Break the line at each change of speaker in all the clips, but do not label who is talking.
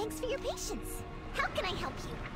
Thanks for your patience. How can I help you?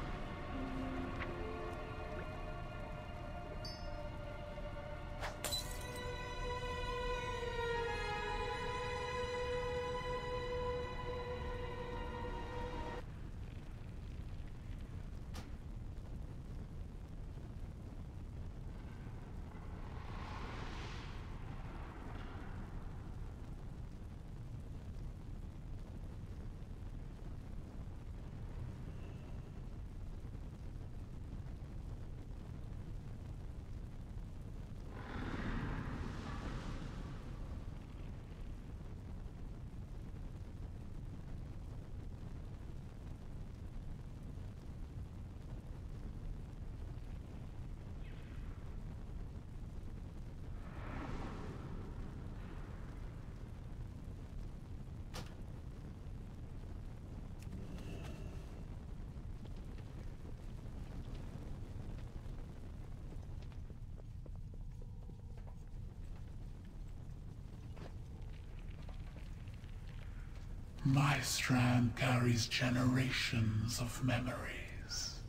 Strand carries generations of memories.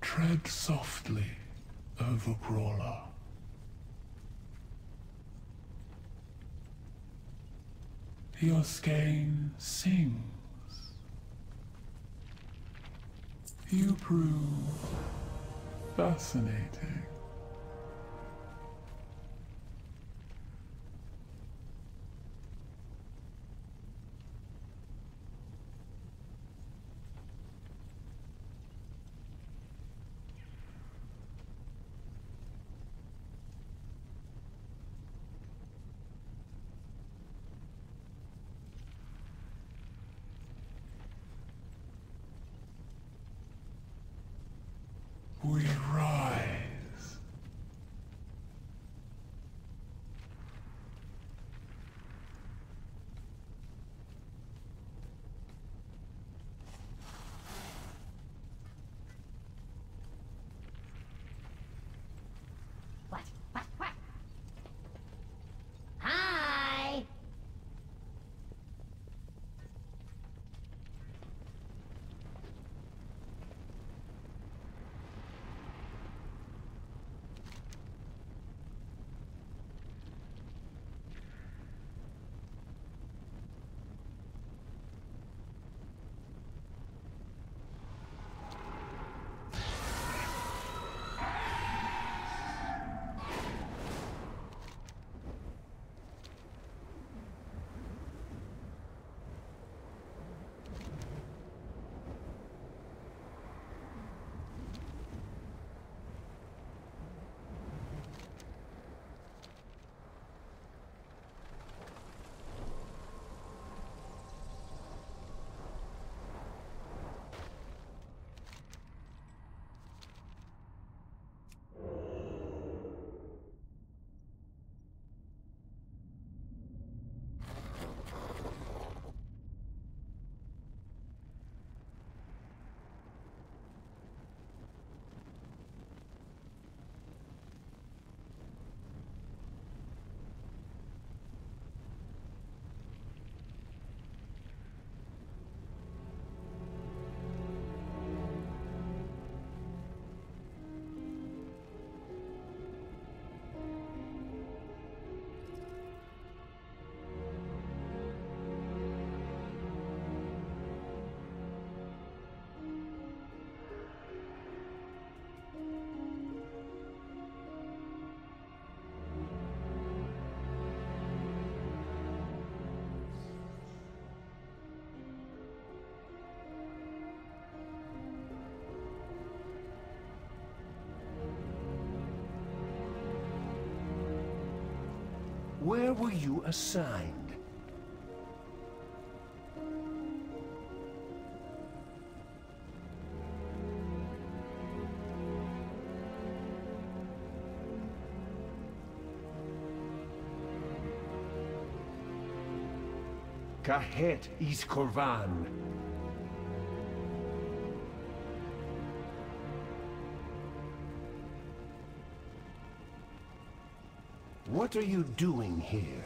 Tread softly, Overcrawler. Your skein sings. You prove fascinating.
Where were you assigned? Kahet is Korvan. What are you doing here?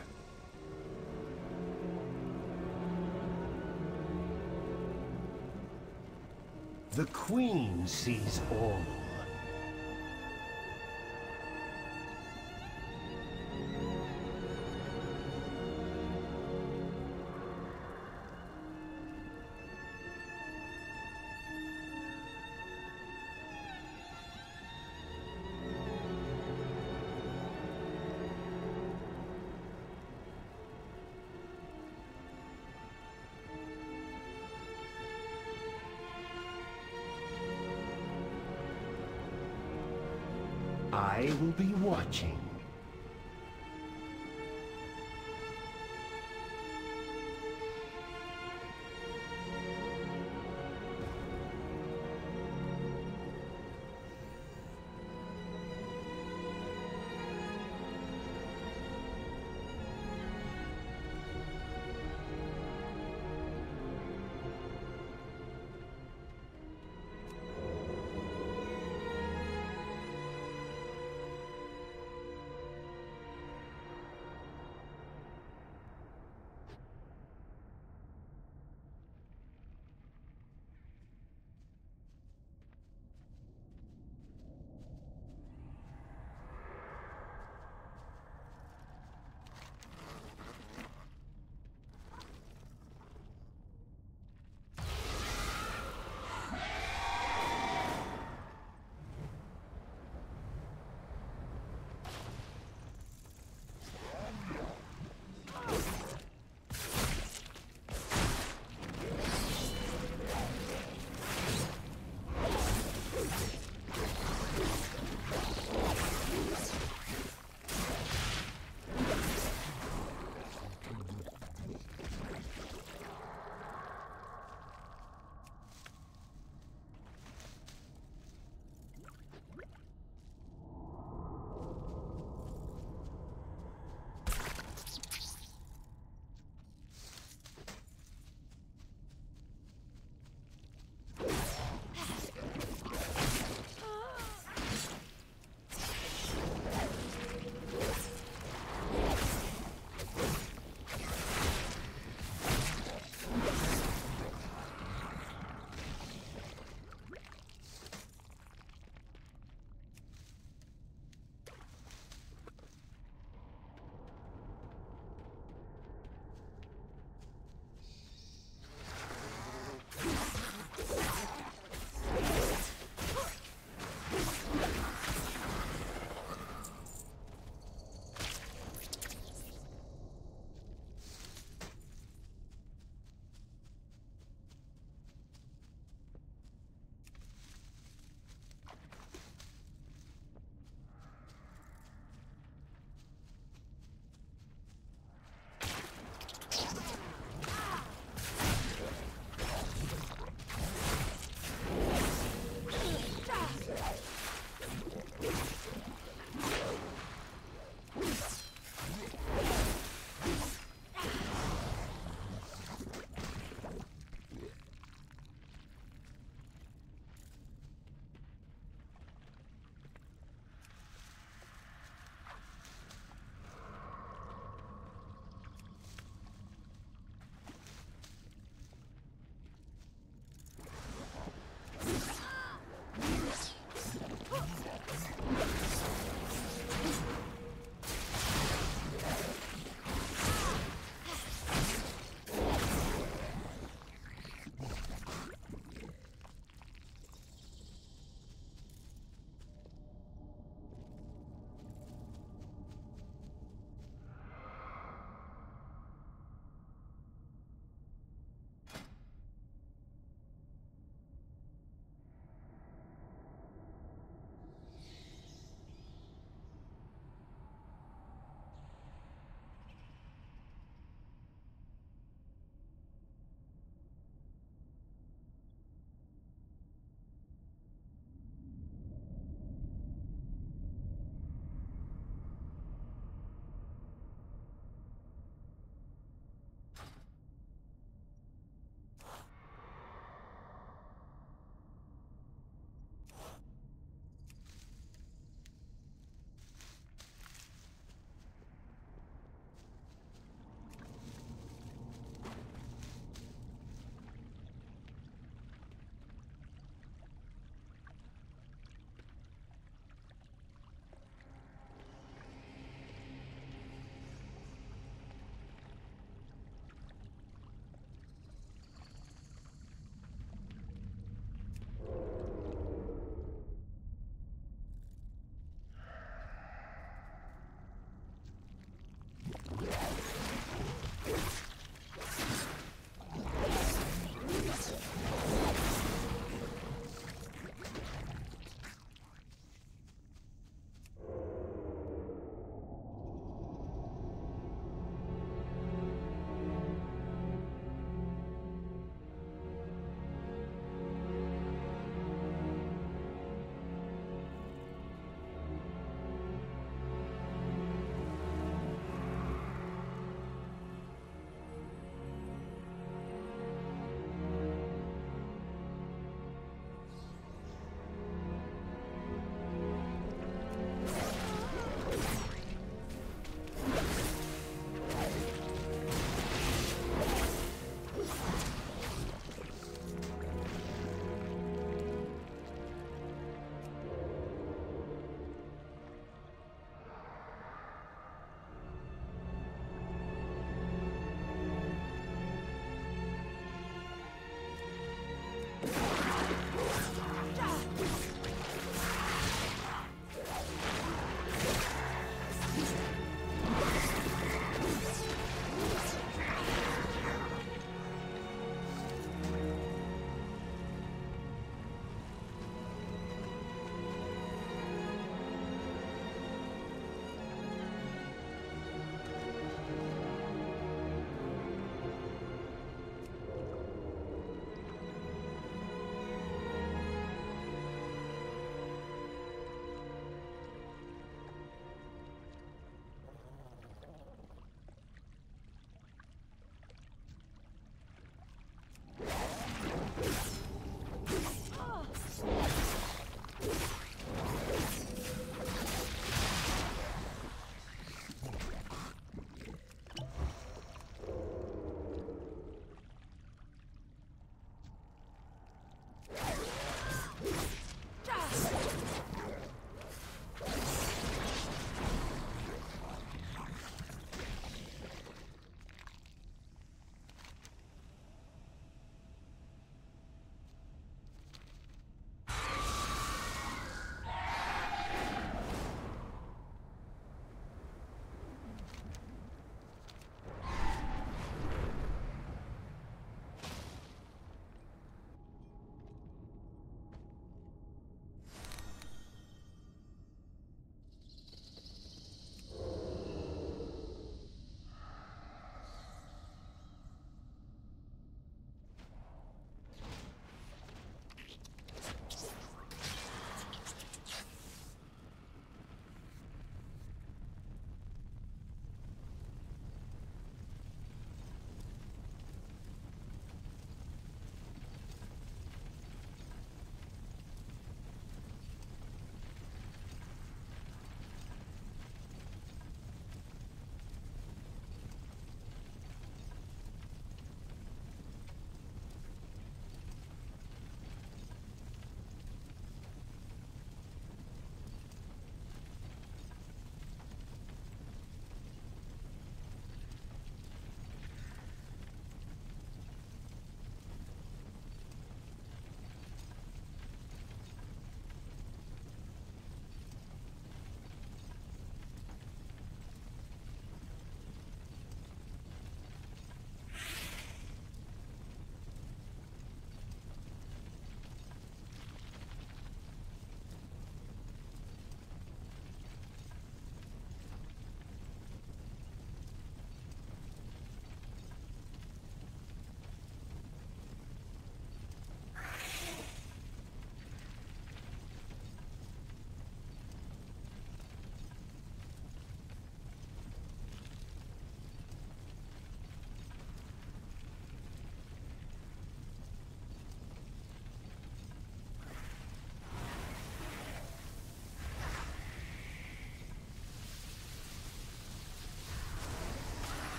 The Queen sees all.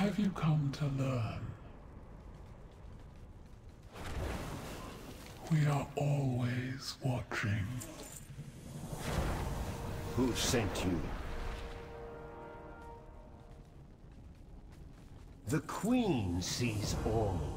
Have you come to learn? We are always watching.
Who sent you? The Queen sees all.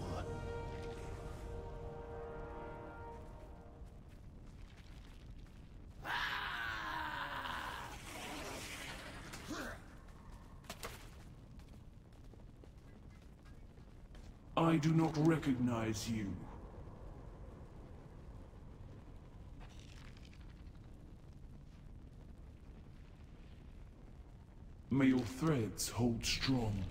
Do not recognize you. May your threads hold strong.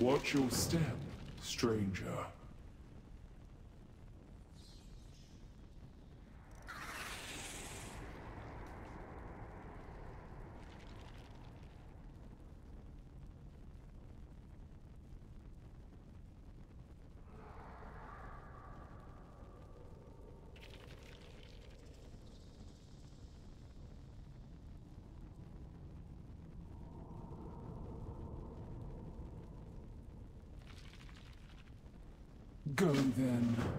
Watch your step, stranger. Go then.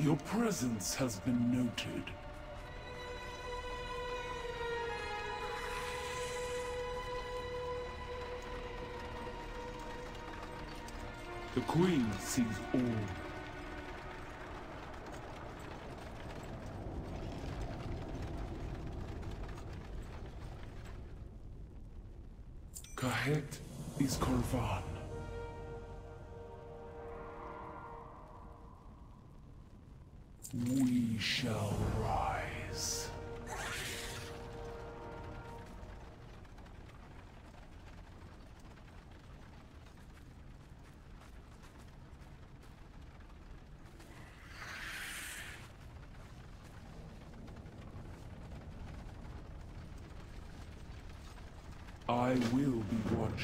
Your presence has been noted. The Queen sees all. Kahet is Korvan.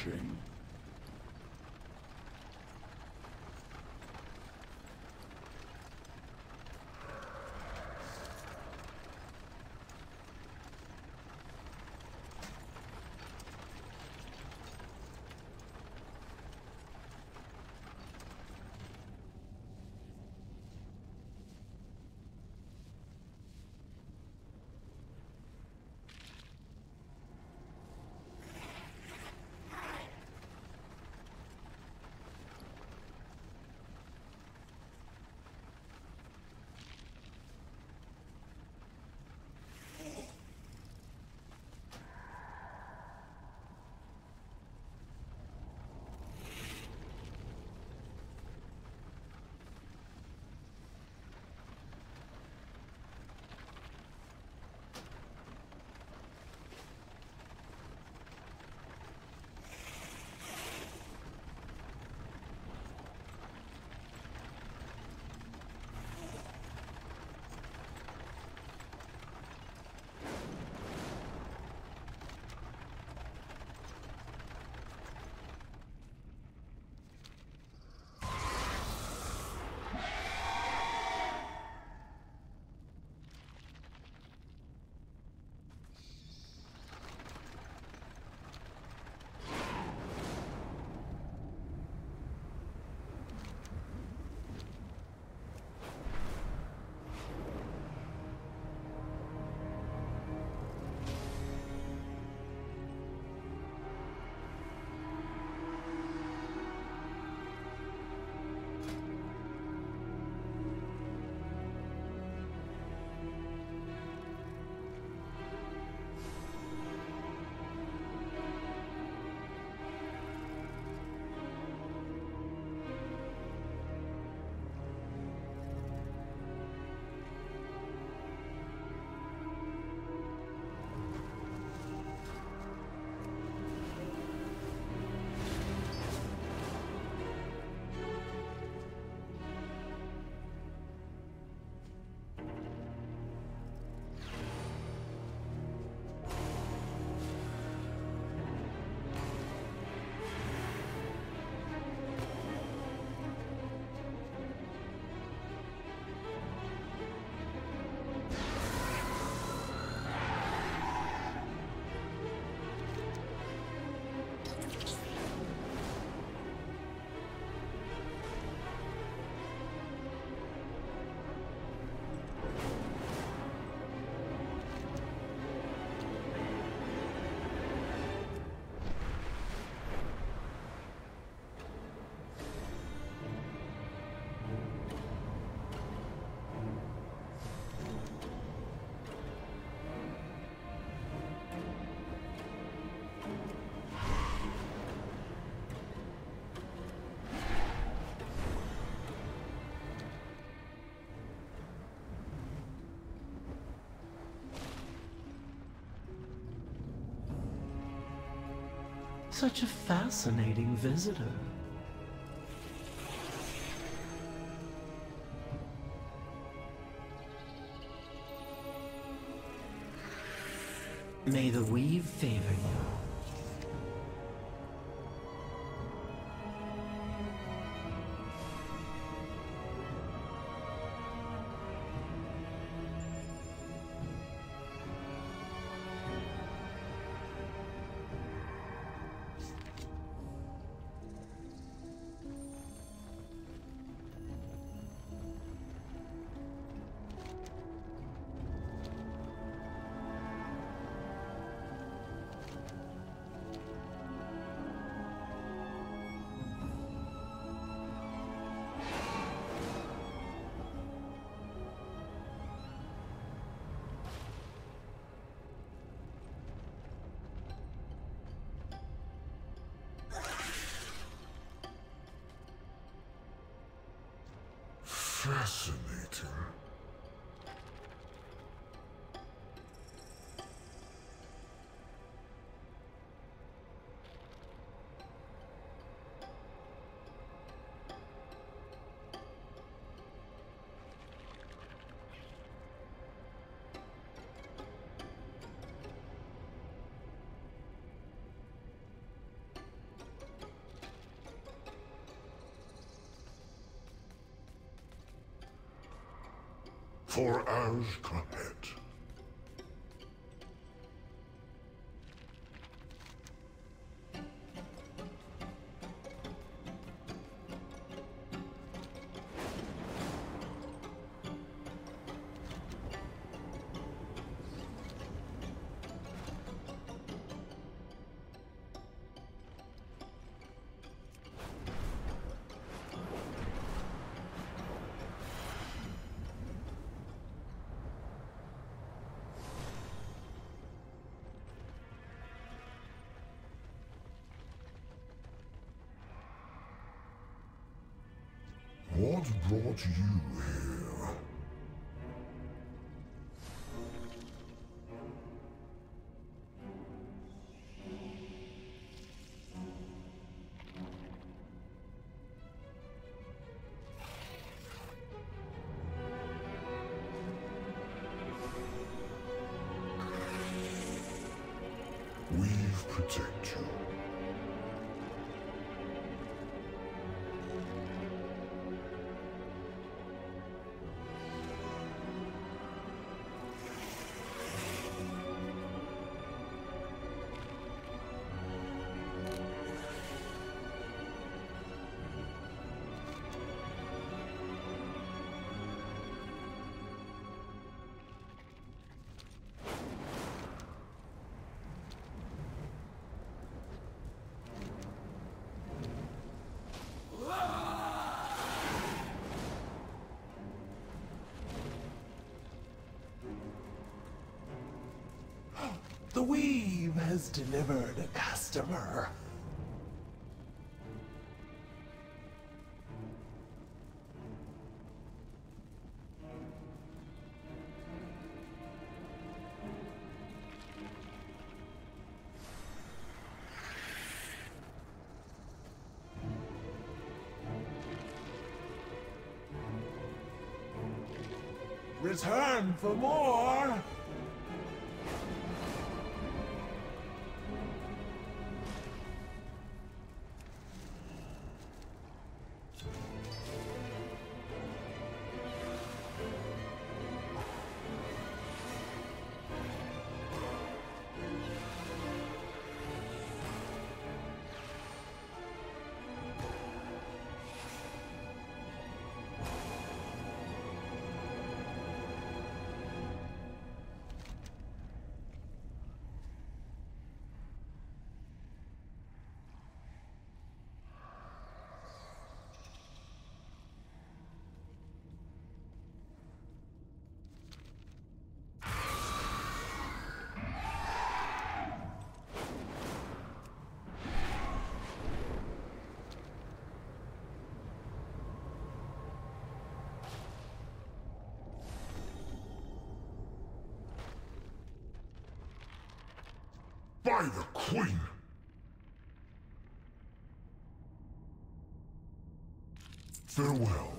Be
Such a fascinating visitor. May the weave favor you.
Fascinating. For Azj-Kahet. Brought you here? We've protect
The weave has delivered a customer.
By the Queen! Farewell,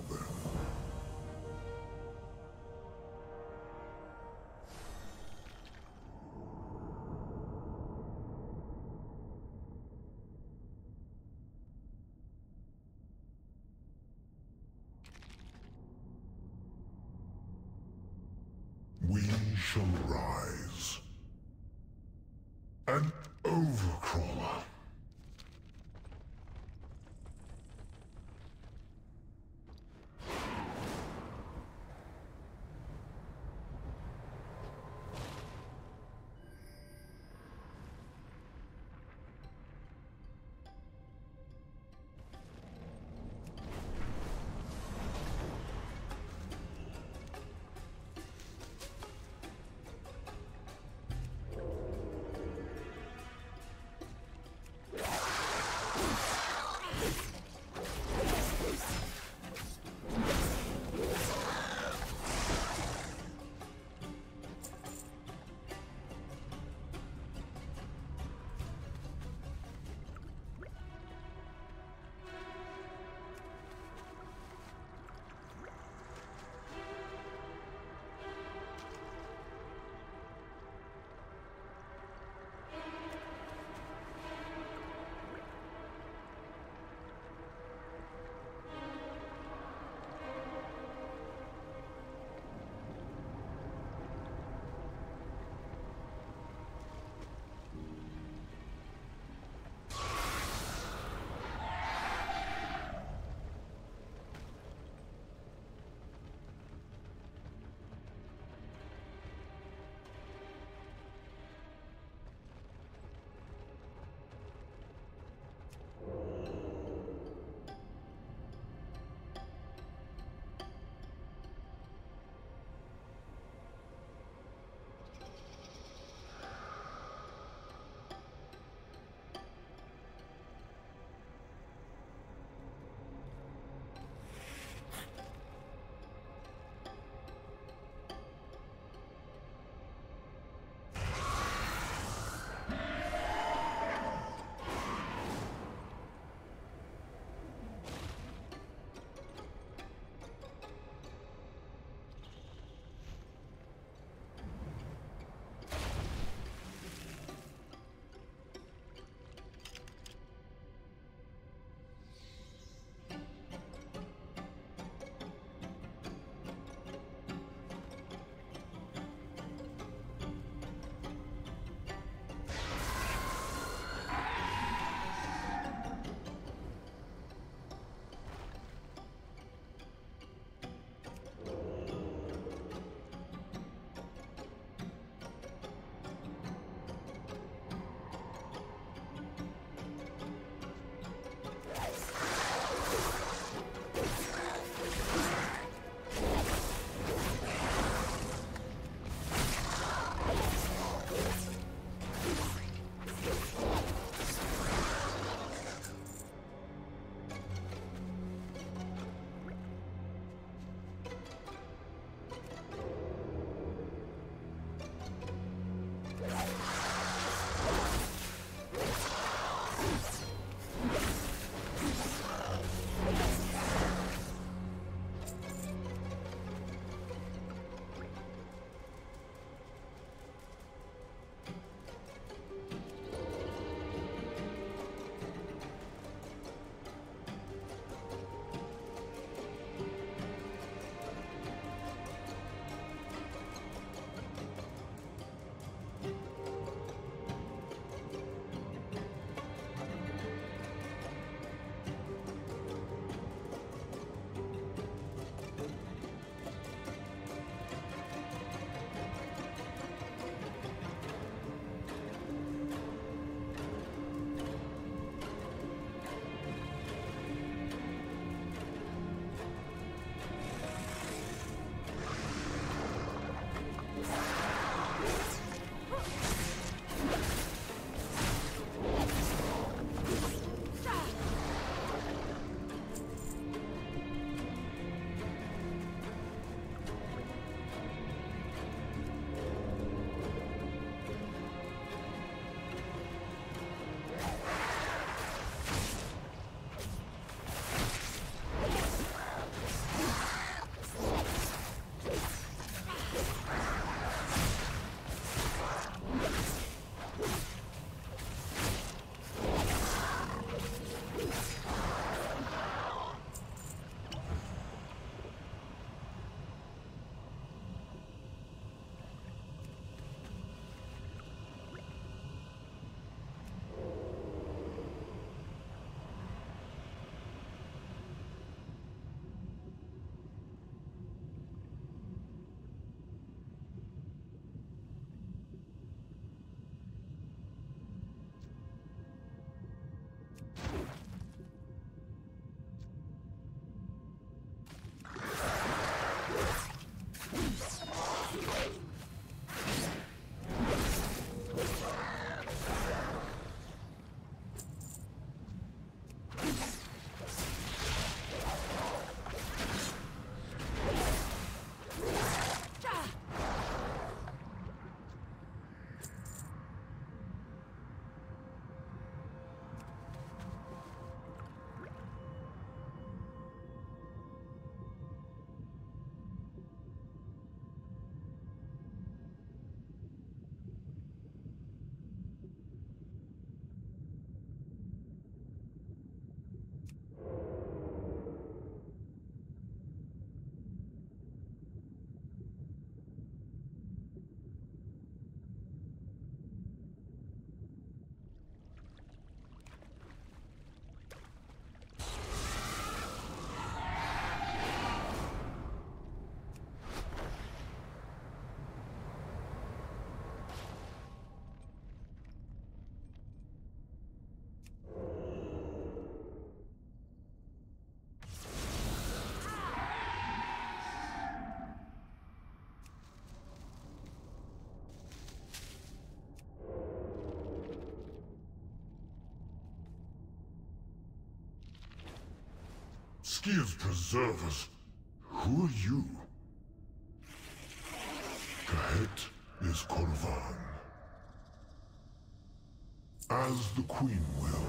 you Is preservers. Who are you? Kahet is Korvan. As the Queen wills.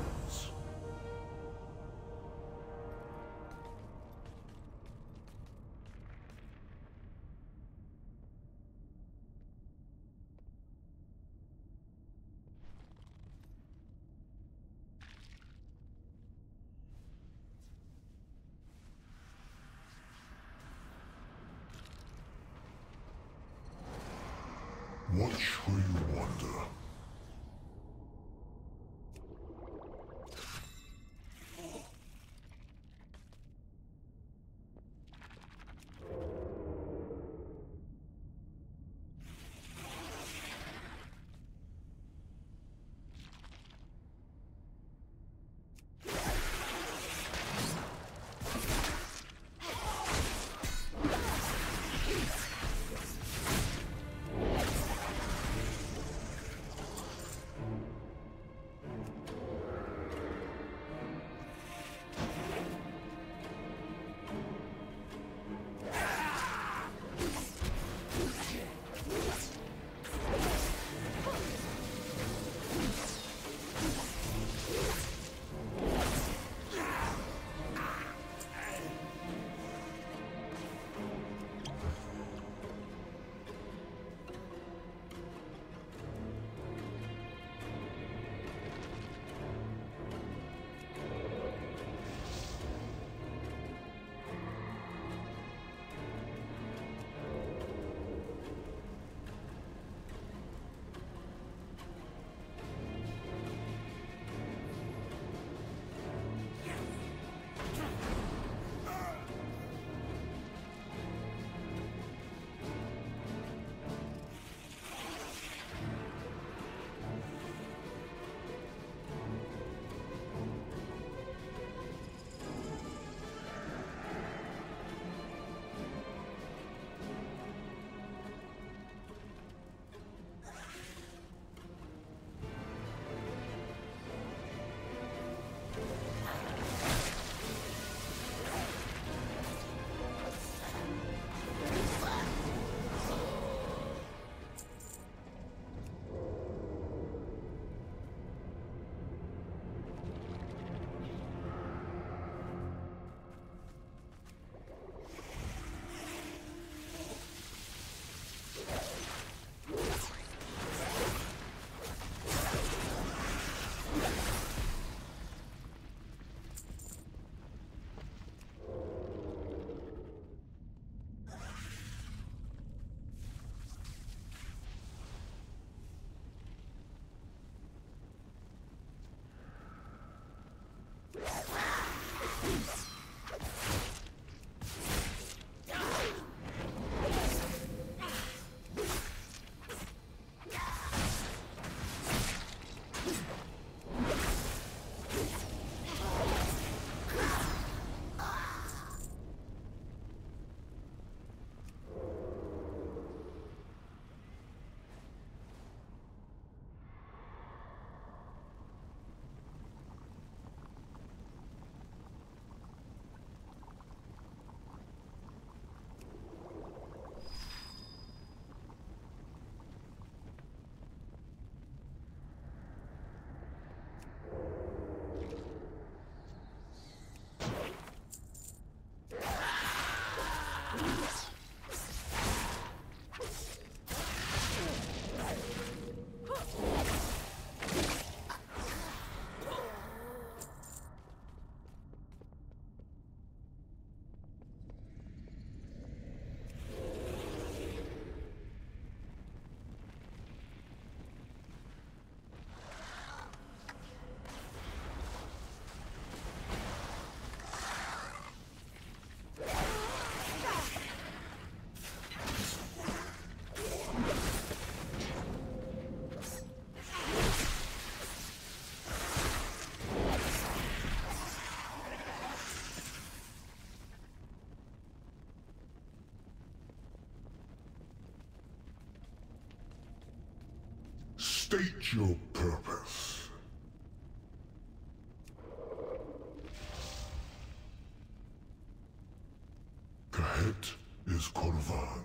State your purpose. Kahet is Korvan.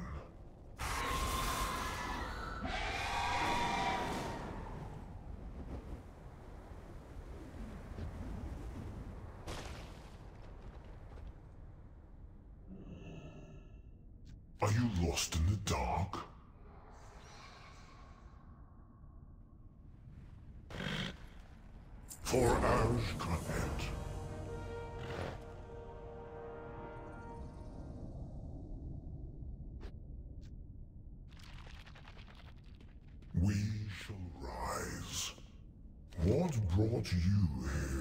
Are you lost in the dark? For Azj-Kahet. We shall rise. What brought you here?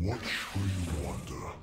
Watch where you wander.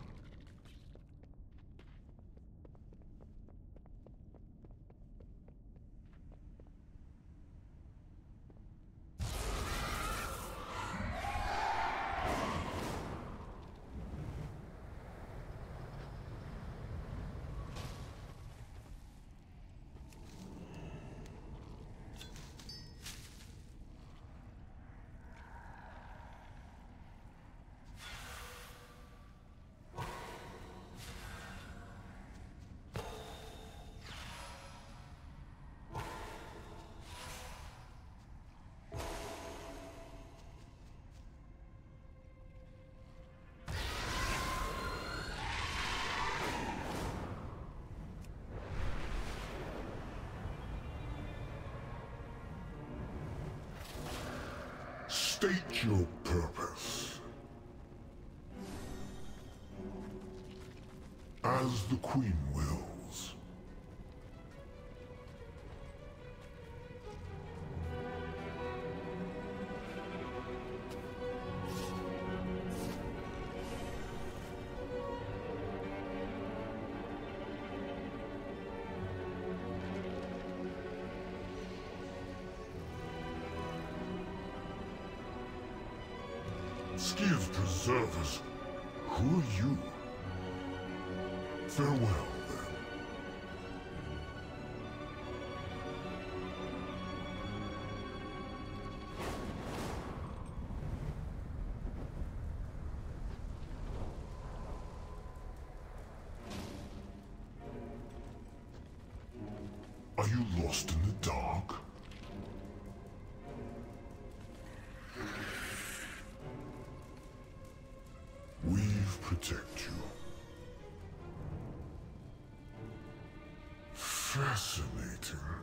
State your purpose. As the Queen Fascinating.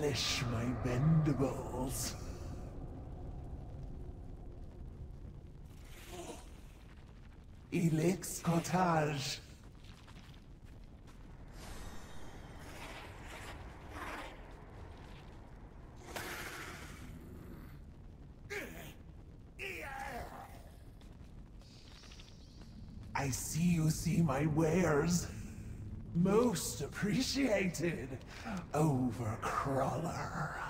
Relish my bendables. Elix Cottage. I see you see my wares. Most appreciated, Overcrawler.
An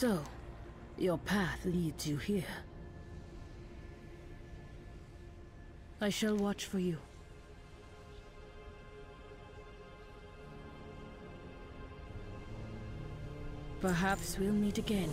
So, your path leads you here. I shall watch for you. Perhaps we'll meet again.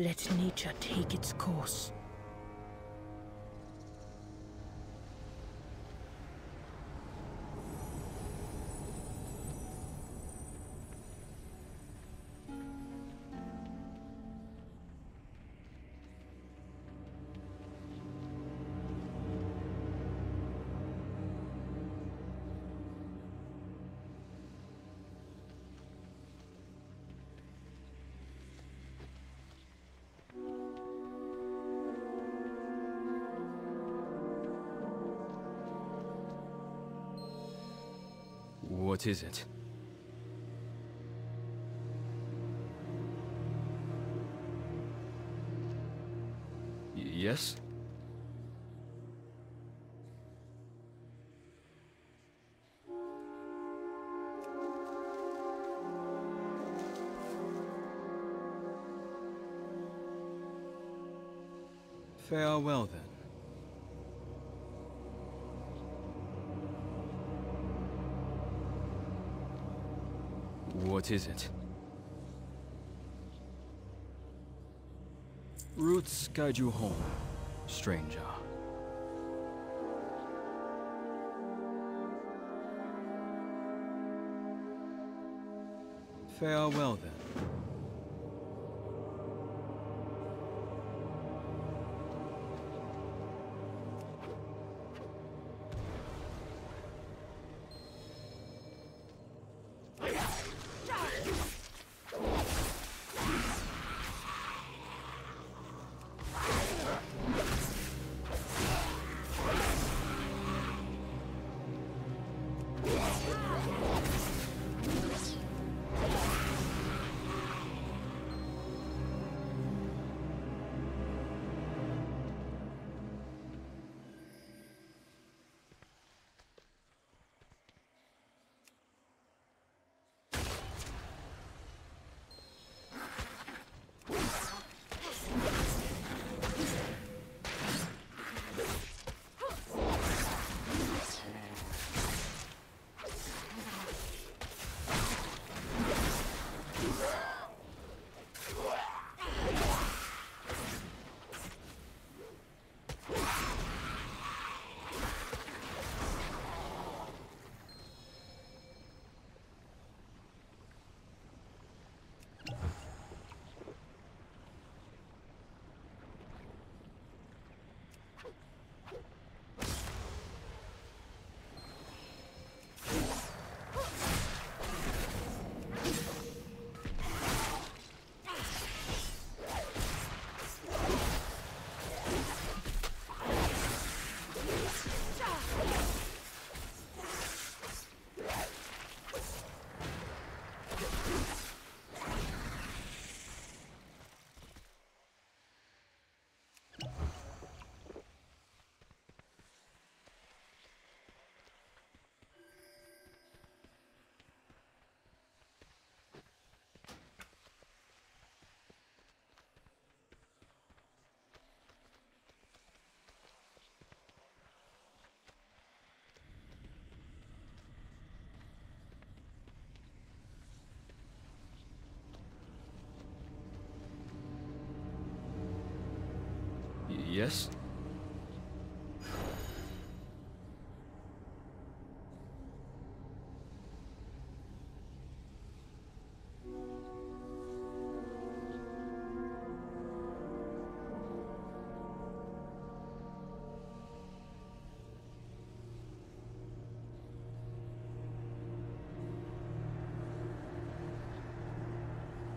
Let nature take its course.
Is it? Y- yes? Farewell then. Is it? Roots guide you home, stranger. Farewell then. Yes?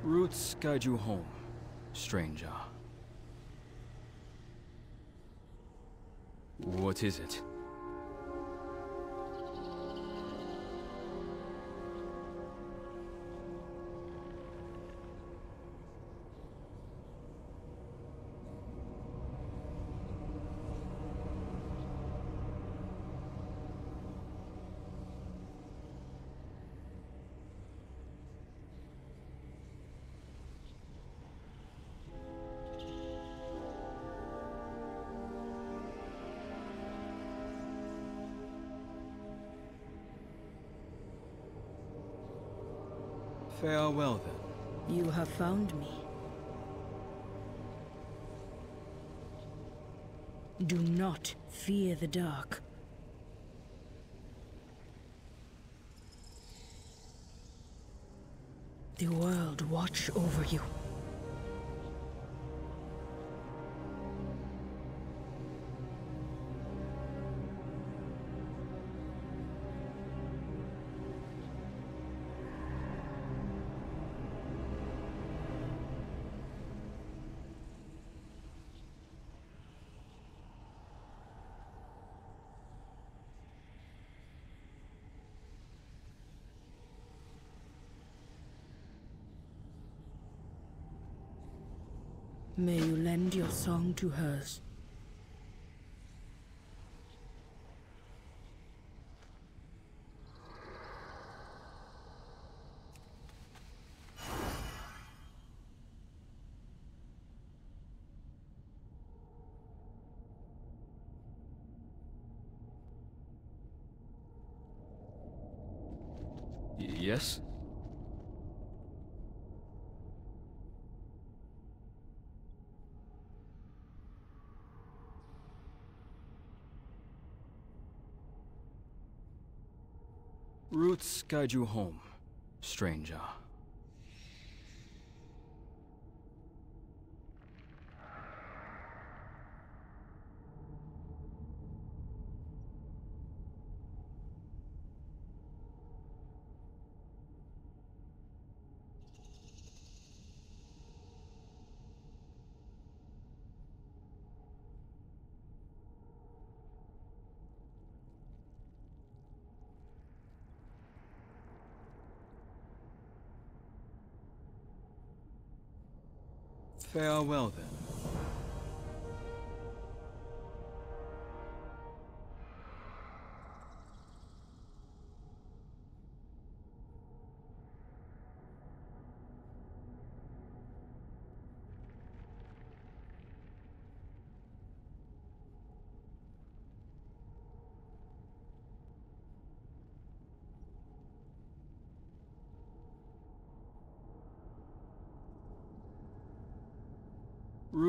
Roots guide you home, stranger. What is it?
Have found me. Do not fear the dark. The world watch over you. May you lend your song to hers.
Y- yes? Roots guide you home, stranger. Farewell then.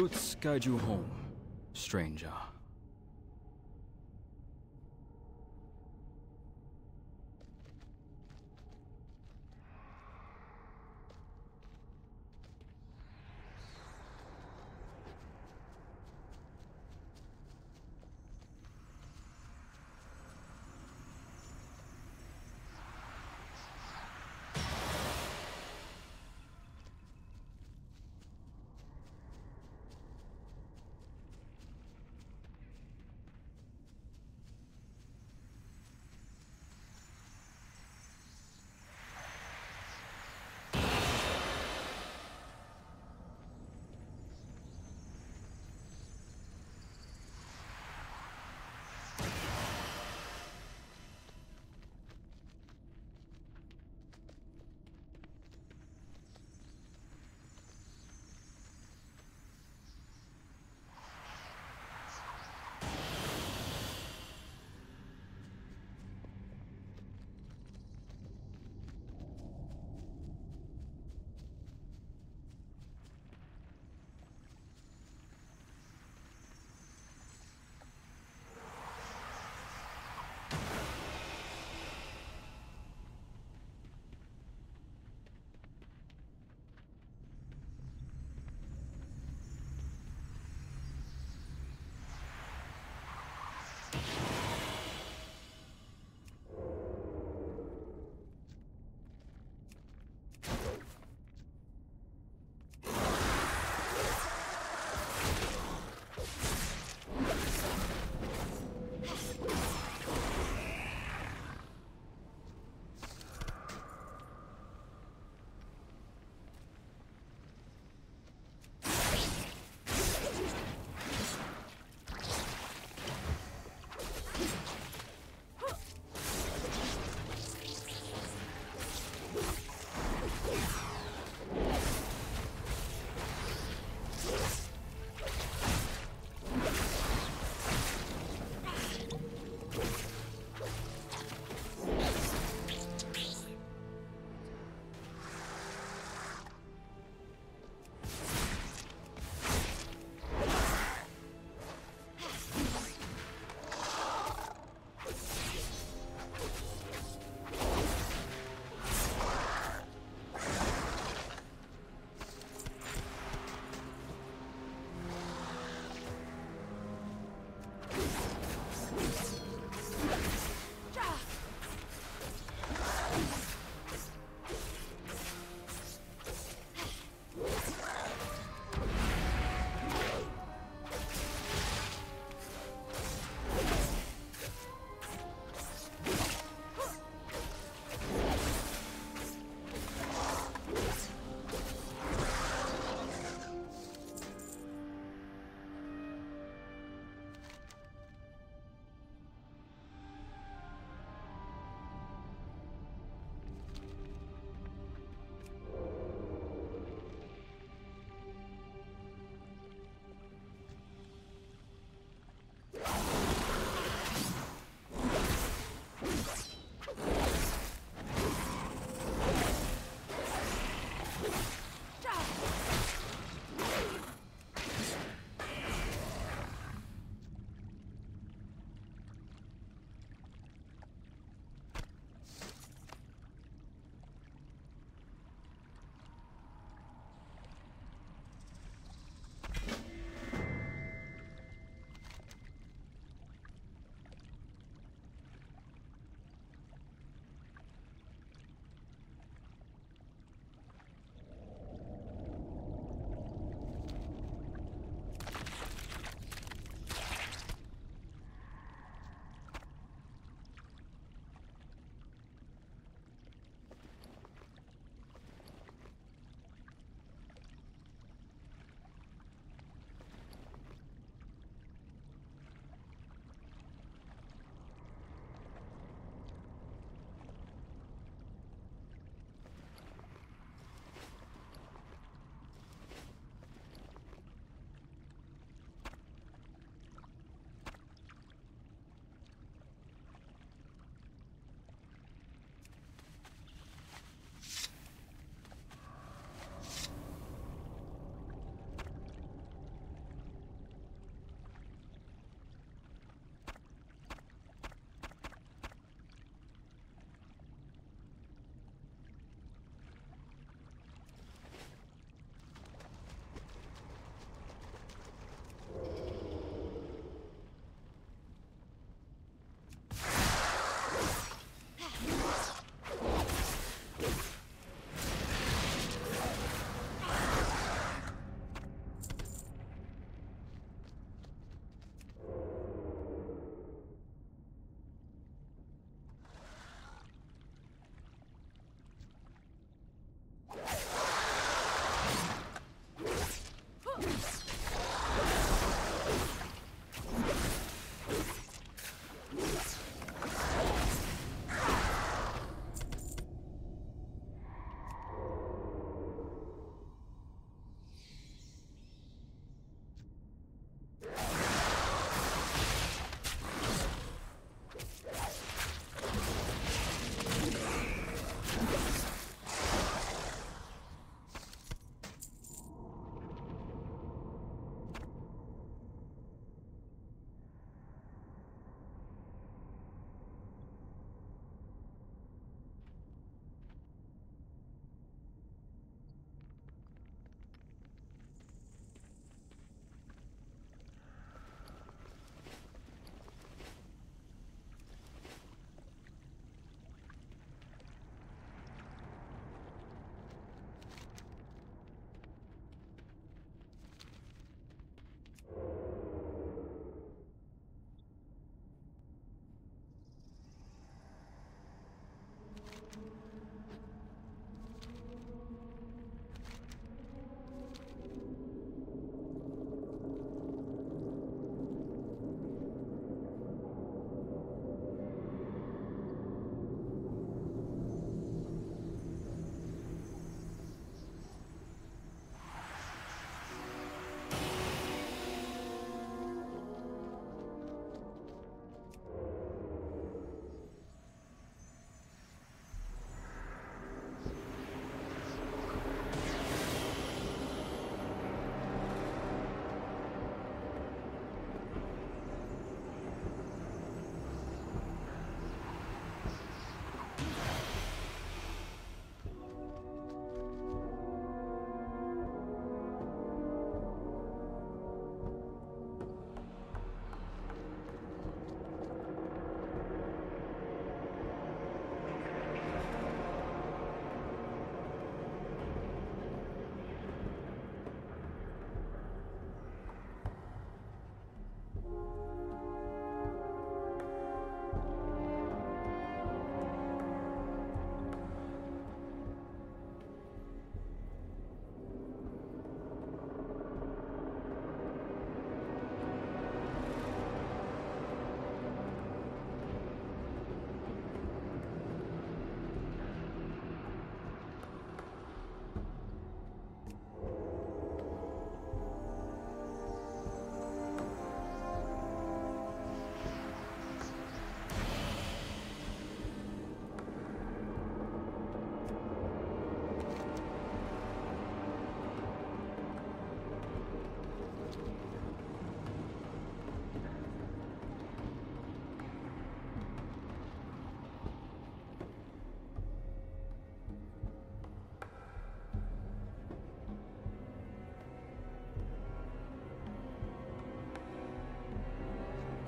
Roots guide you home, stranger.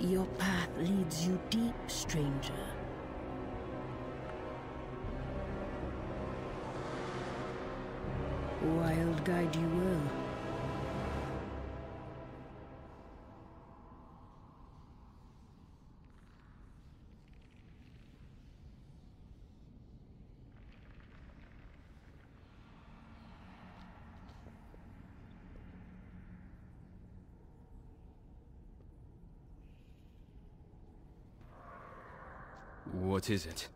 Your path leads you deep, stranger. Wild guide you will.
What is it?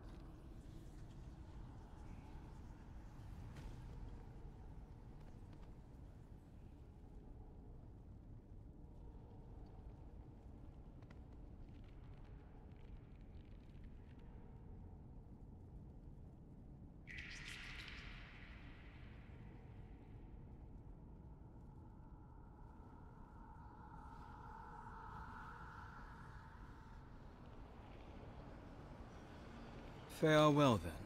Farewell then.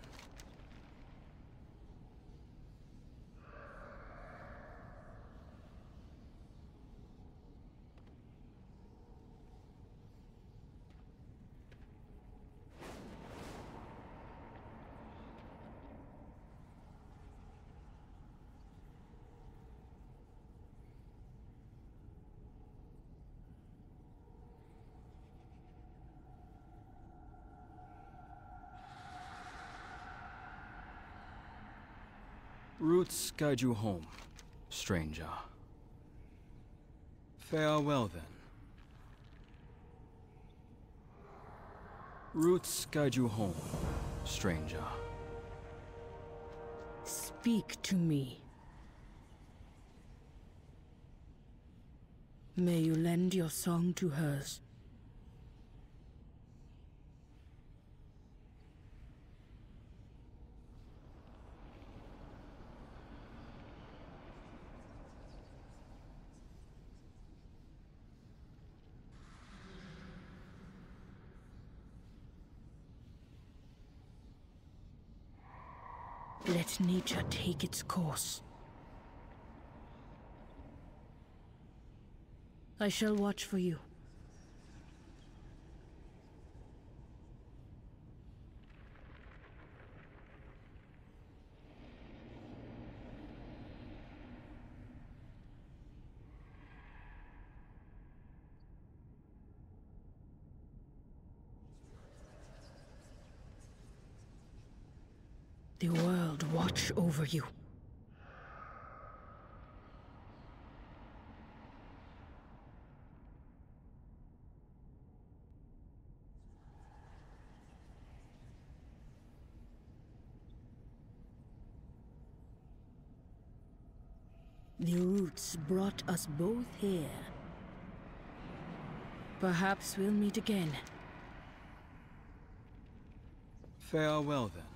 Roots guide you home, stranger. Farewell then. Roots guide you home, stranger.
Speak to me. May you lend your song to hers. Nature take its course. I shall watch for you. The world watch over you. The roots brought us both here. Perhaps we'll meet again.
Farewell then.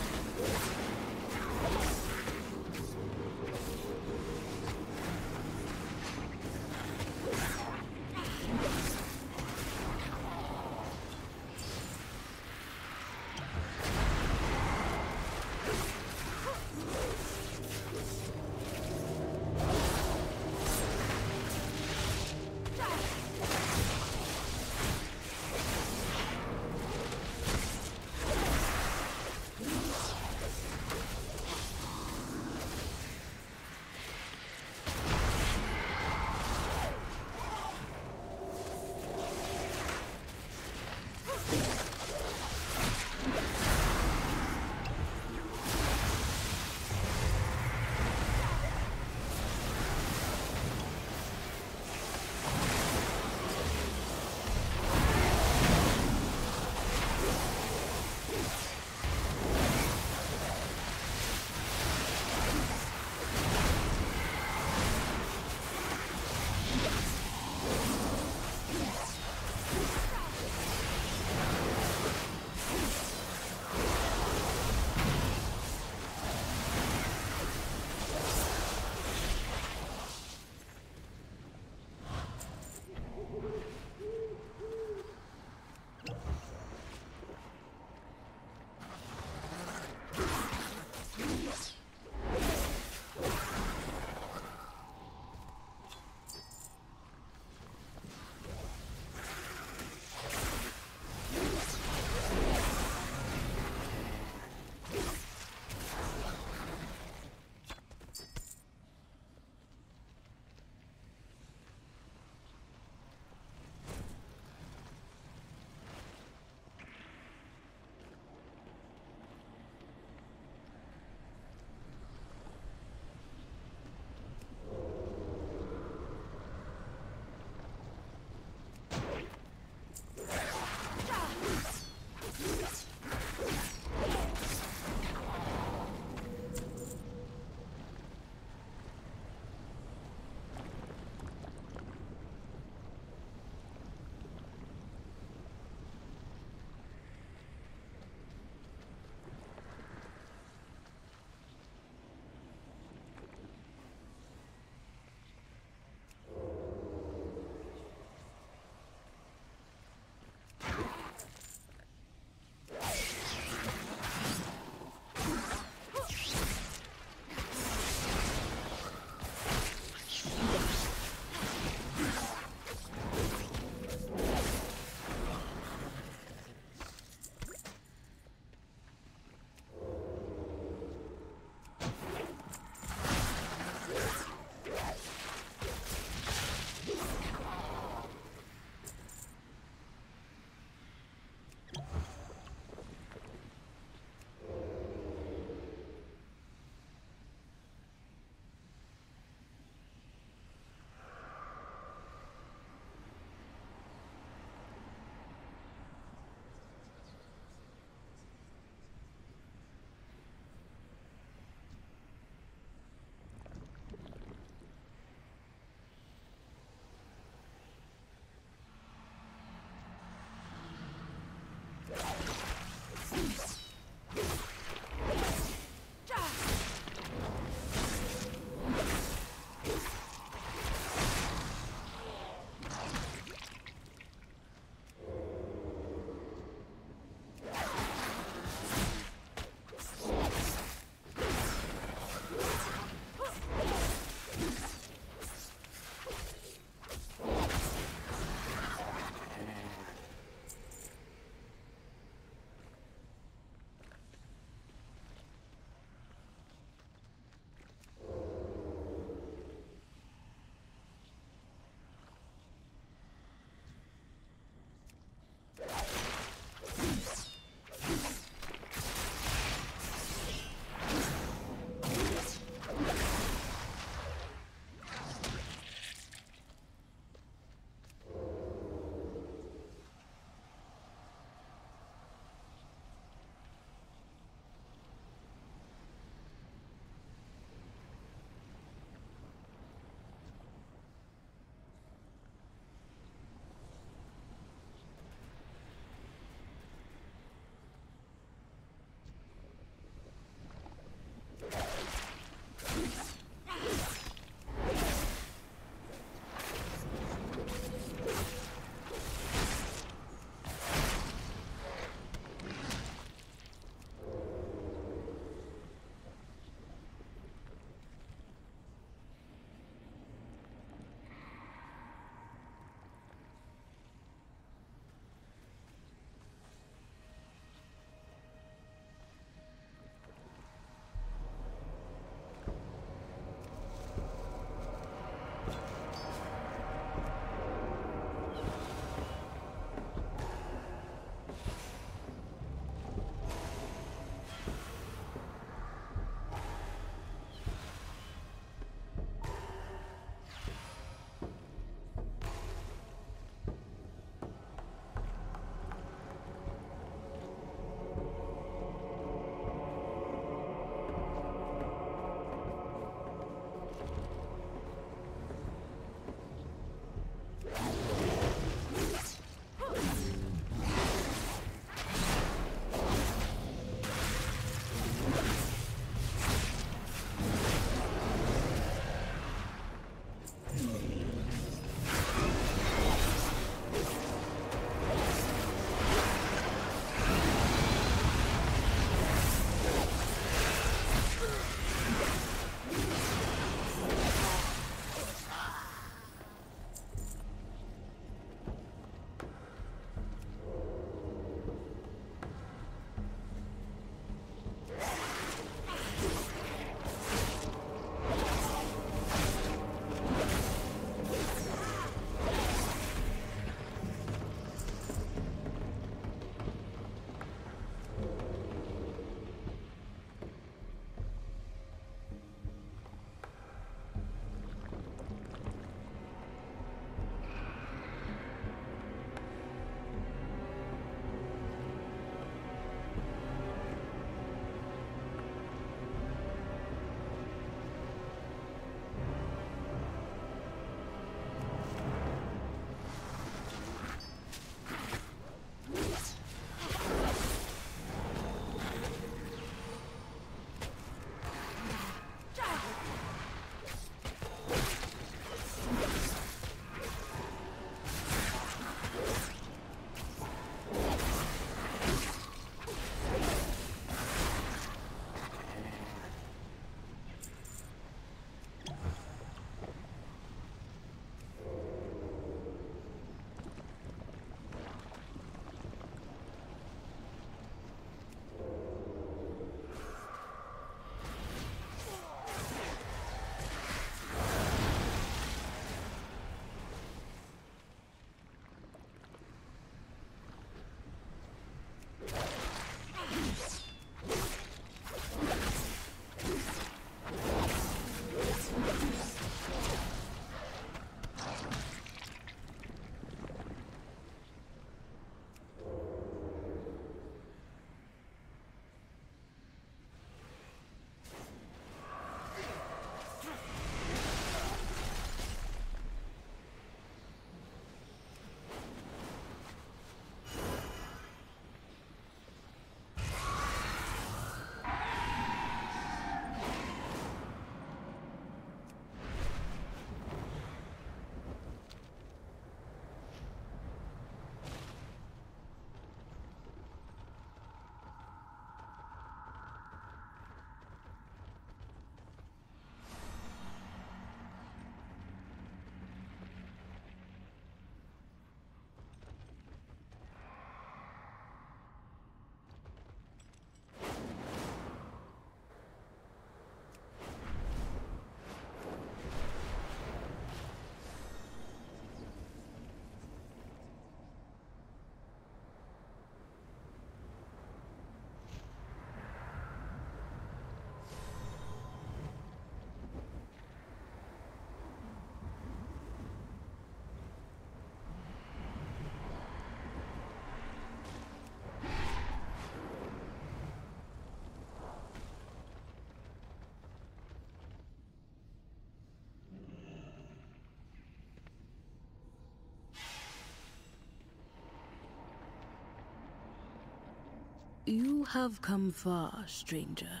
Have come far, stranger.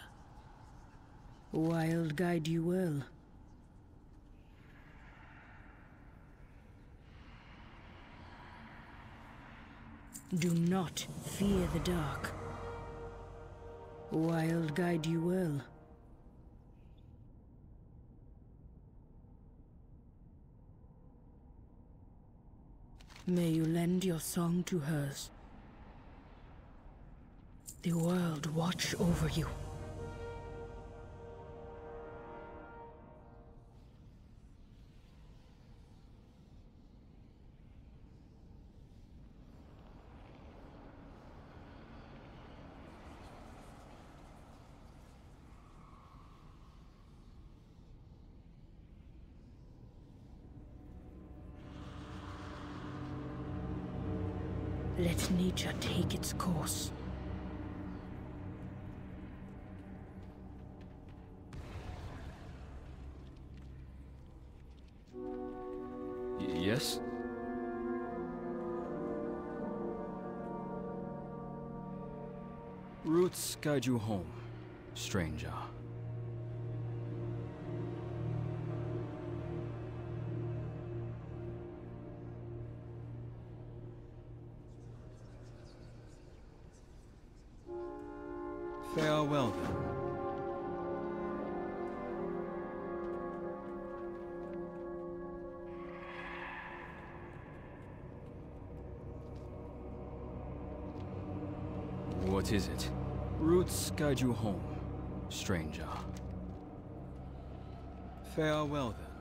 Wild guide you well. Do not fear the dark. Wild guide you well. May you lend your song to hers. The world watch over you. Let nature take its course.
Guide you home, stranger. Farewell then.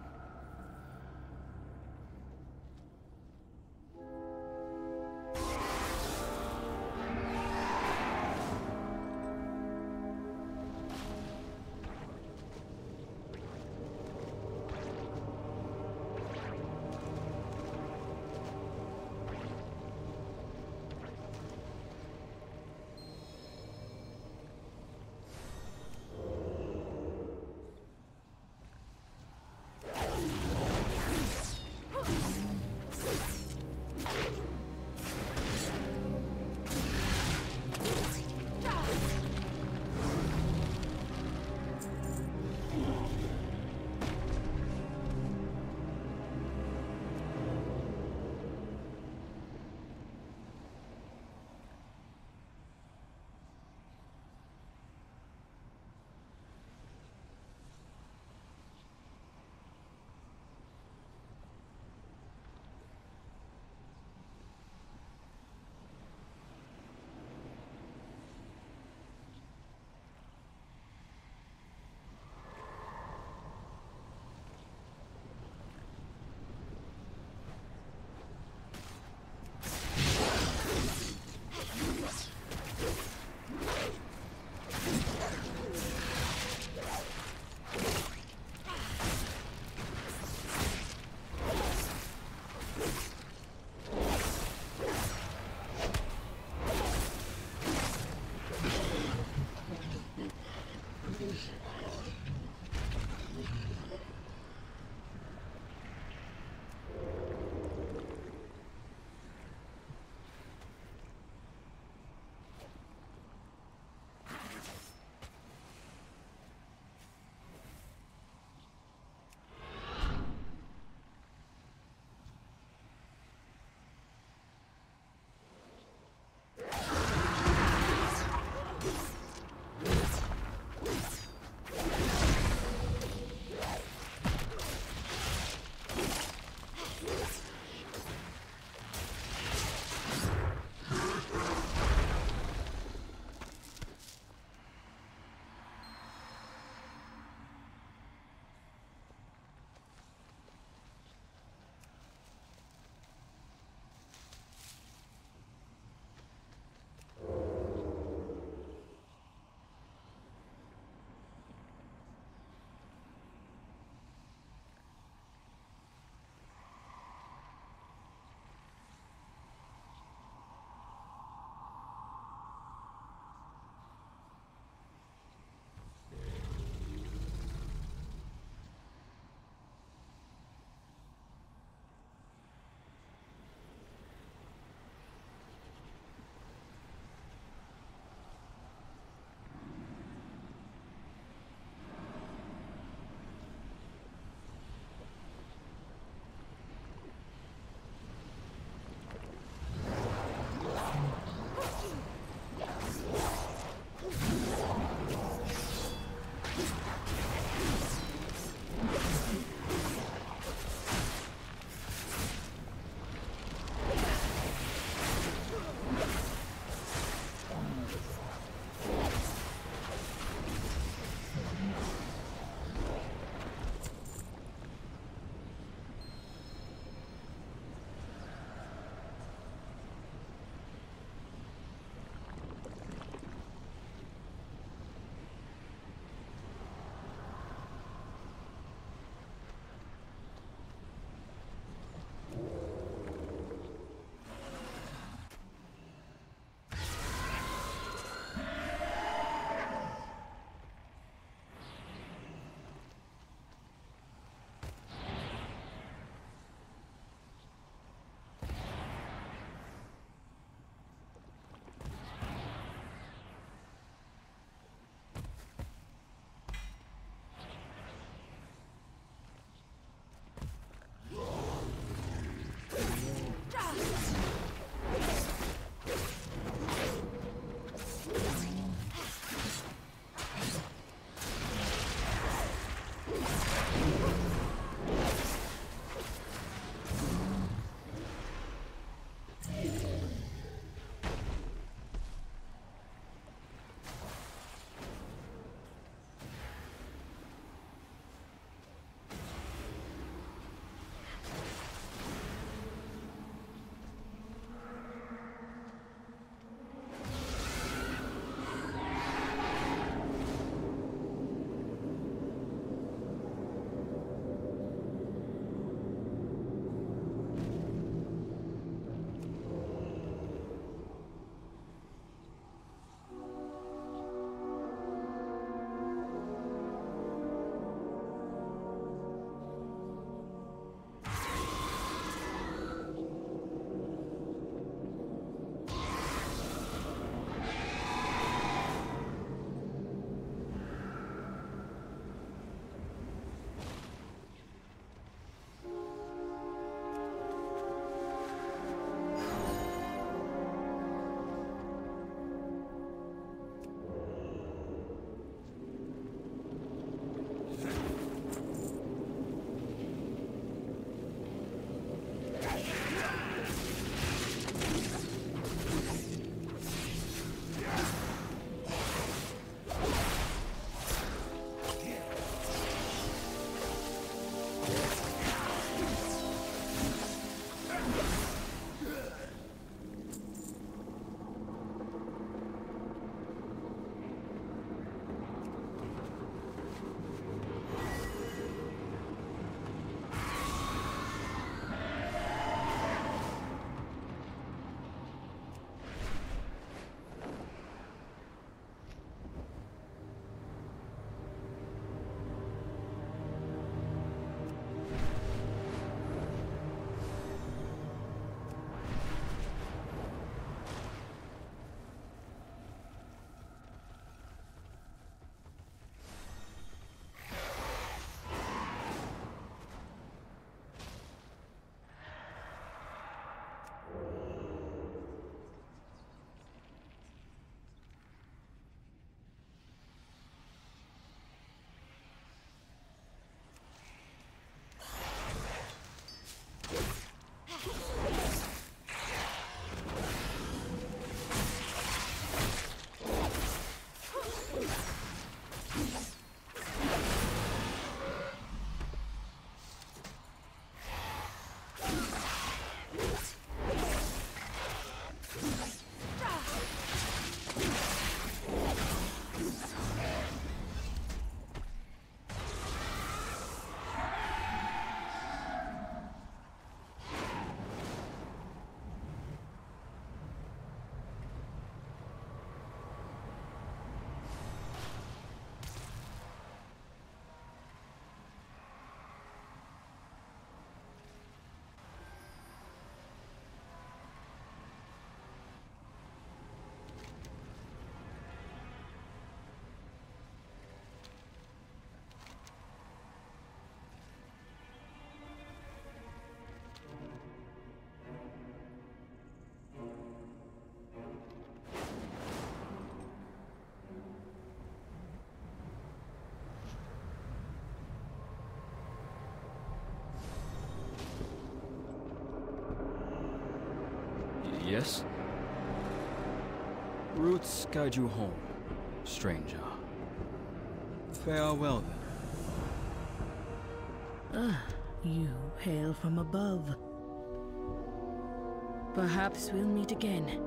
Yes? Roots guide you home, stranger. Farewell then.
Ah, you hail from above. Perhaps we'll meet again.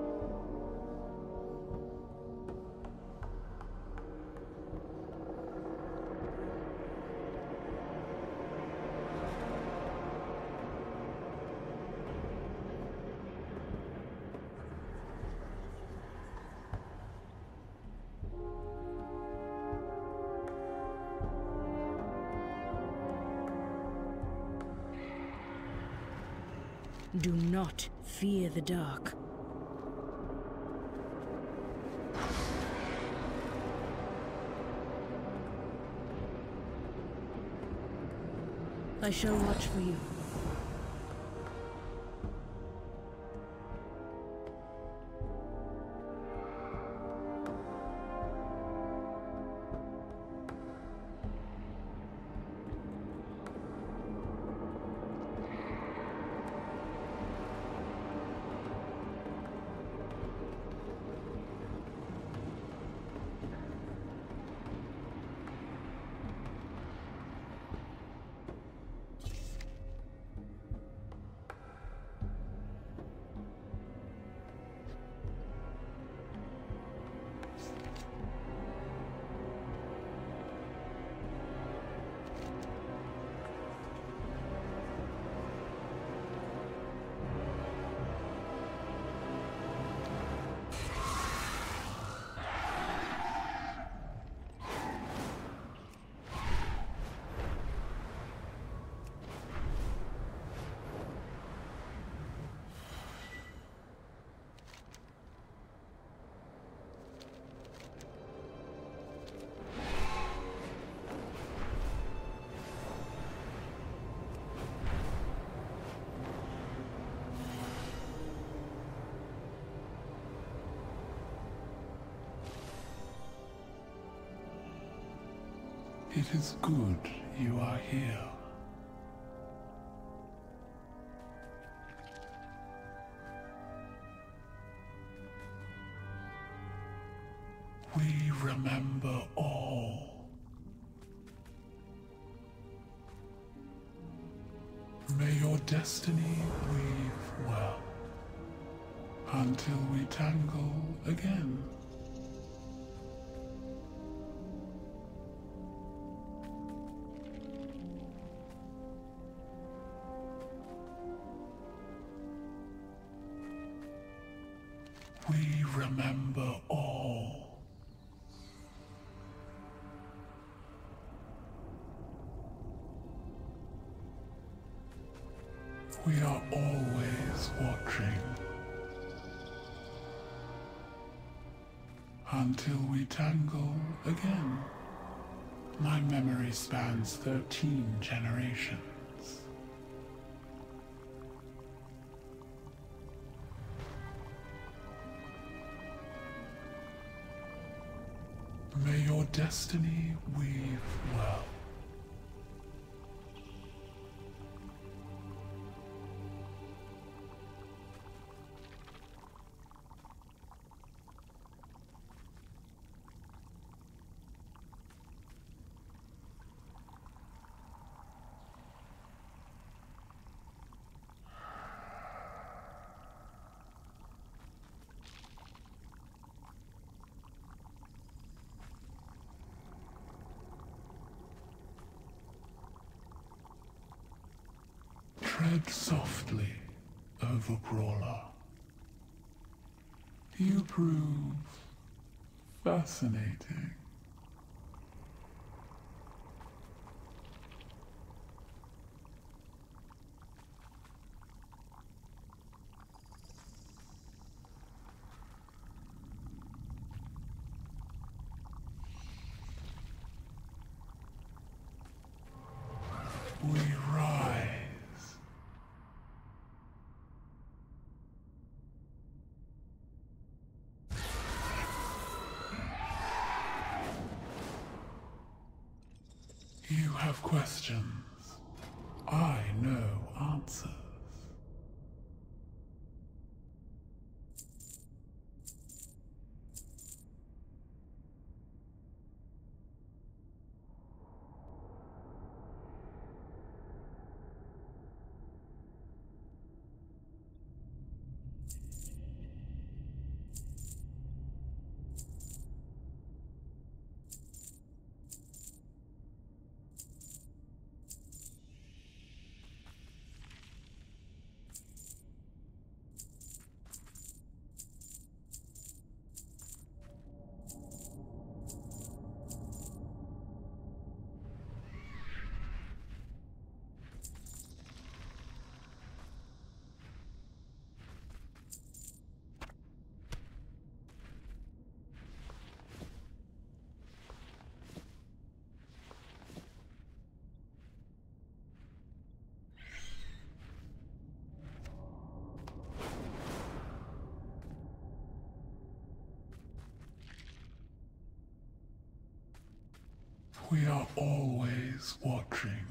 The dark. I shall watch for you.
It is good you are here. We remember all. May your destiny weave well until we tangle again. Until we tangle again. My memory spans 13 generations. Tread softly, over Overcrawler. You prove fascinating. We are always watching.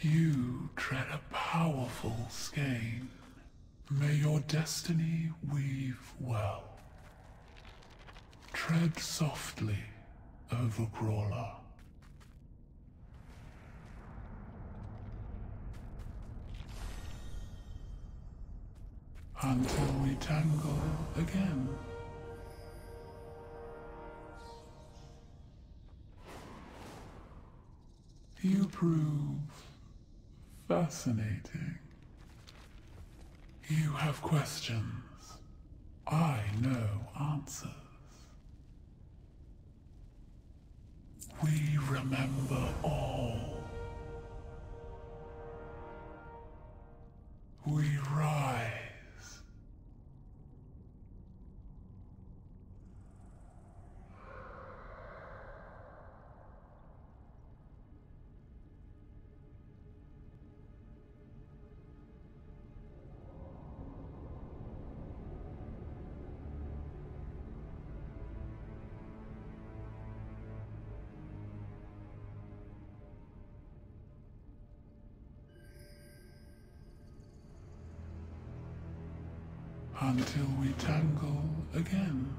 You tread a powerful skein. May your destiny weave well. Tread softly, Overcrawler. Questions. Until we tangle again.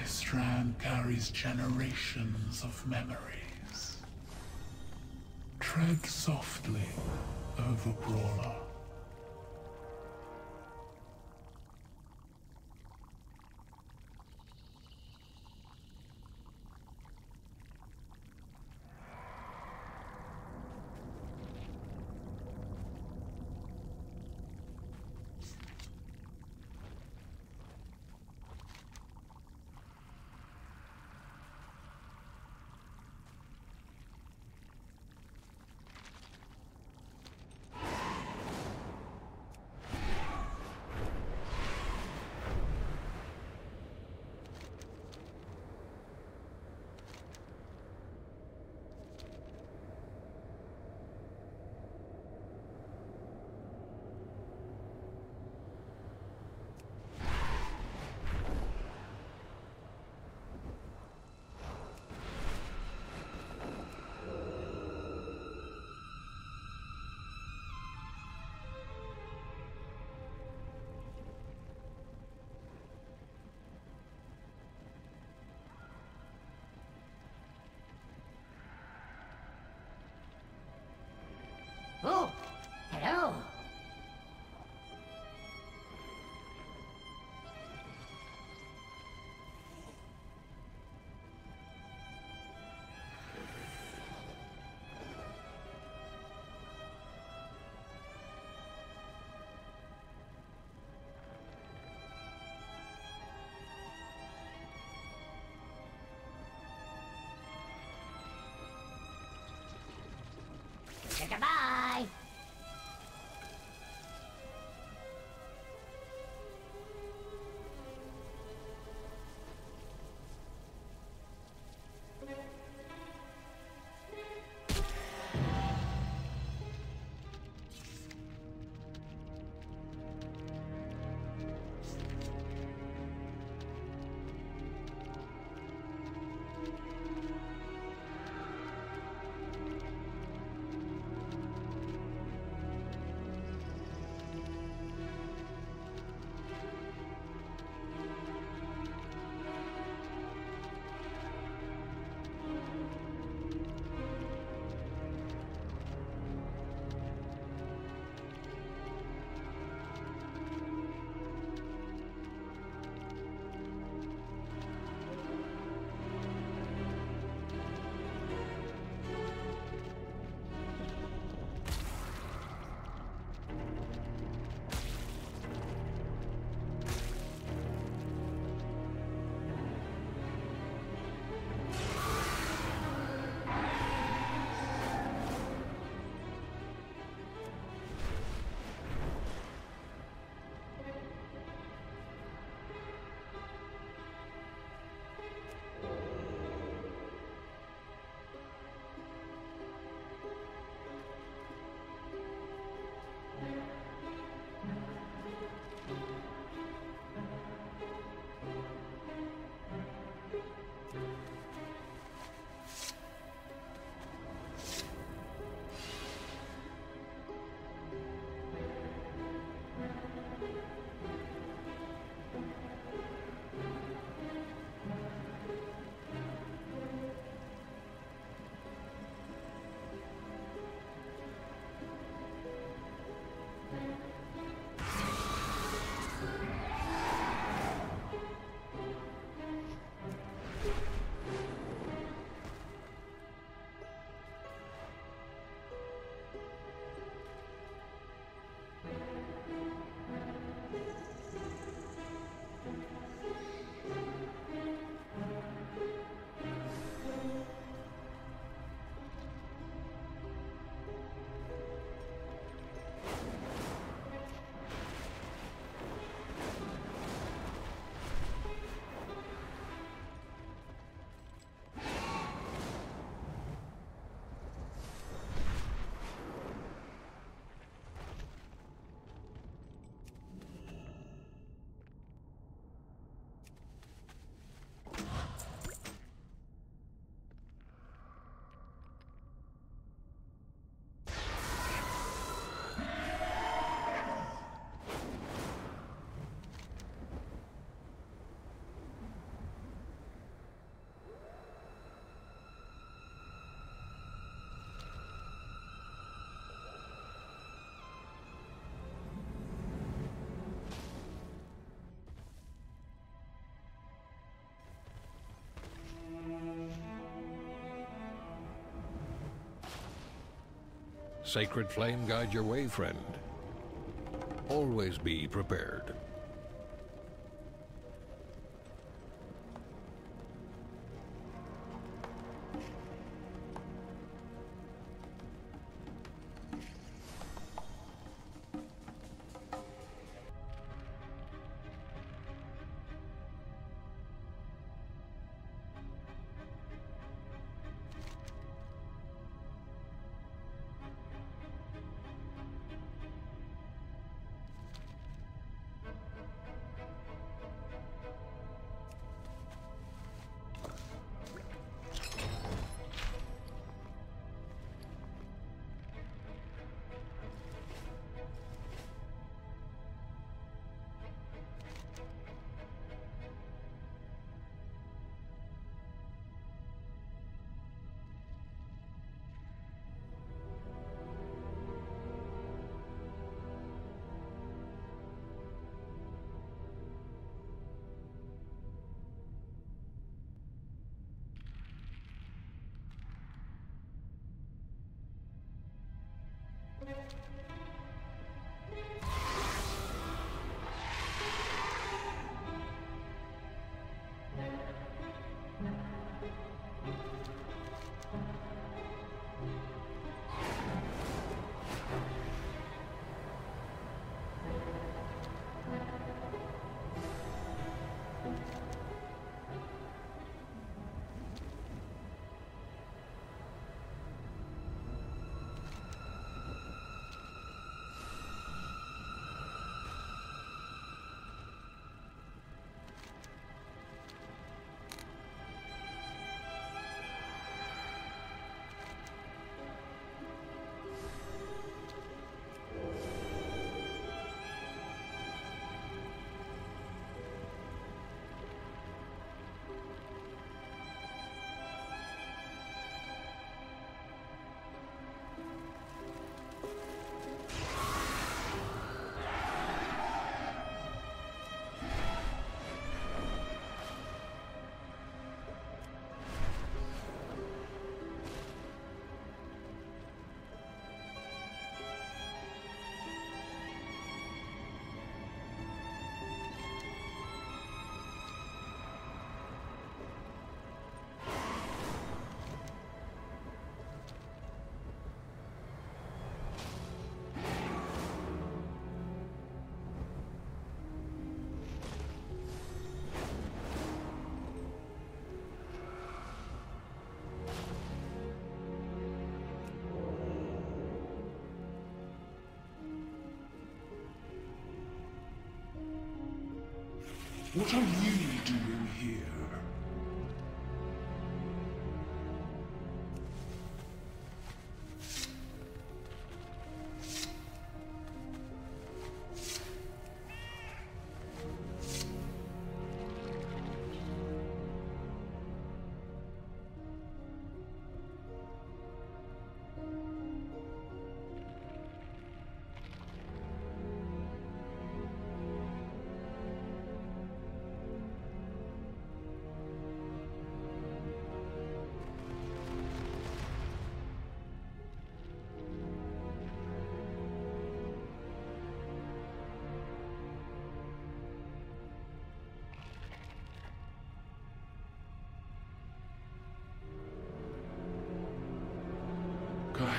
My strand carries generations of memories. Tread softly, Overcrawler. acabado.
Sacred flame guide your way, friend. Always be prepared.
What are you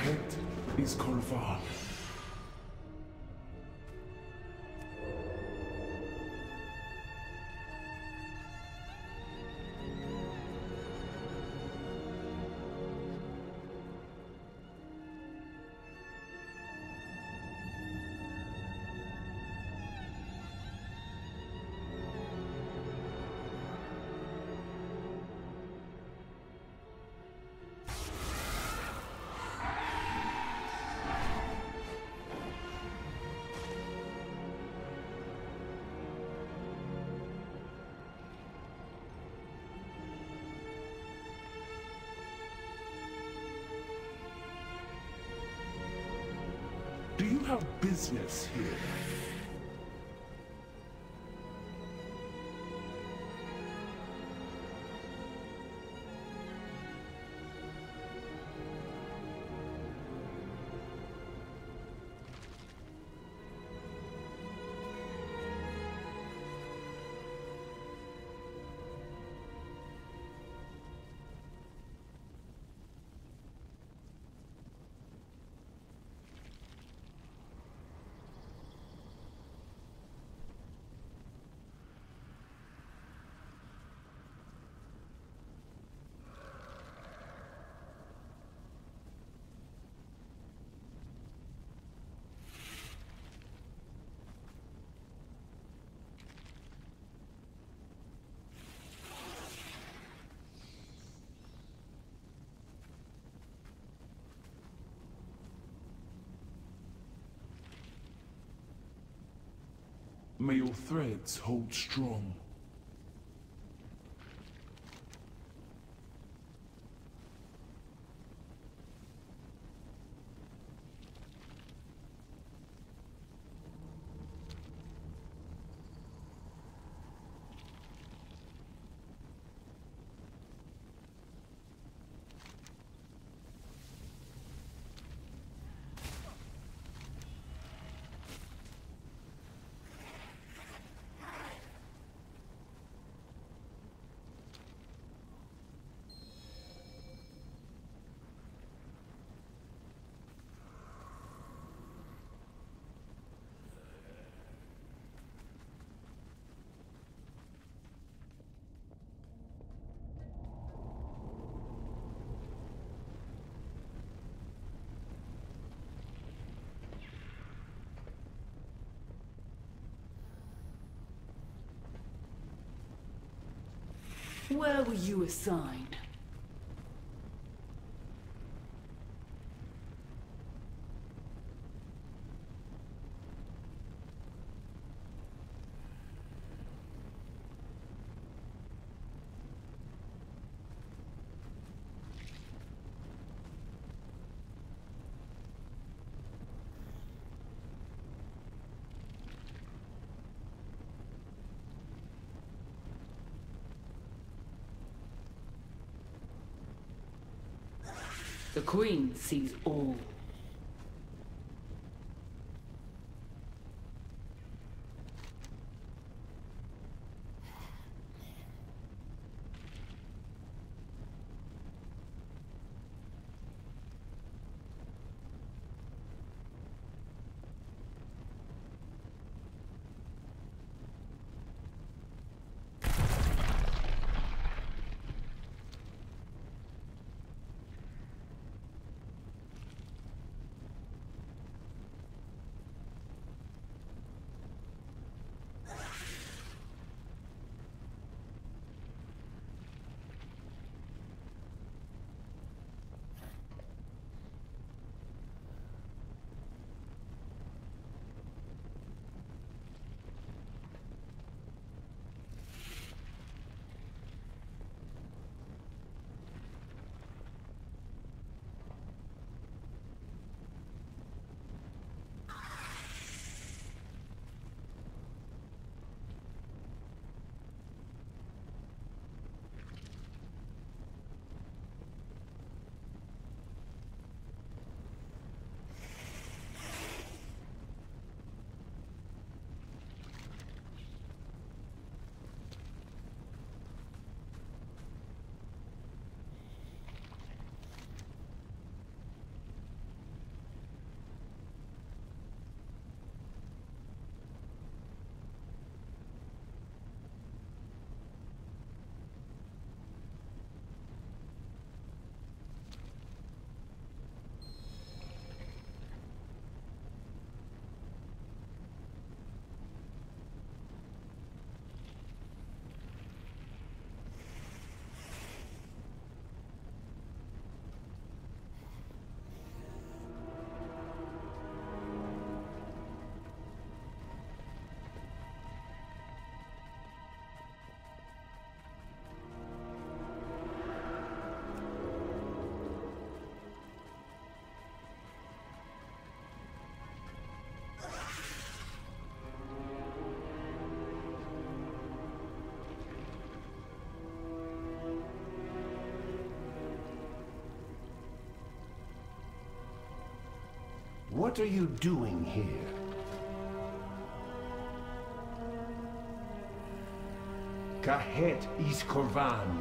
Kahet is Korvan. Business here? May your threads hold strong.
Where you assigned? The Queen sees all.
What are you doing here? Kahet is Korvan.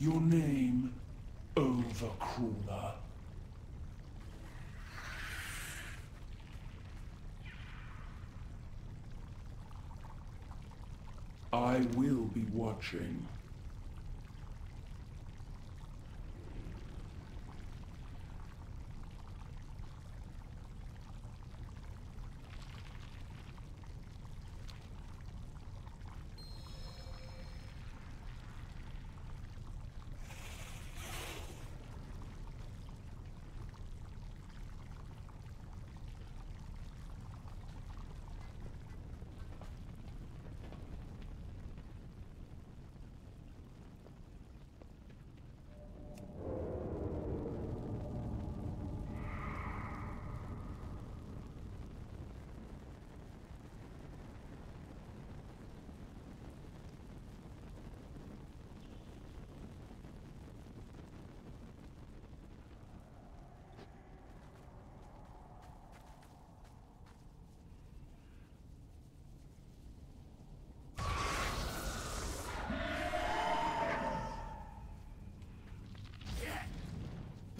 Your name, Overcrawler. I will be watching.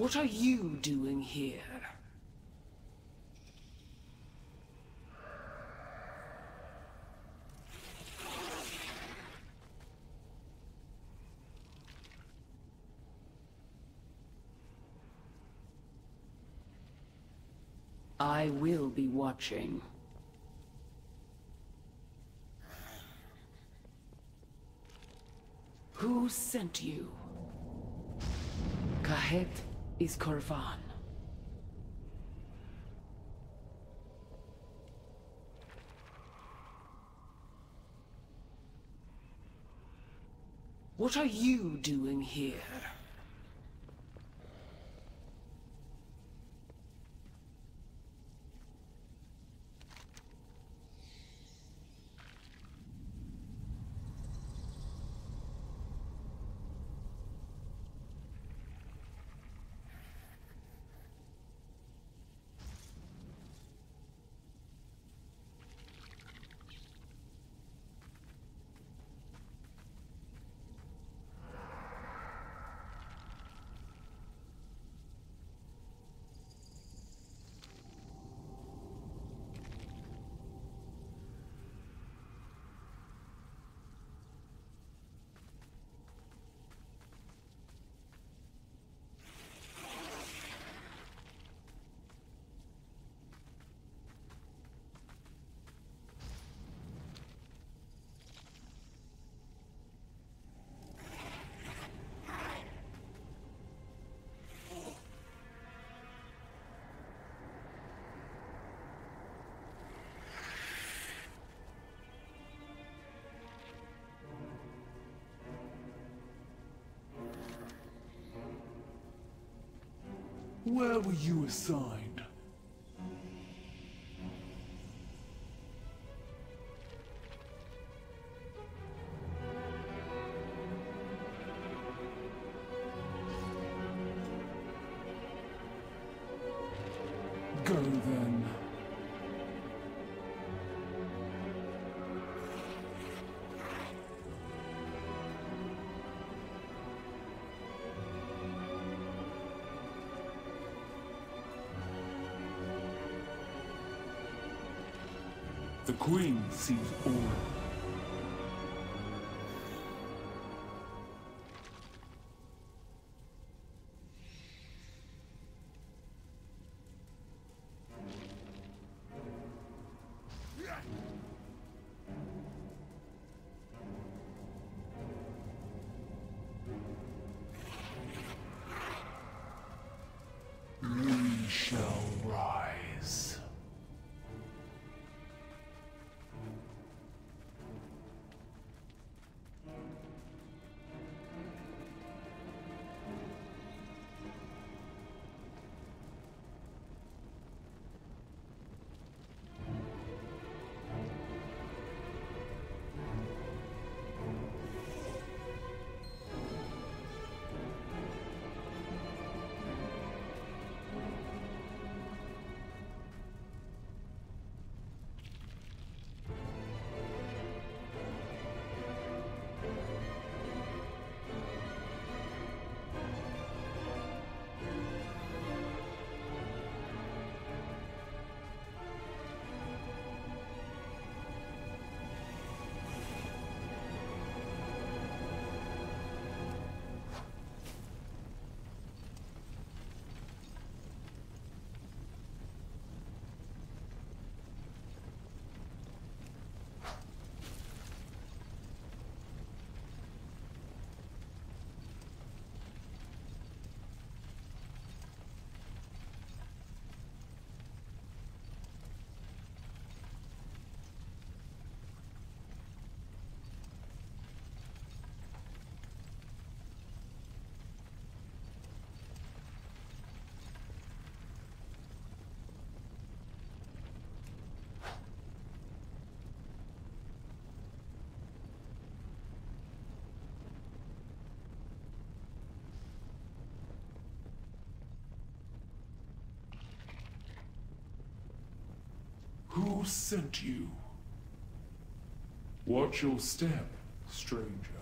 What are you doing here? I will be watching. Who sent you? Kahet is Korvan. What are you doing here?
Where were you assigned? Queen sees all. Who sent you? Watch your step, stranger.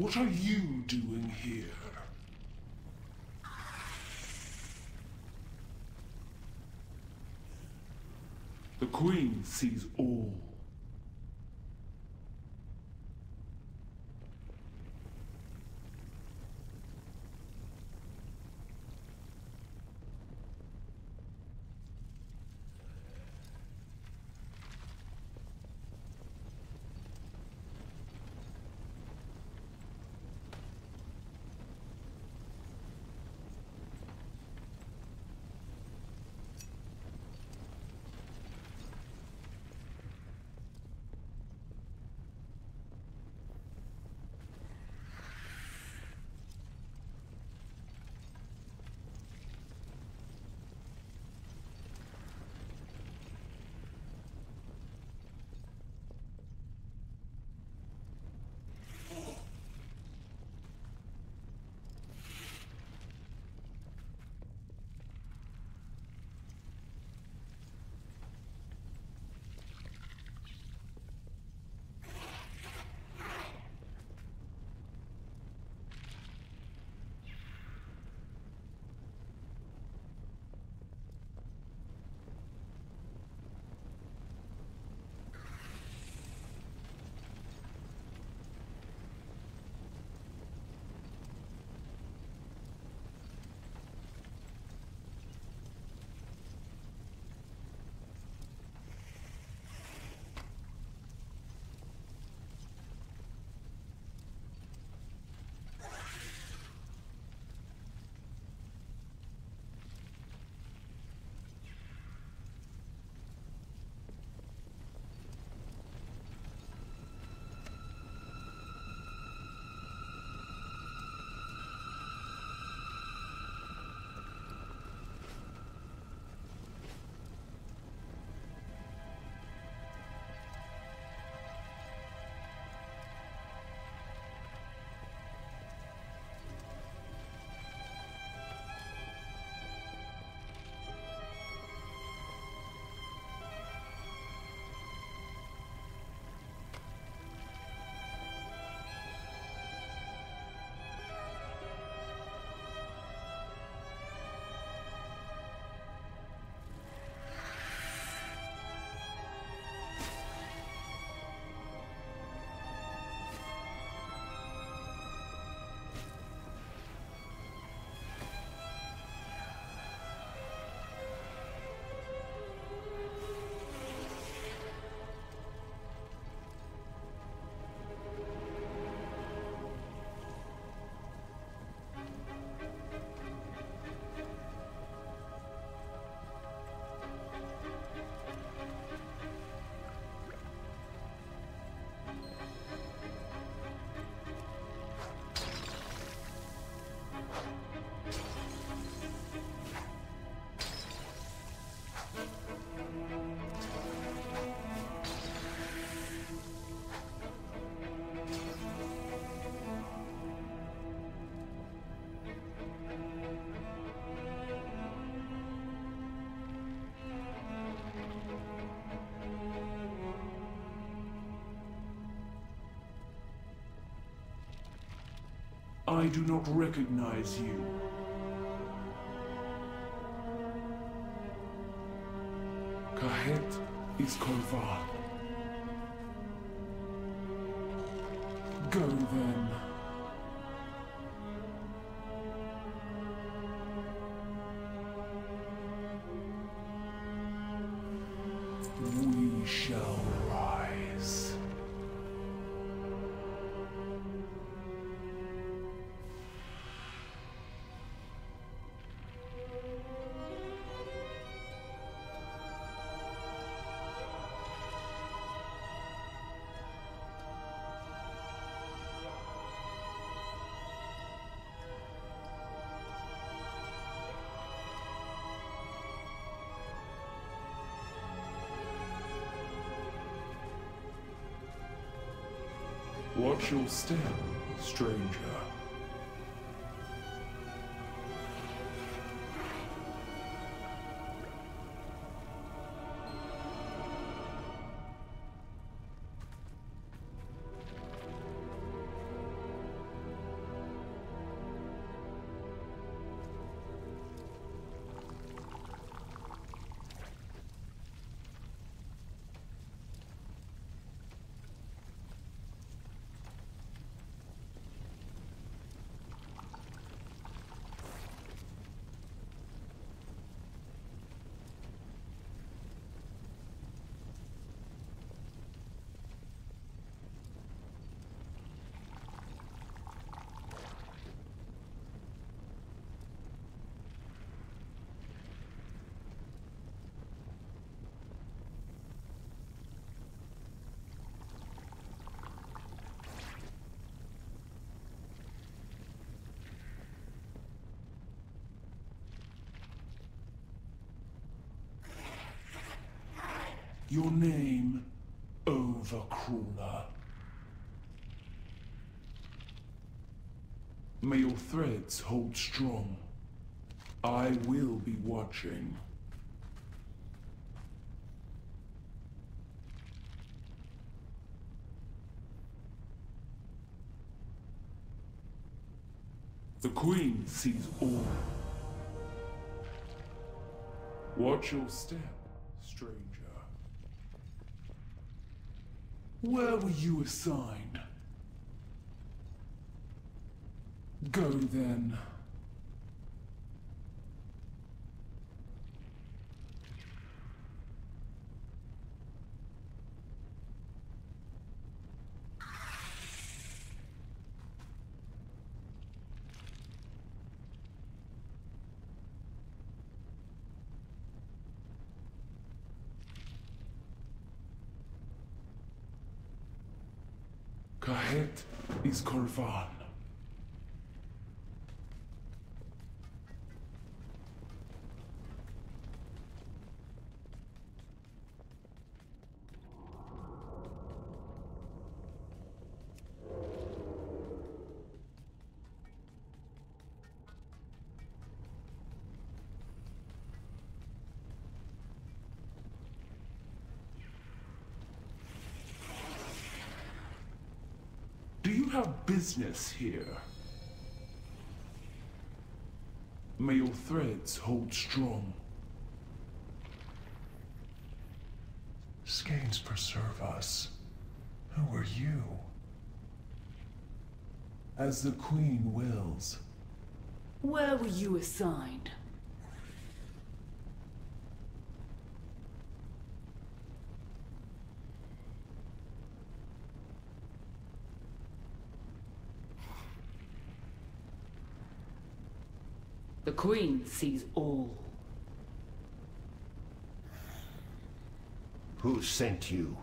What are you doing here? The Queen sees all. I do not recognize you. Kahet is Korvar. Your step, stranger. Your name, Overcrawler. May your threads hold strong. I will be watching. The Queen sees all. Watch your step, Where were you assigned? Go then. Kahet is Korvan. Business here? May your threads hold strong.
Skanes preserve us. Who are you? As the Queen wills.
Where were you assigned? The Queen sees all.
Who sent you?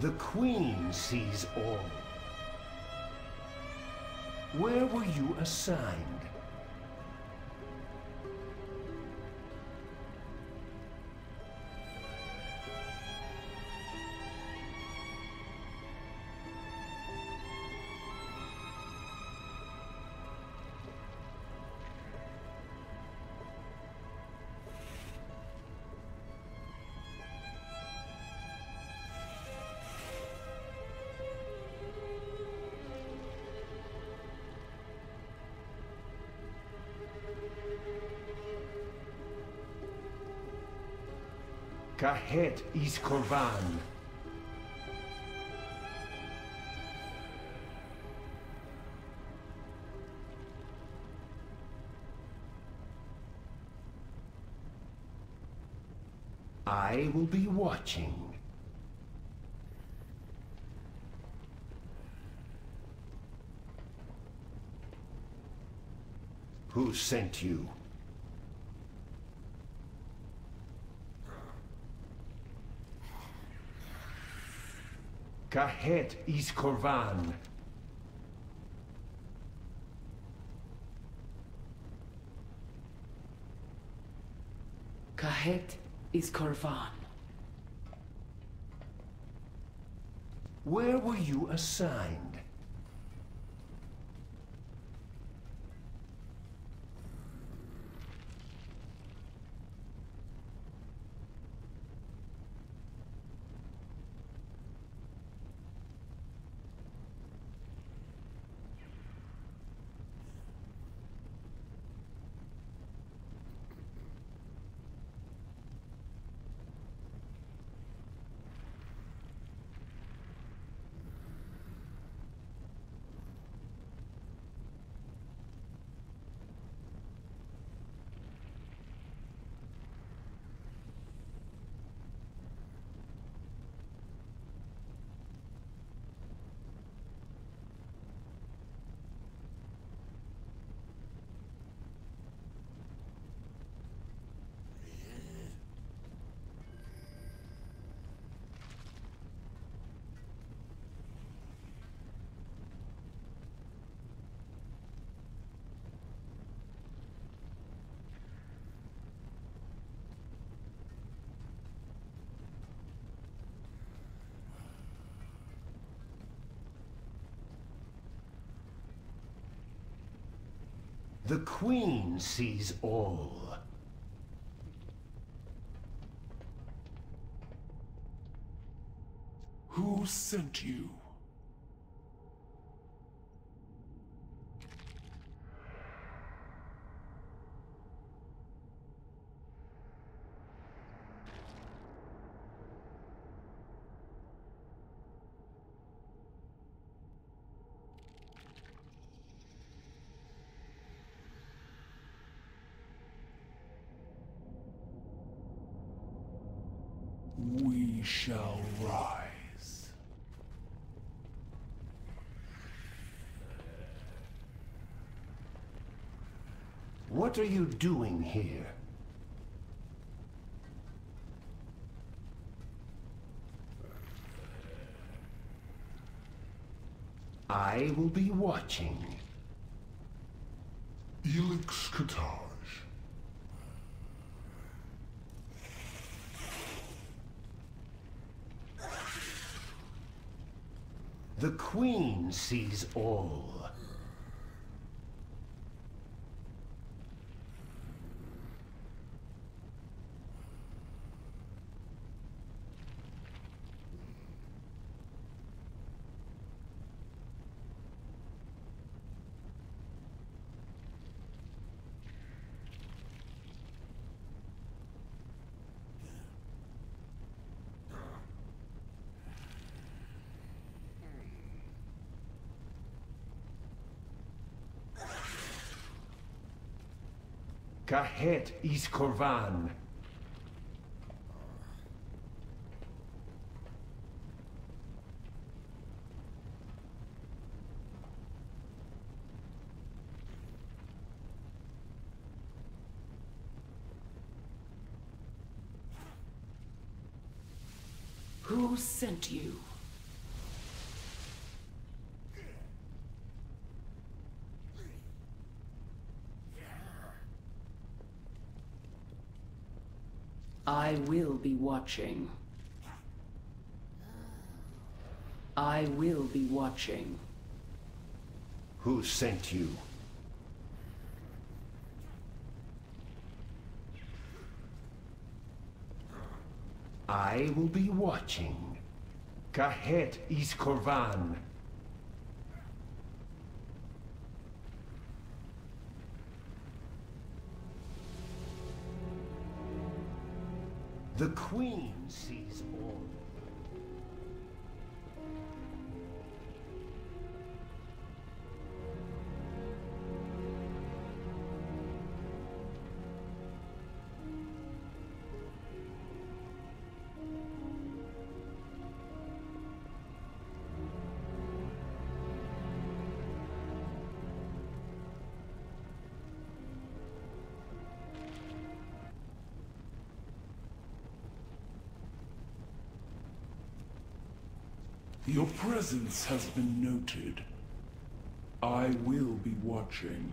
The Queen sees all. Where were you assigned? Kahet is Korvan. I will be watching. Who sent you? Kahet is Korvan.
Kahet is Korvan.
Where were you assigned? The Queen sees all.
Who sent you? We shall rise.
What are you doing here? I will be watching.
Elix Kataj.
The Queen sees all. Kahet is Korvan.
Who sent you? I will be watching. I will be watching.
Who sent you? I will be watching. Kahet is Korvan. The Queen sees
presence has been noted. I will be watching.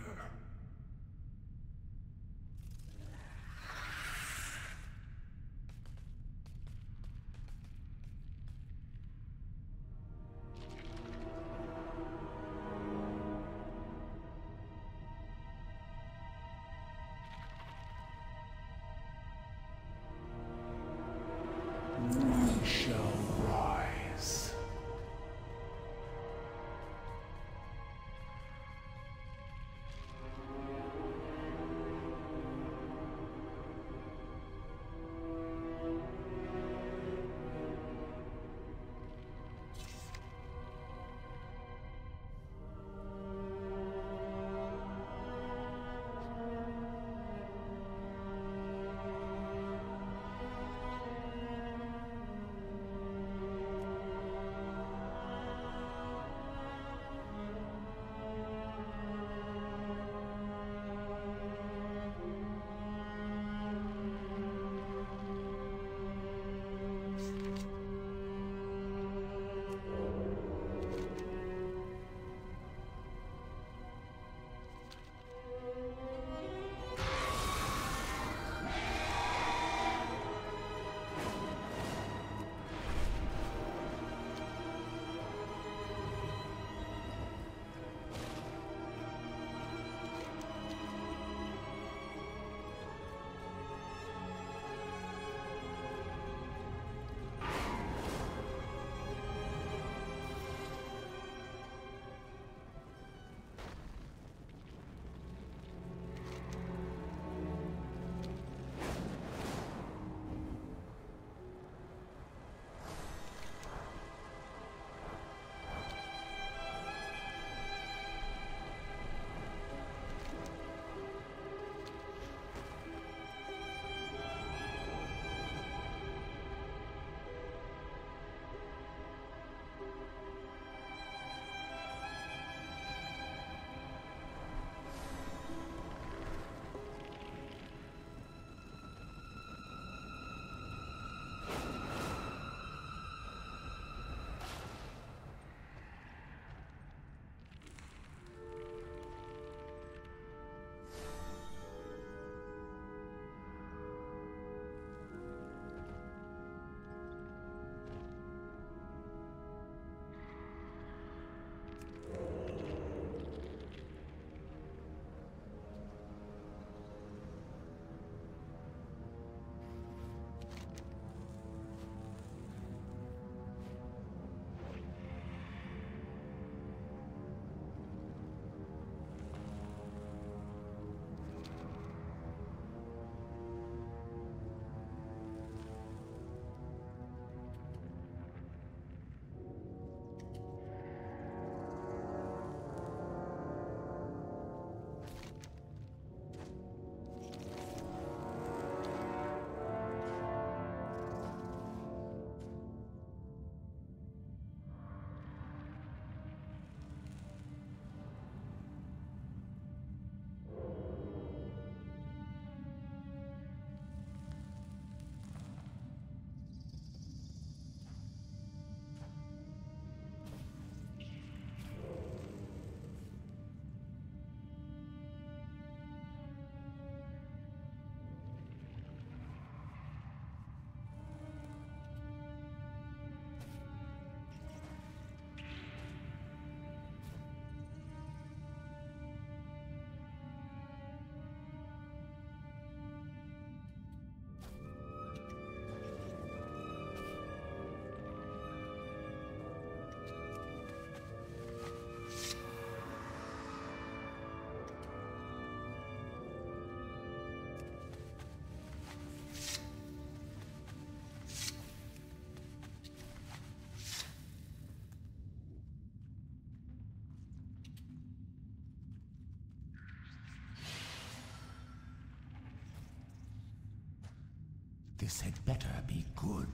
This had better be good.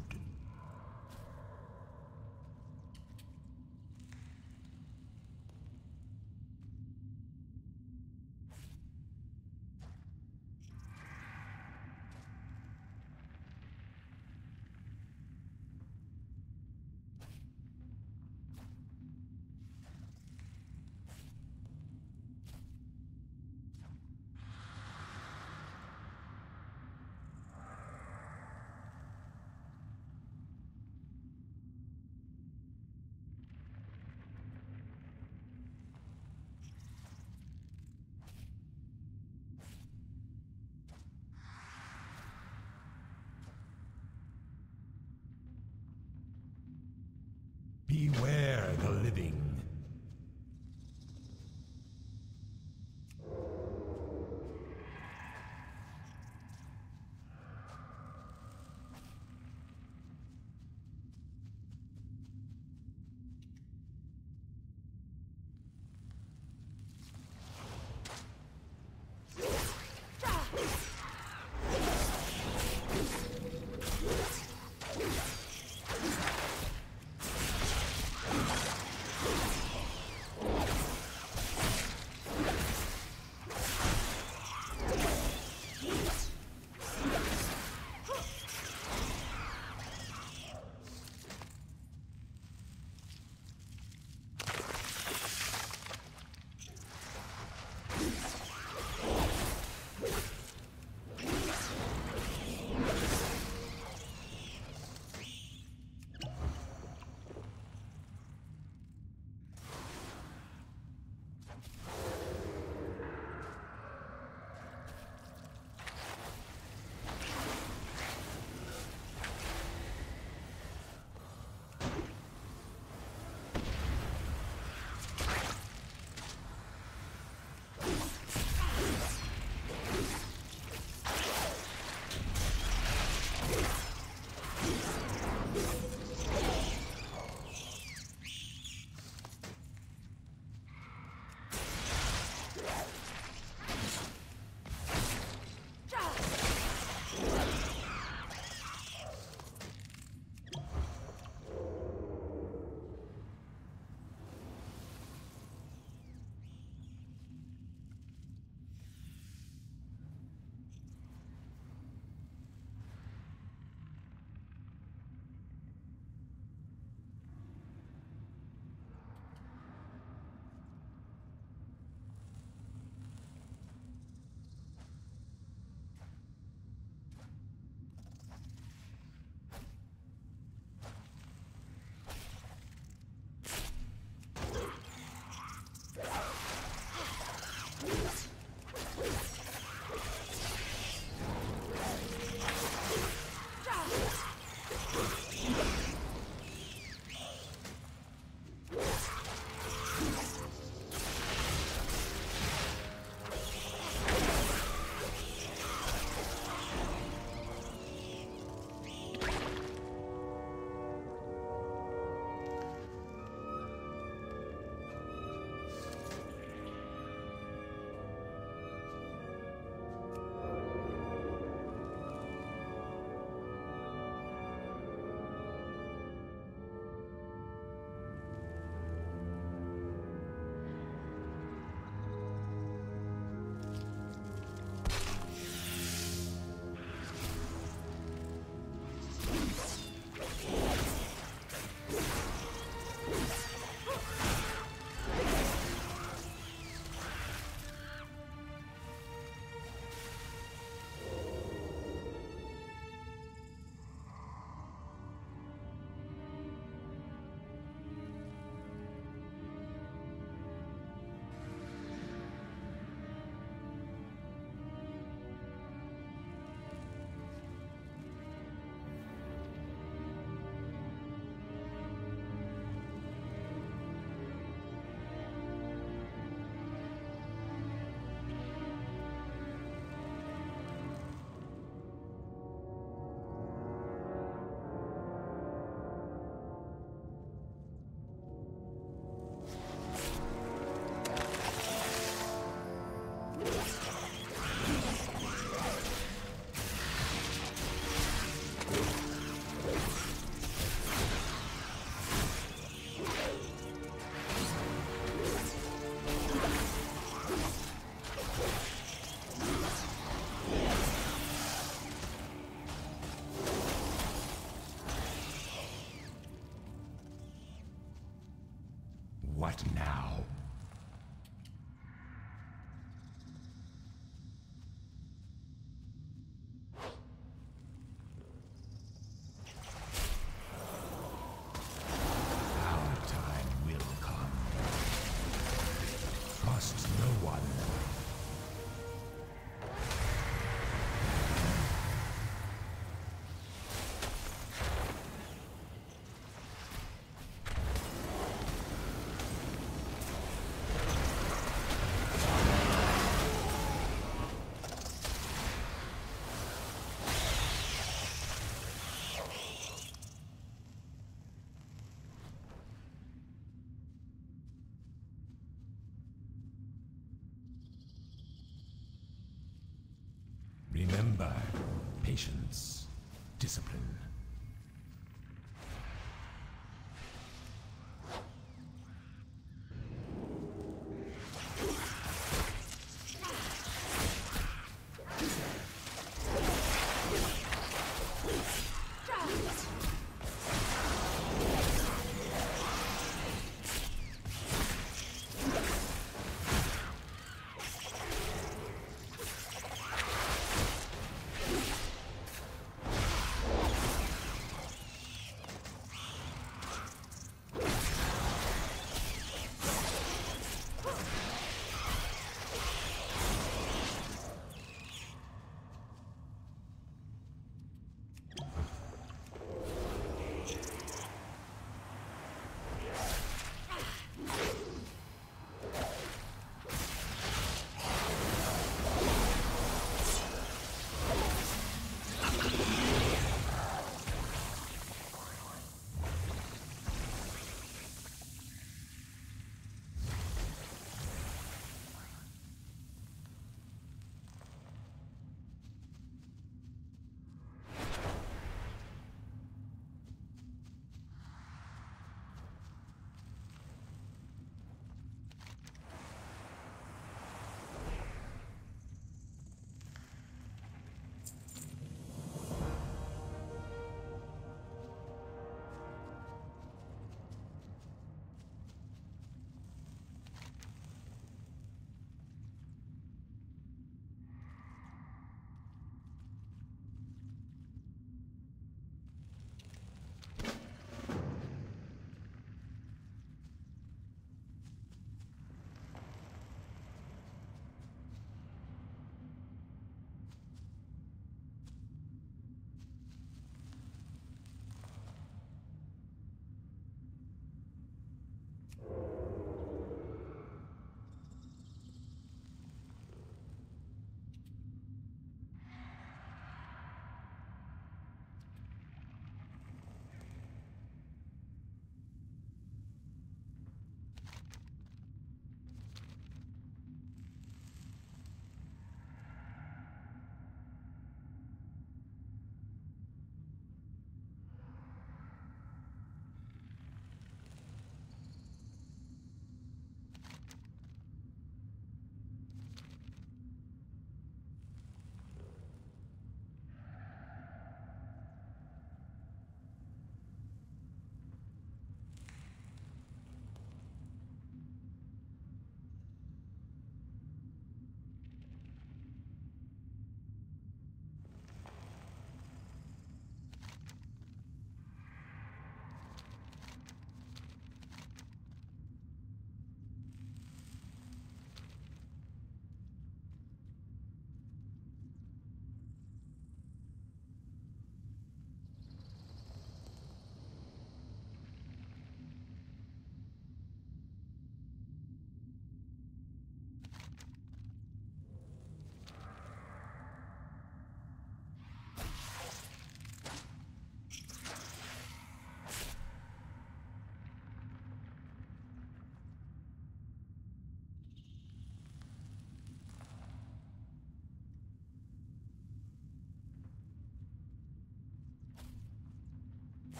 What now? Patience,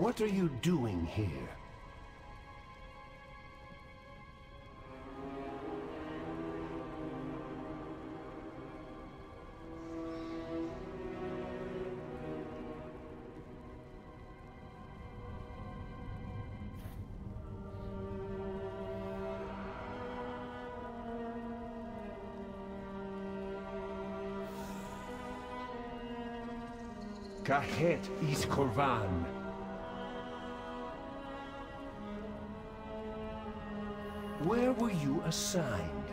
What are you doing here? Kahet is Korvan. Assigned?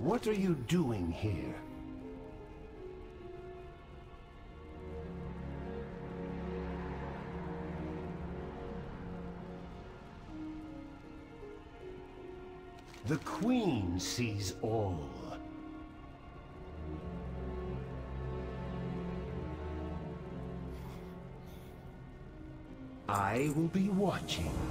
What are you doing here? The Queen sees all. I will be watching.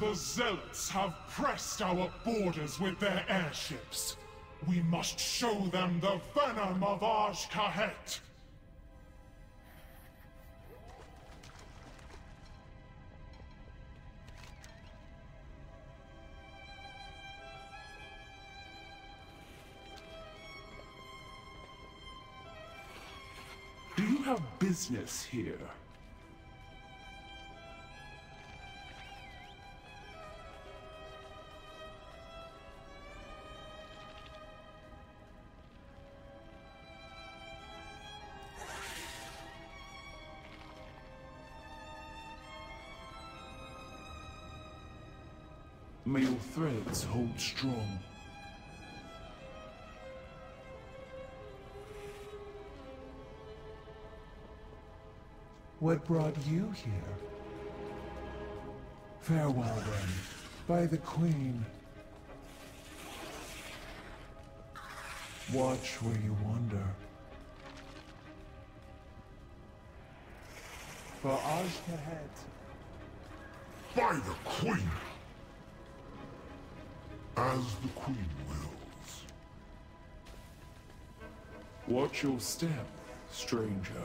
The Zealots have pressed our borders with their airships. We must show them the venom of Kahet.
Do you have business here? May your threads hold strong.
What brought you here? Farewell then, by the Queen. Watch where you wander. For Azj-Kahet.
By the Queen! As the Queen wills.
Watch your step, stranger.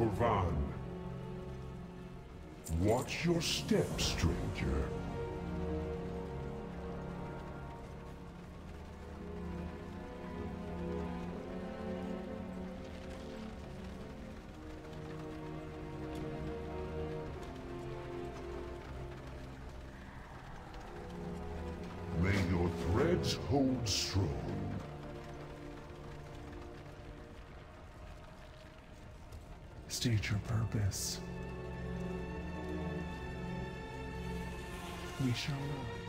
Korvan. Watch your step, stranger.
We shall rise.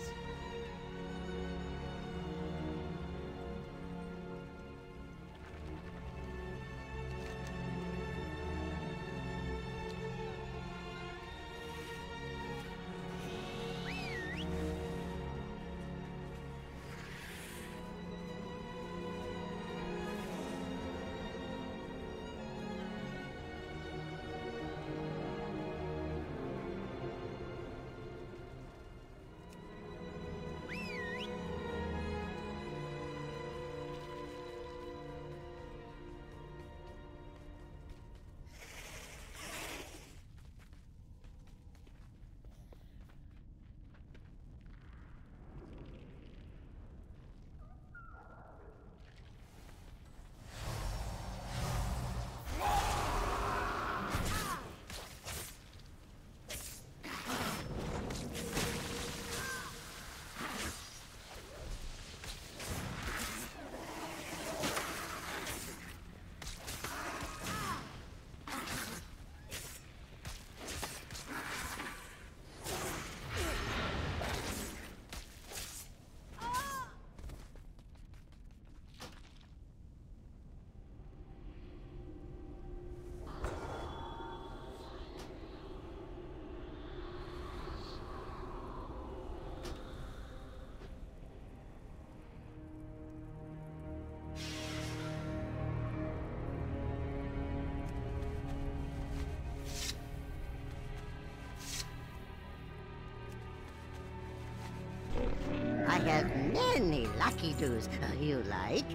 Have many lucky doos uh, you like.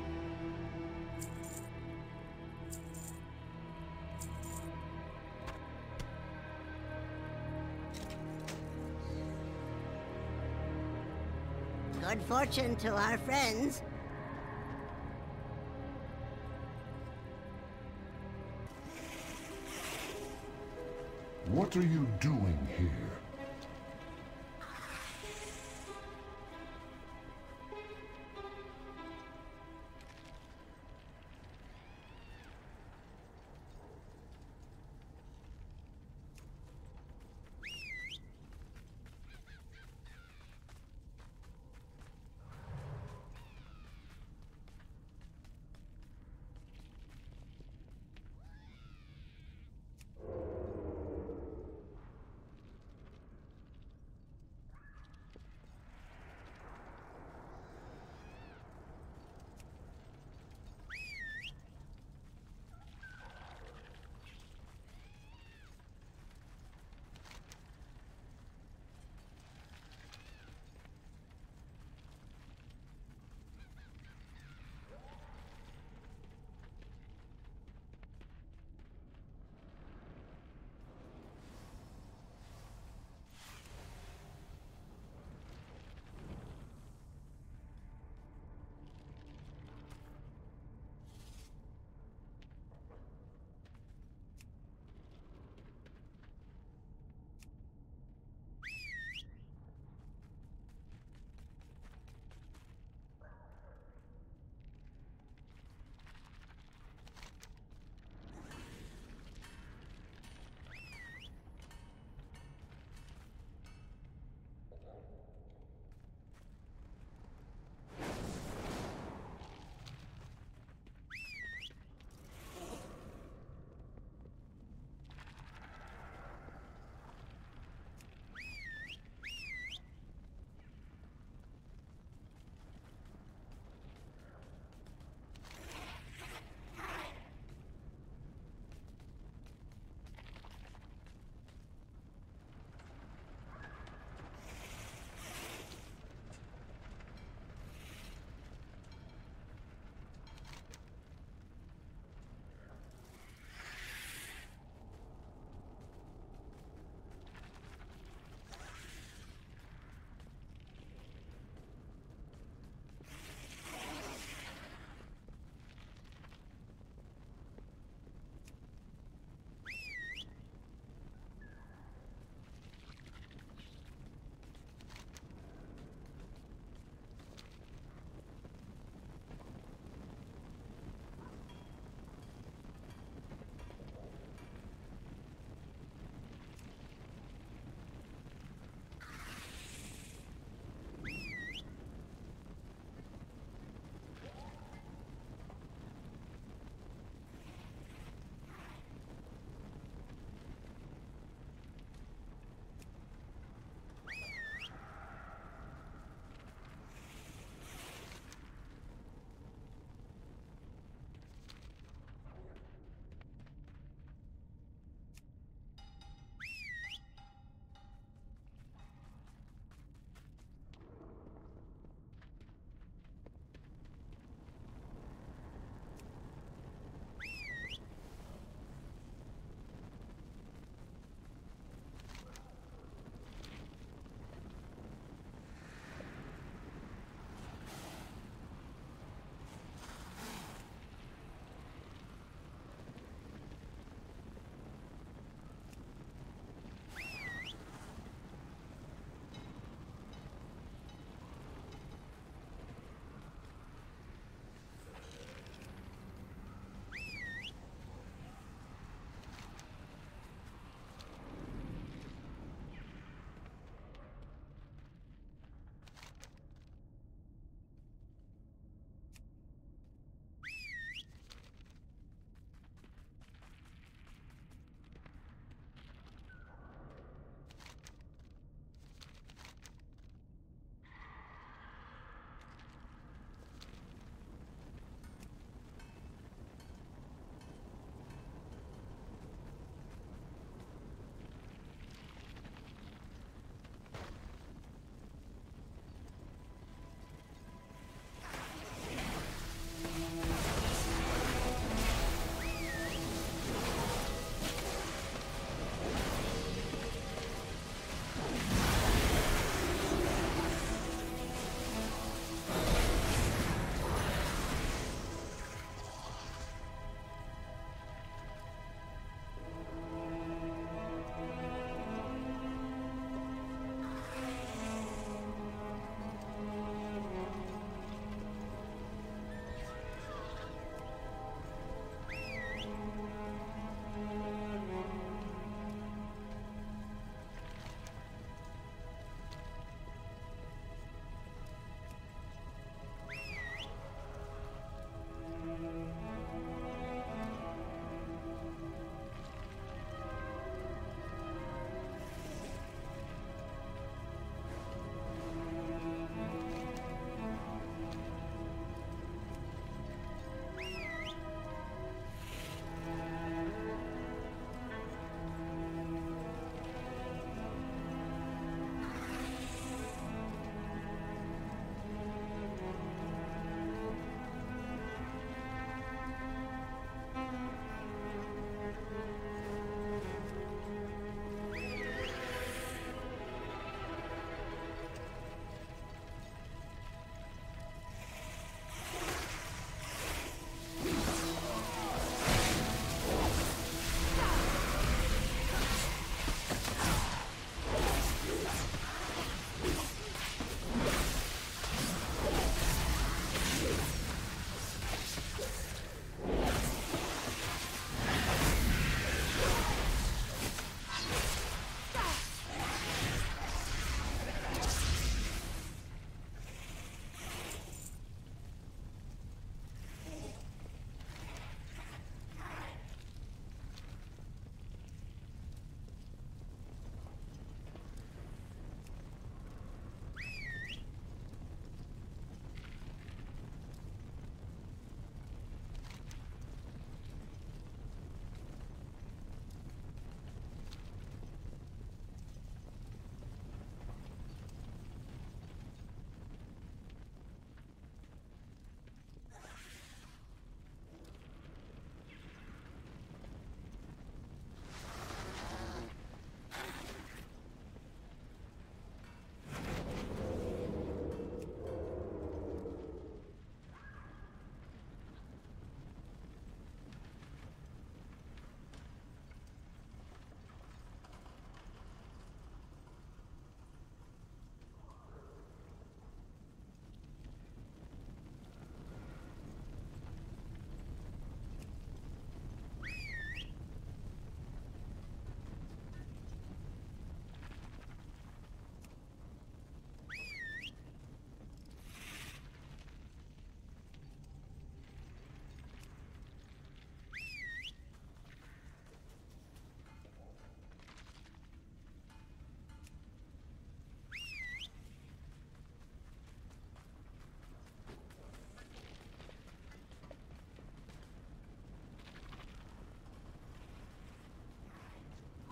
Good fortune to our friends.
What are you doing here?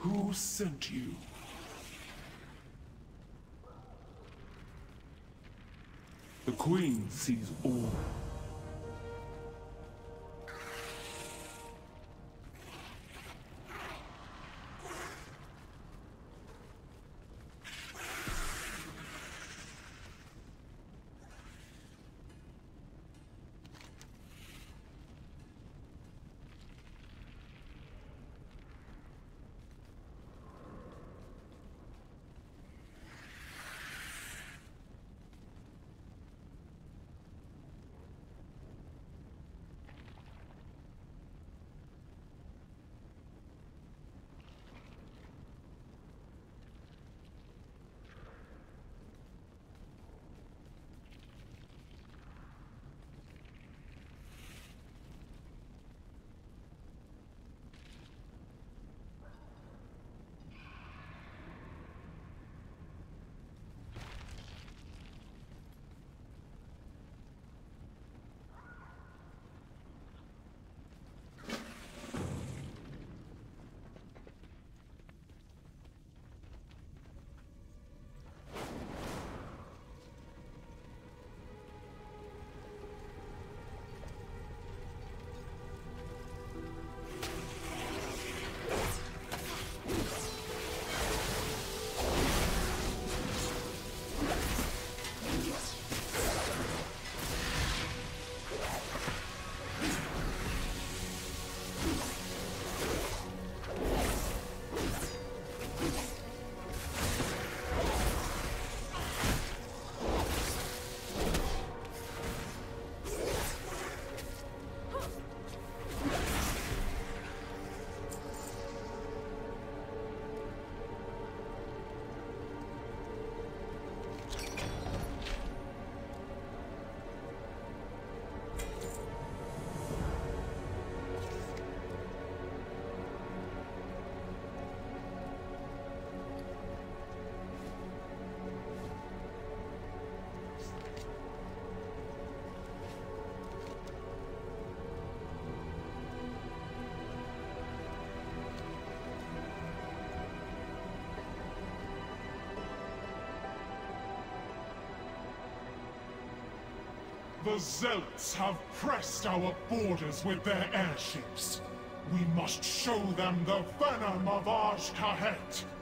Who sent you? The Queen sees all.
The Zealots have pressed our borders with their airships. We must show them the venom of Azj-Kahet.
Are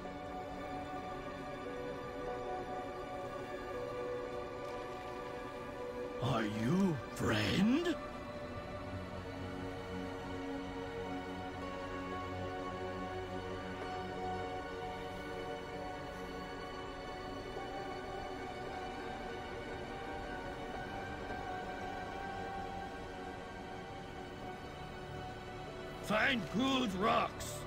Find good rocks.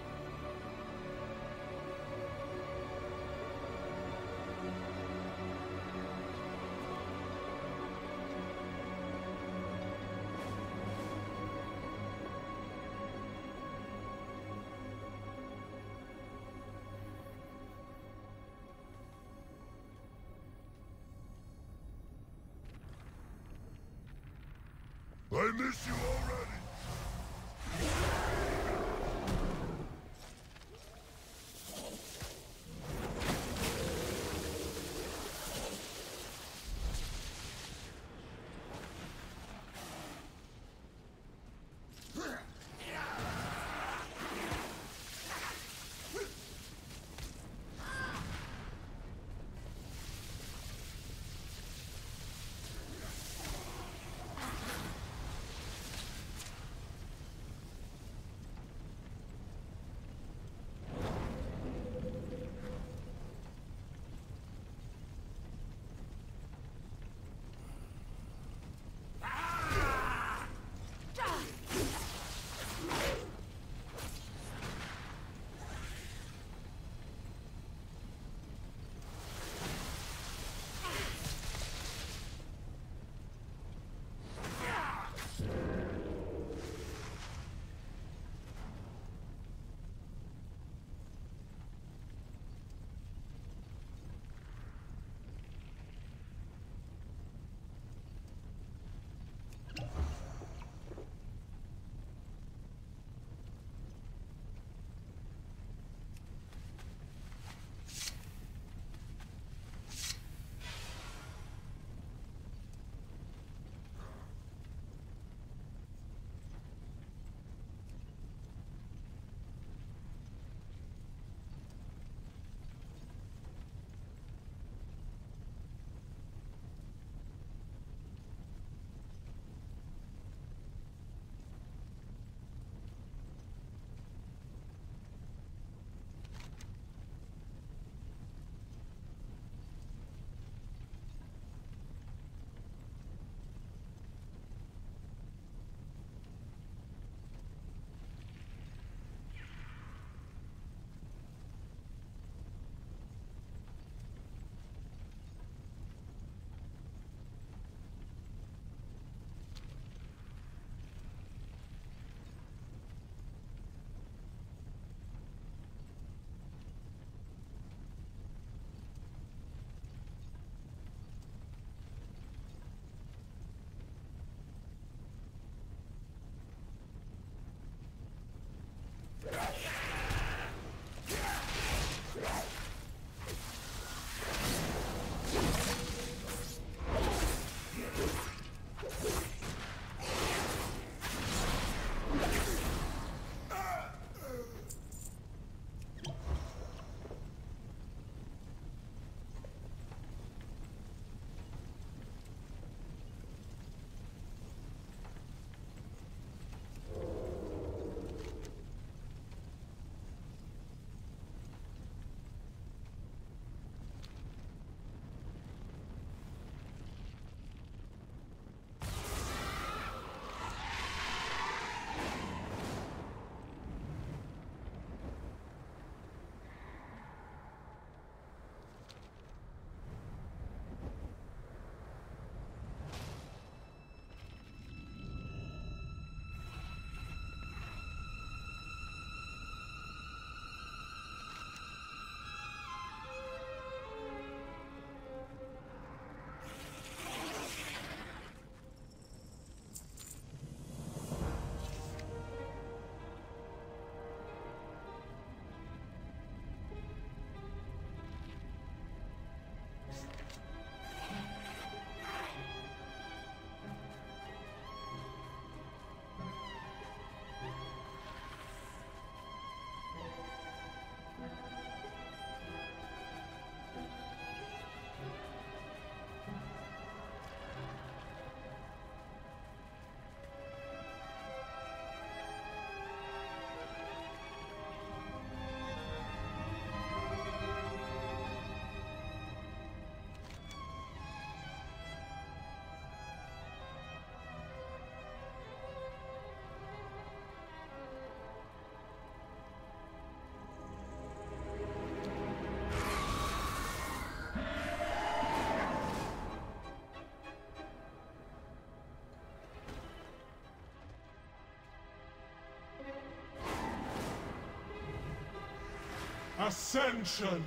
Ascension,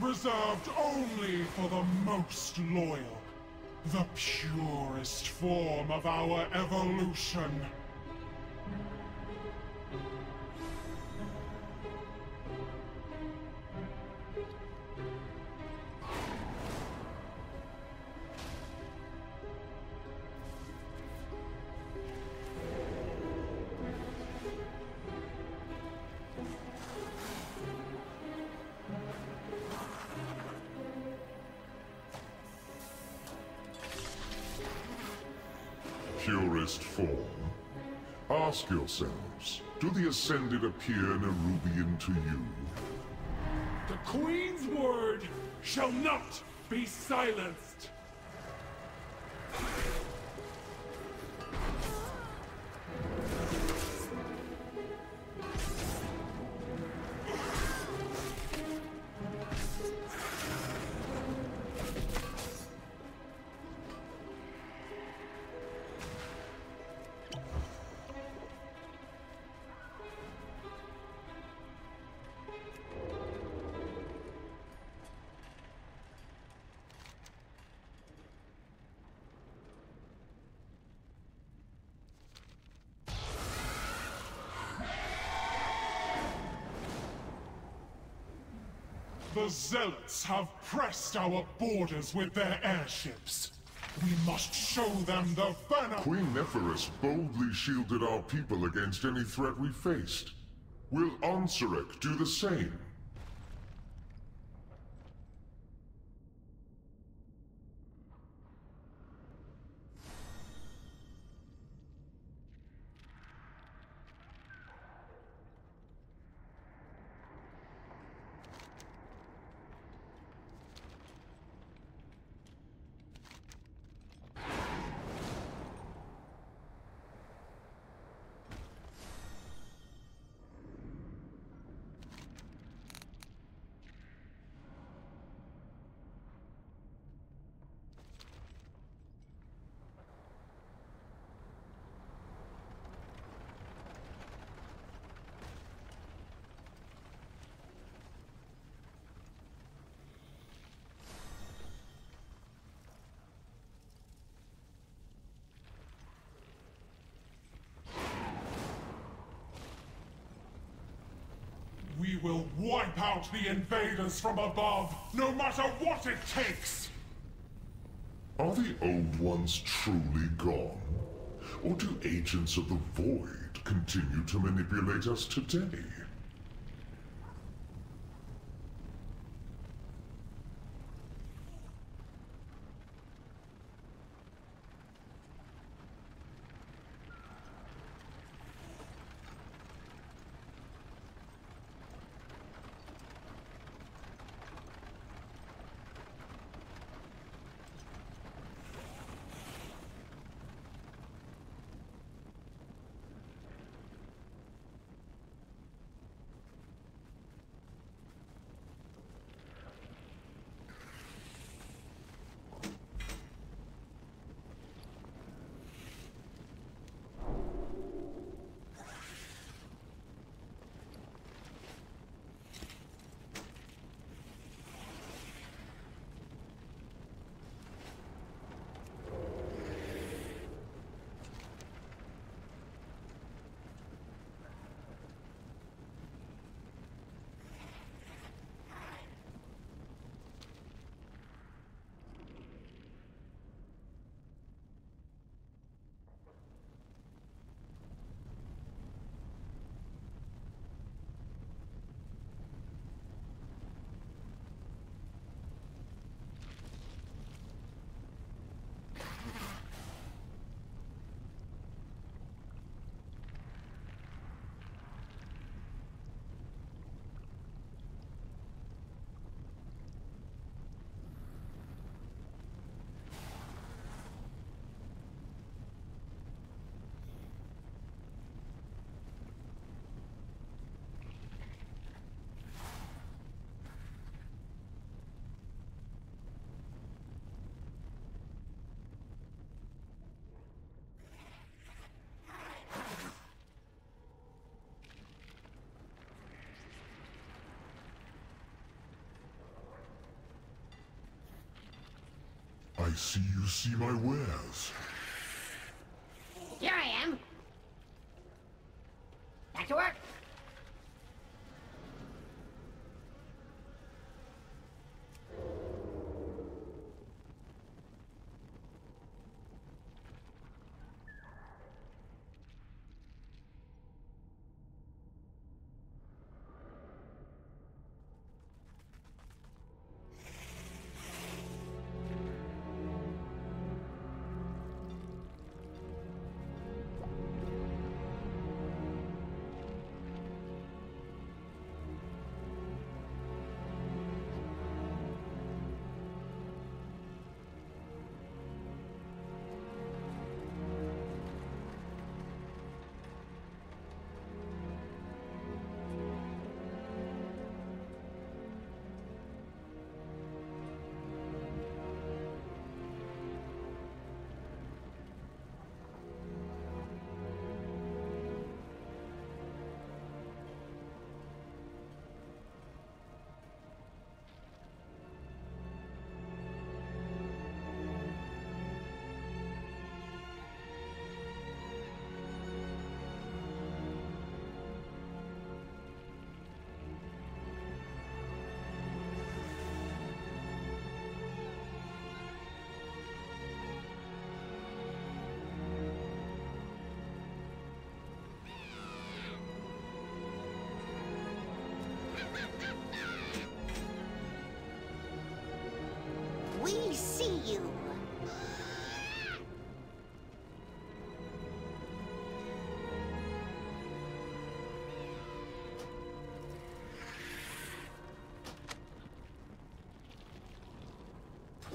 reserved only for the most loyal. The purest form of our evolution.
The Ascended appear Nerubian to you?
The Queen's word shall not be silenced!
Zealots have pressed our borders with their airships. We must show them the venom-
Queen Neferis boldly shielded our people against any threat we faced. Will Ansurek do the same?
We will wipe out the invaders from above, no matter what it takes!
Are the Old Ones truly gone? Or do agents of the Void continue to manipulate us today?
I see you see my wares.
Here I am.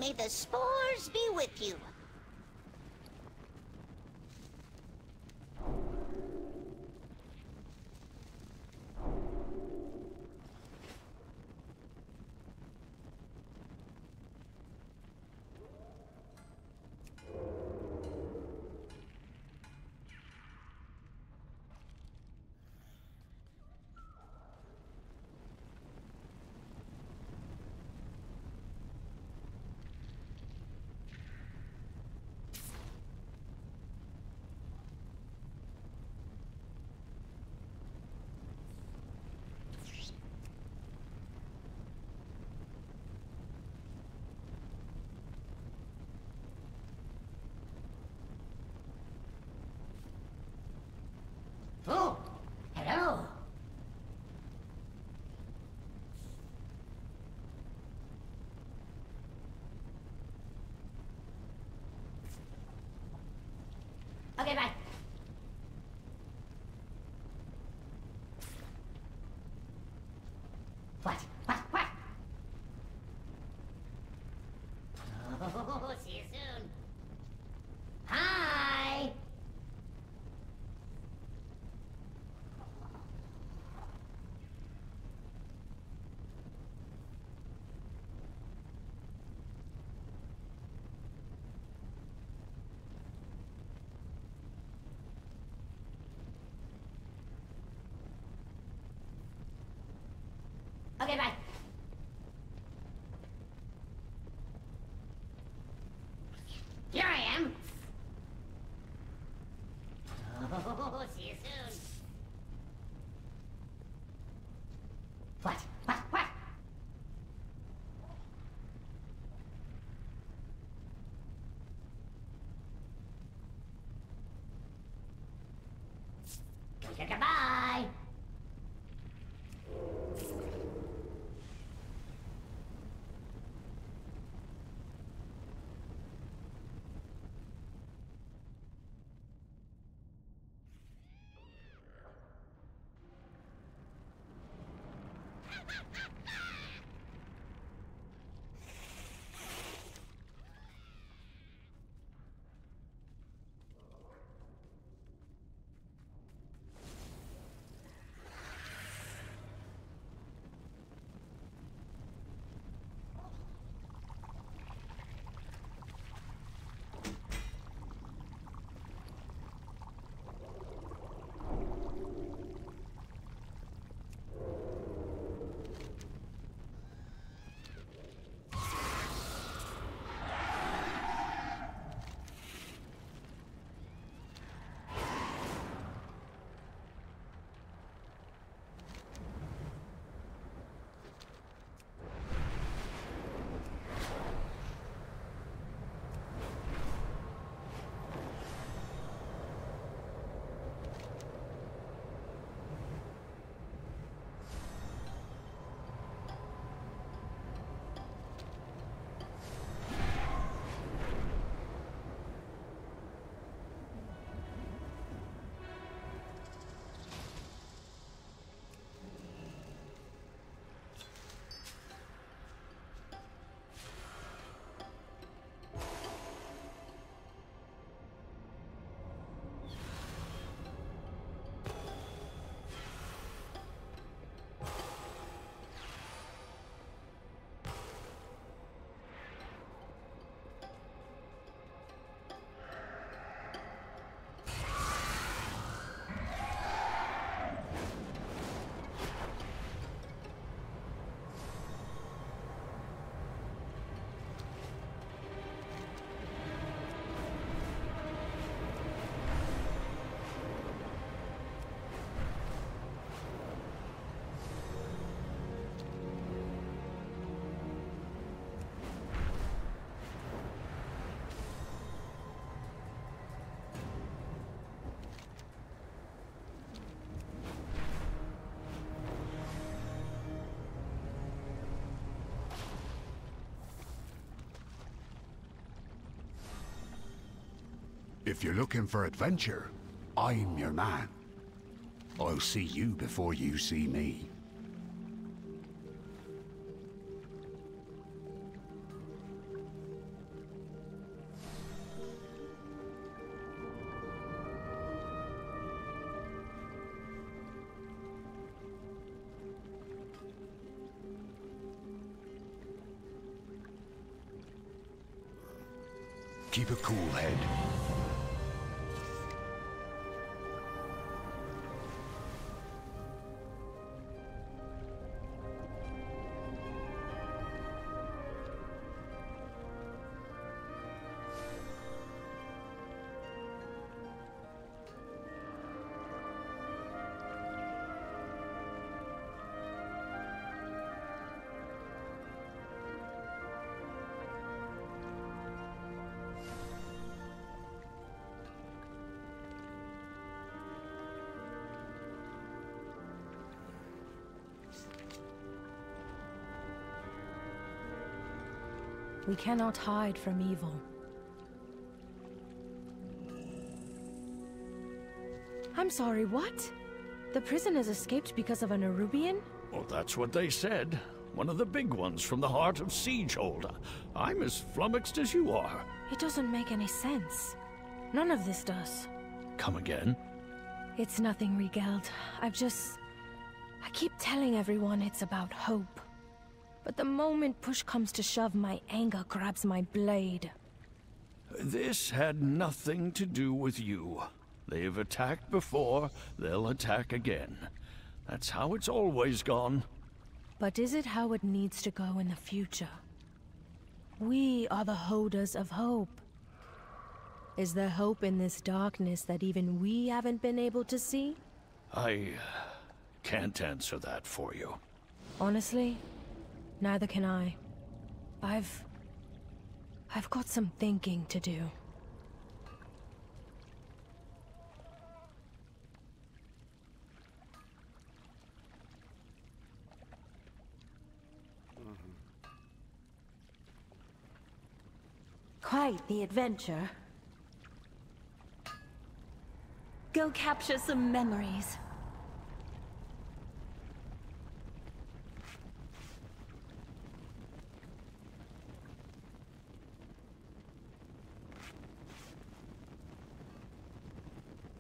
May the spores be with you. Okay, bye. Okay, bye. Here I am. Oh, see you soon. What? What? What? Goodbye.
If you're looking for adventure, I'm your man. I'll see you before you see me.
We cannot hide from evil. I'm sorry, what? The prisoners escaped because of an Nerubian?
Well, that's what they said. One of the big ones from the heart of Siegeholder. I'm as flummoxed as you are.
It doesn't make any sense. None of this does.
Come again?
It's nothing, Regeld. I've just... I keep telling everyone it's about hope. But the moment push comes to shove, my anger grabs my blade.
This had nothing to do with you. They've attacked before, they'll attack again. That's how it's always gone.
But is it how it needs to go in the future? We are the holders of hope. Is there hope in this darkness that even we haven't been able to see?
I can't answer that for you.
Honestly, neither can I. I've... I've got some thinking to do. Mm-hmm.
Quite the adventure. Go capture some memories.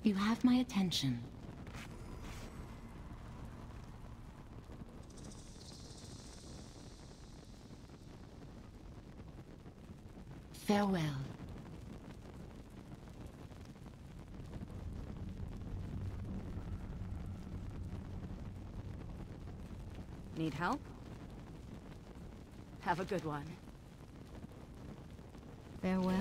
You have my attention. Farewell.
Need help? Have a good one.
Farewell.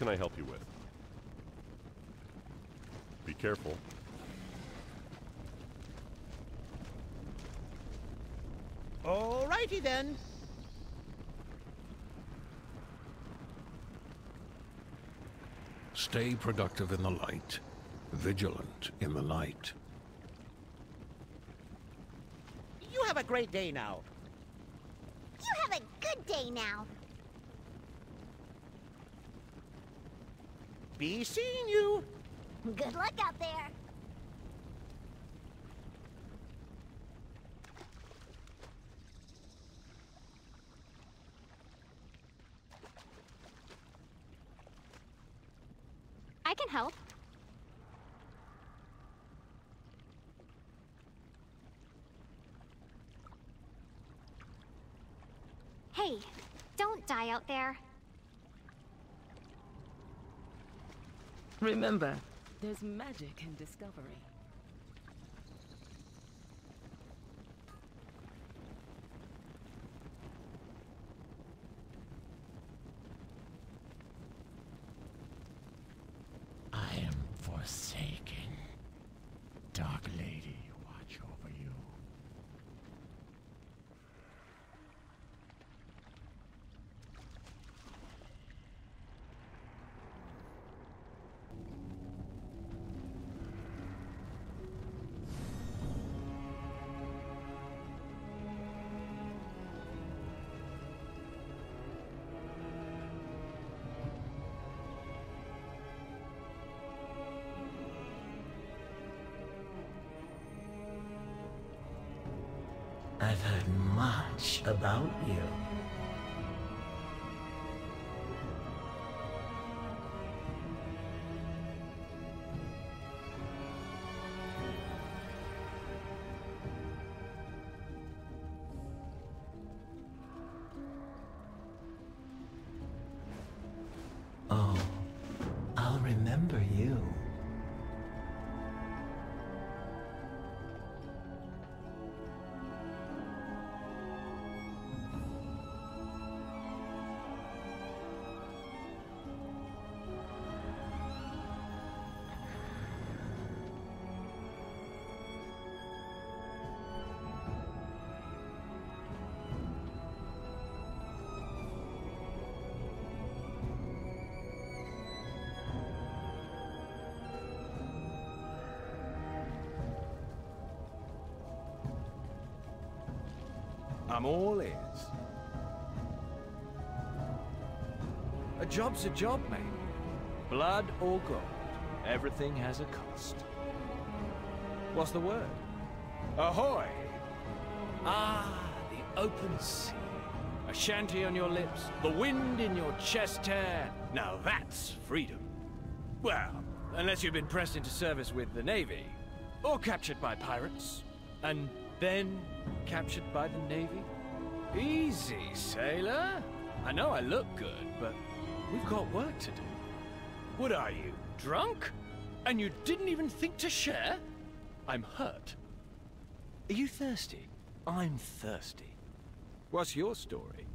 Can I help you with? Be careful.
Alrighty then.
Stay productive in the light, vigilant in the night.
You have a great day now.
You have a good day now.
Be seeing you.
Good luck out there.
I can help. Hey, don't die out there.
Remember, there's magic in discovery.
I'm all ears. A job's a job, mate. Blood or gold, everything has a cost. What's the word? Ahoy! Ah, the open sea. A shanty on your lips, the wind in your chest hair. Now that's freedom. Well, unless you've been pressed into service with the Navy, or captured by pirates, and then captured by the Navy. Easy, sailor. I know I look good, but we've got work to do. What are you, drunk? And you didn't even think to share? I'm hurt. Are you thirsty? I'm thirsty. What's your story?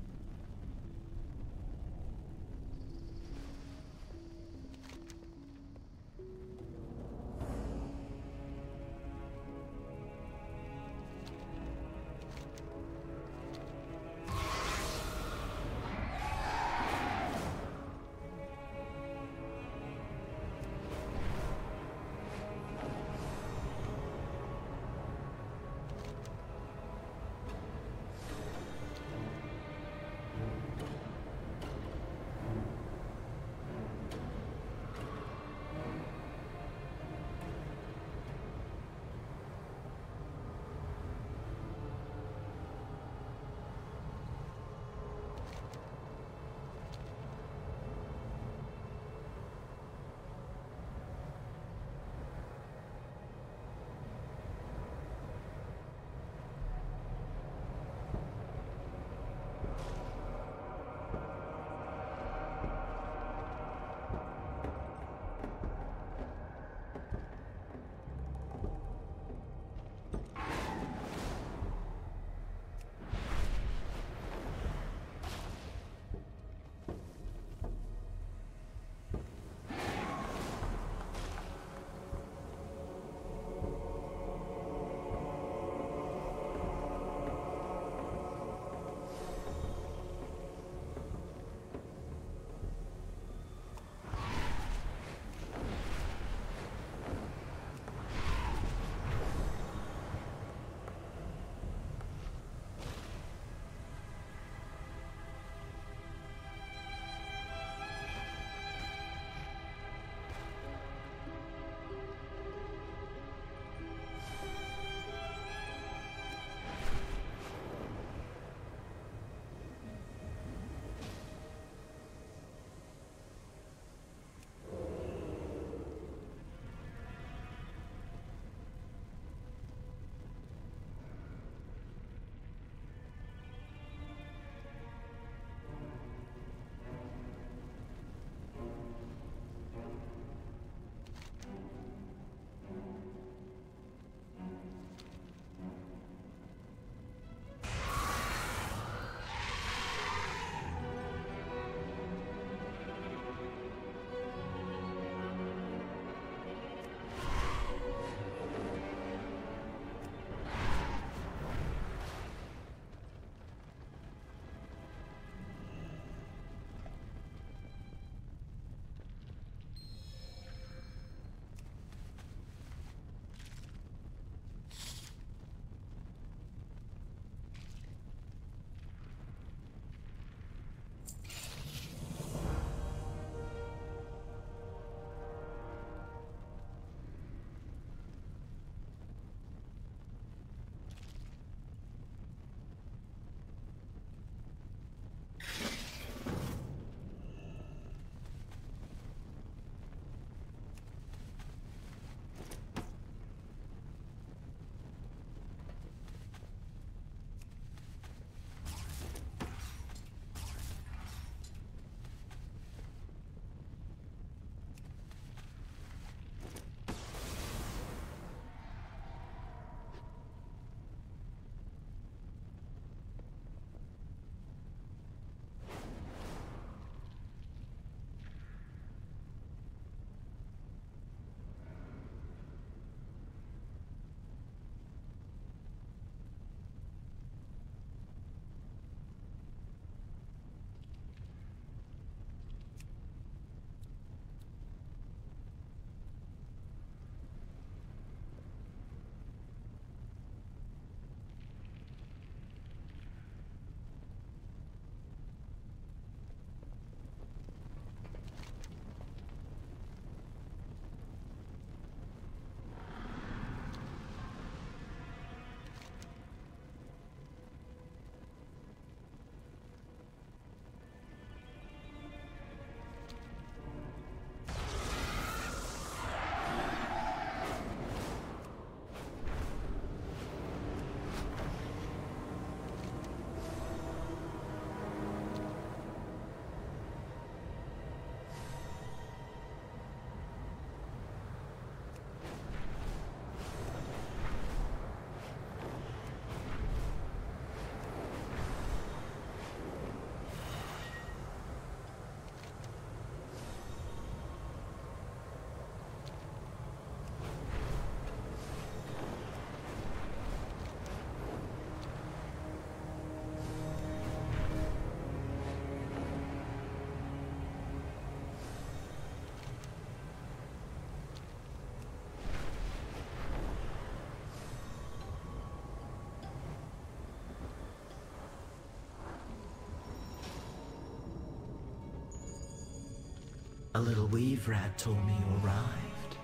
A little weave rat told me you arrived.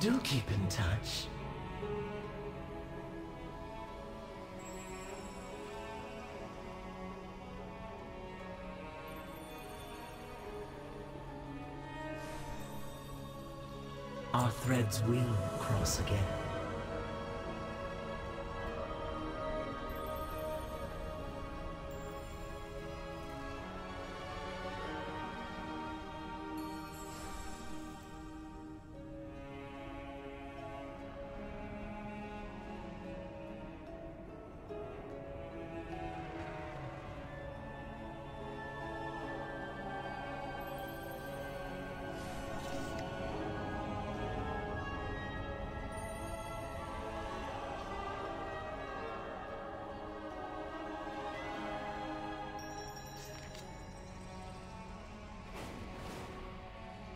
Do keep in touch. Our threads will cross again.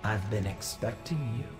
I've been expecting you.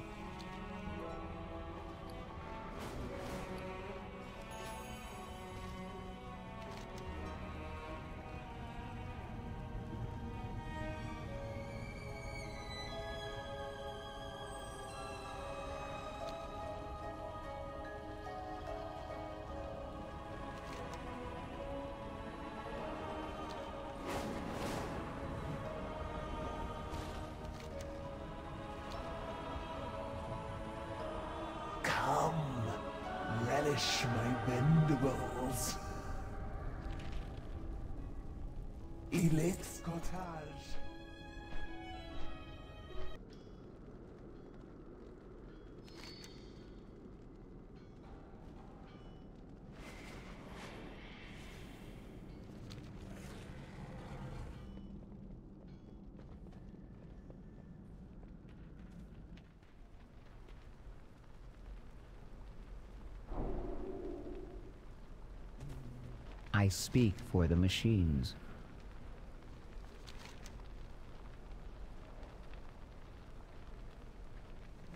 I speak for the machines.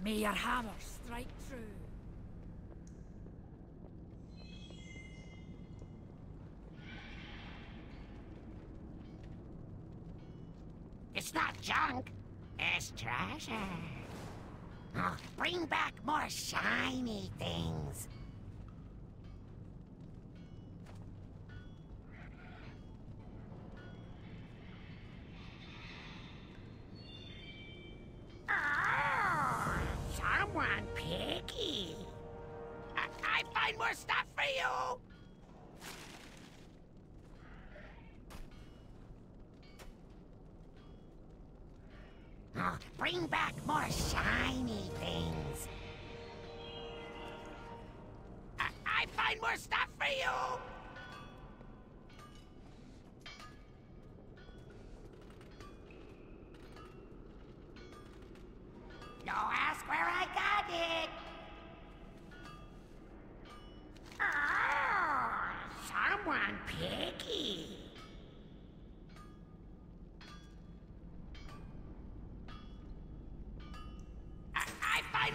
May your hammer strike true.
It's not junk. It's treasure. Oh, bring back more shiny things. Oh, someone picky. I, I find more stuff for you.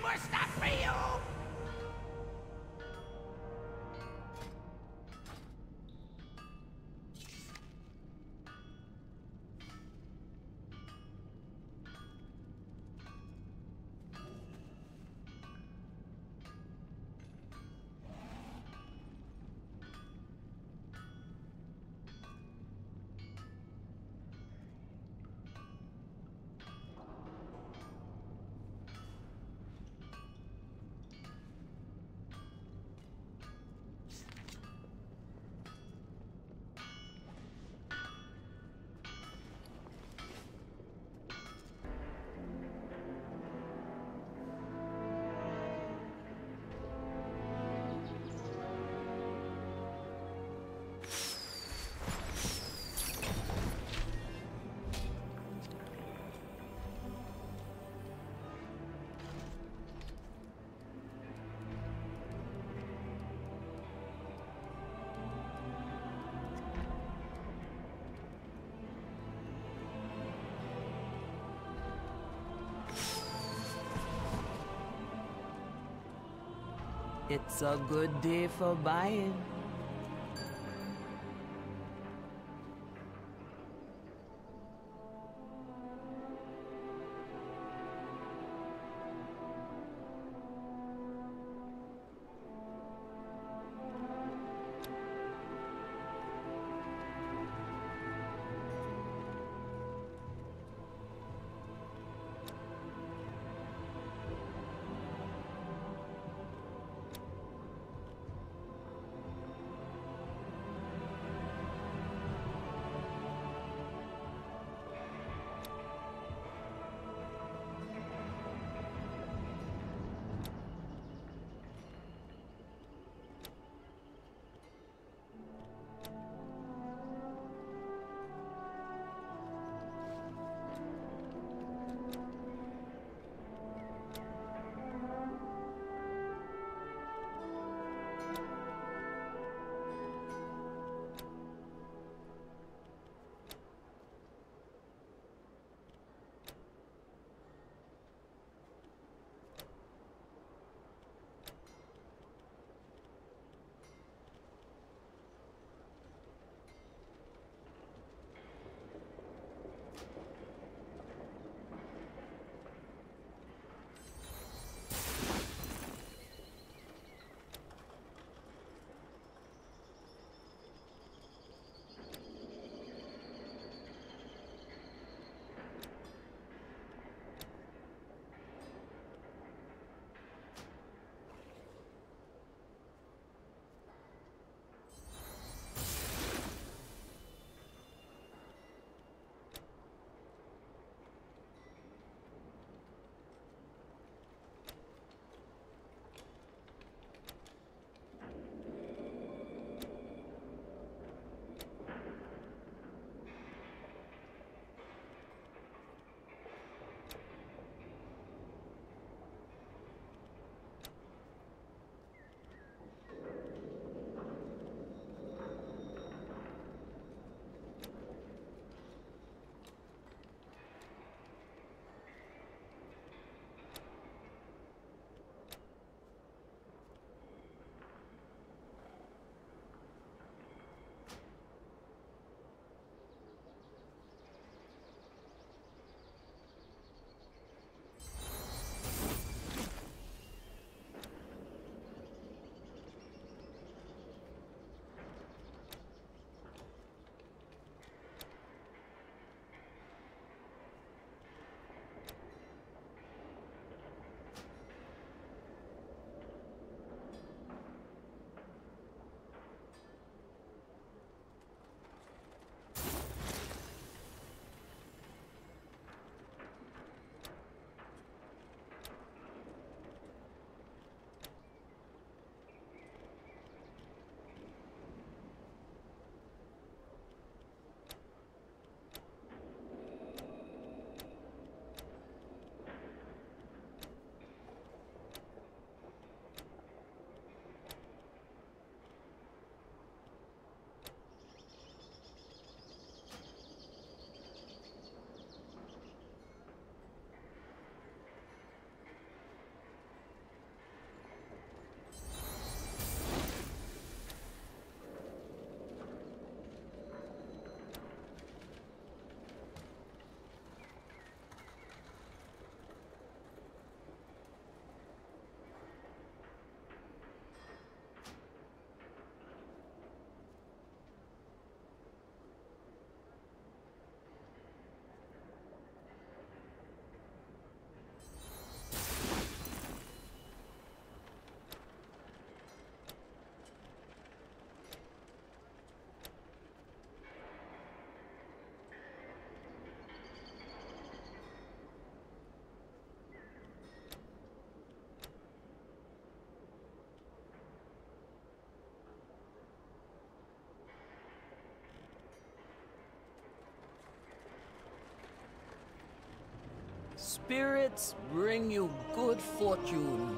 I find
It's a good day for buying. Spirits bring you good fortune.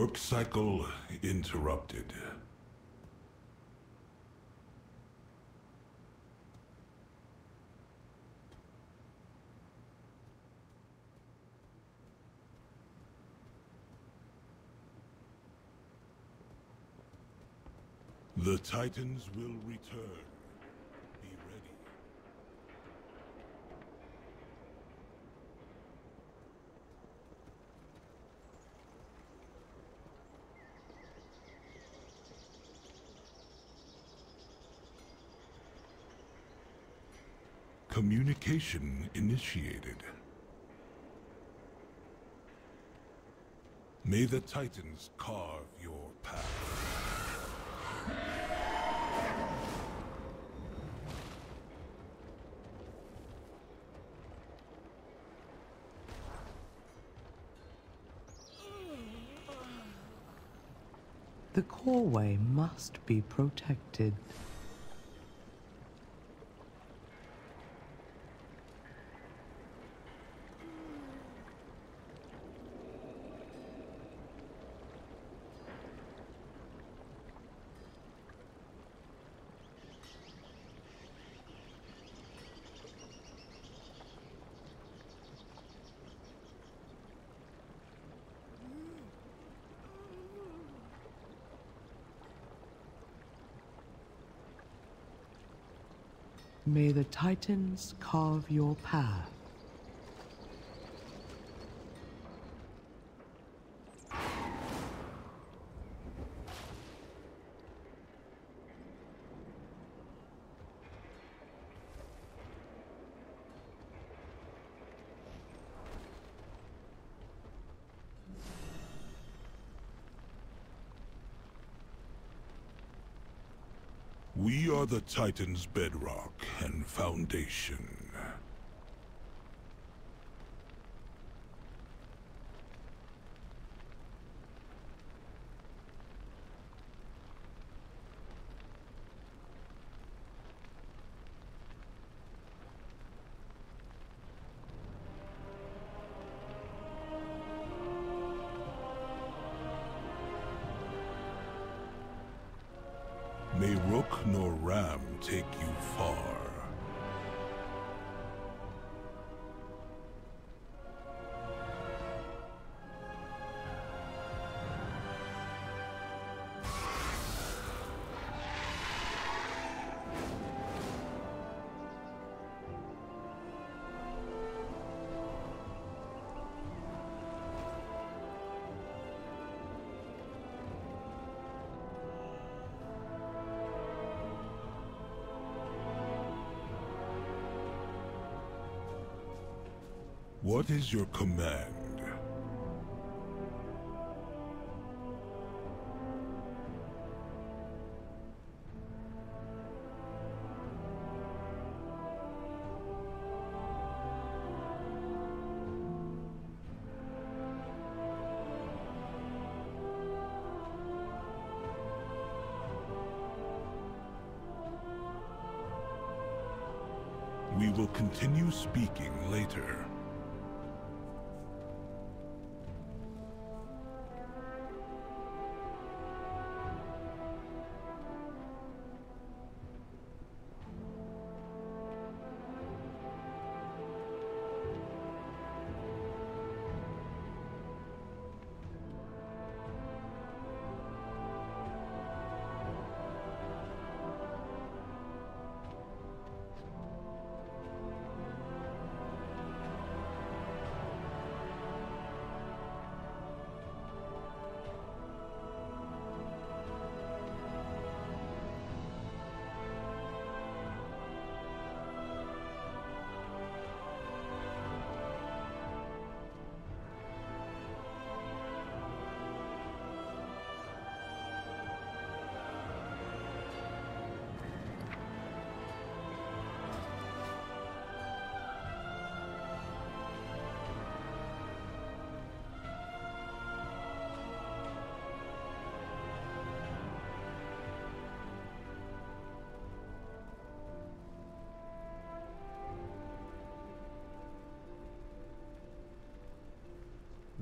Work cycle interrupted. The Titans will return. Application initiated. May the Titans carve your path.
The Coreway must be protected. Titans carve your path.
We are the Titan's bedrock and foundation. What is your command?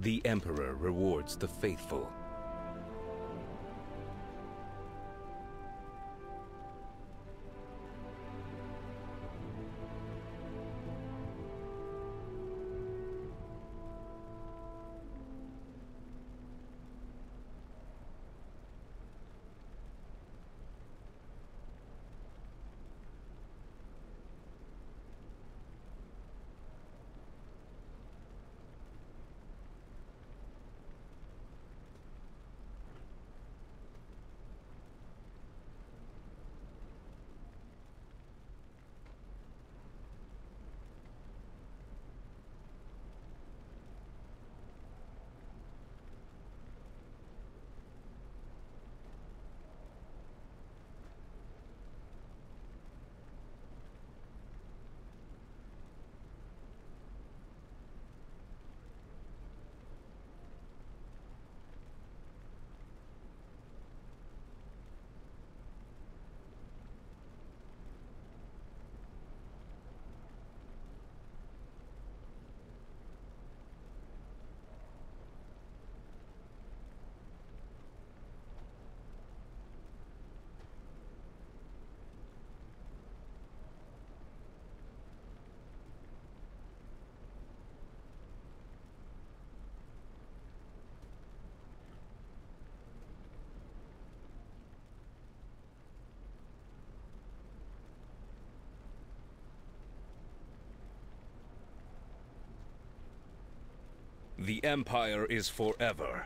The Emperor rewards the faithful. The Empire is forever.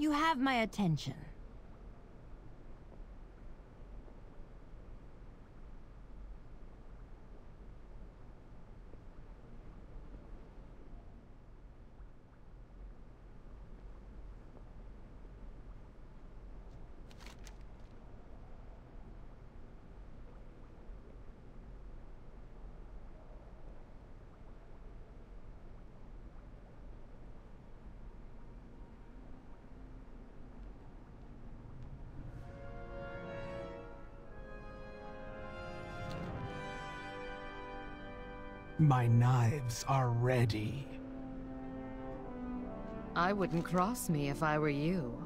You have my attention.
My knives are ready.
I wouldn't cross me if I were you.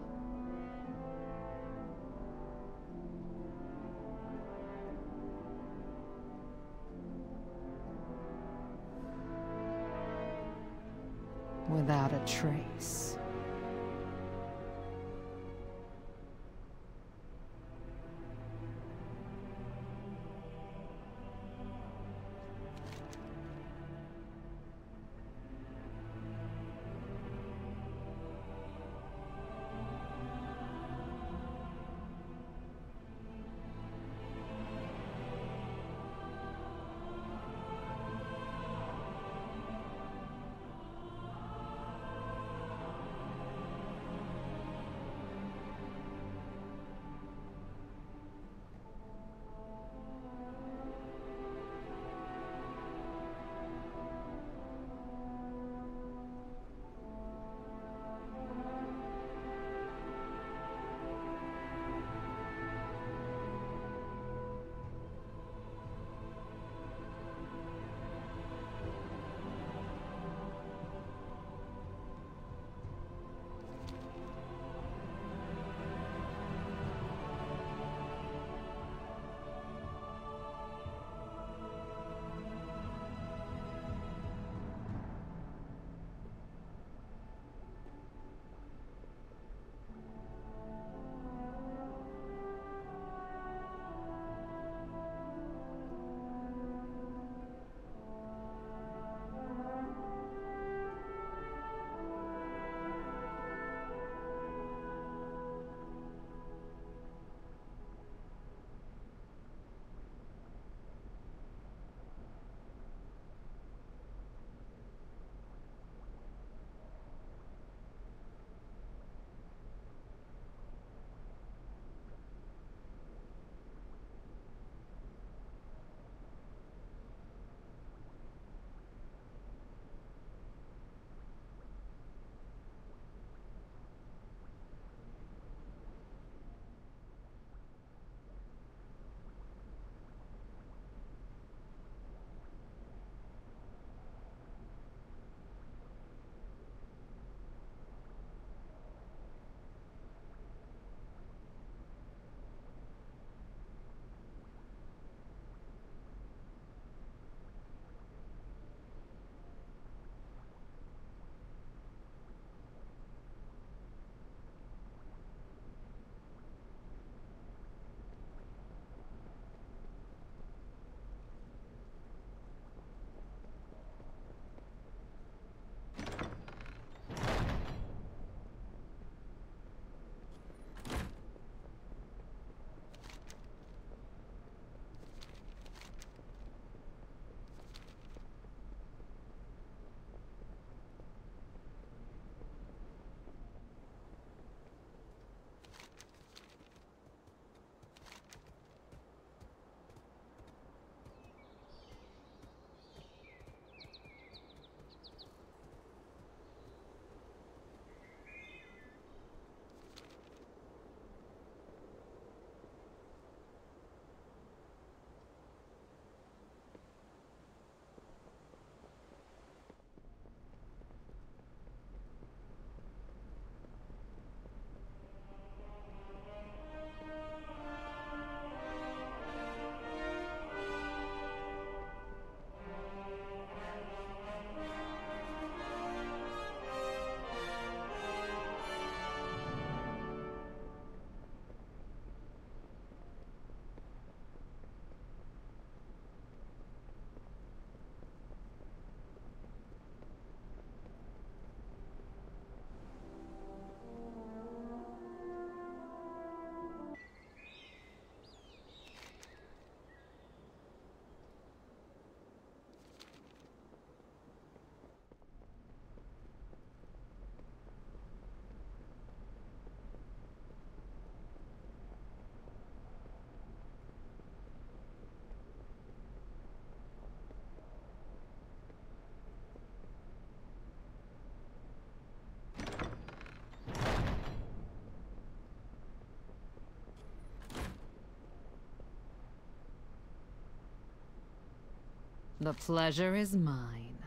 The pleasure is mine.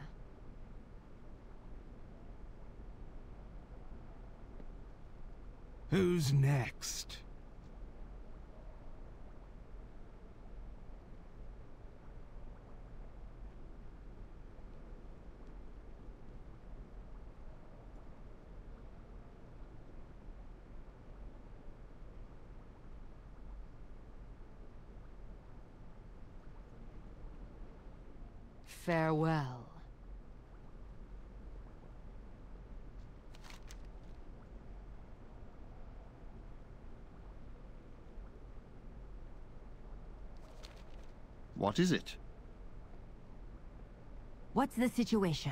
Who's next?
Farewell.
What is it?
What's the situation?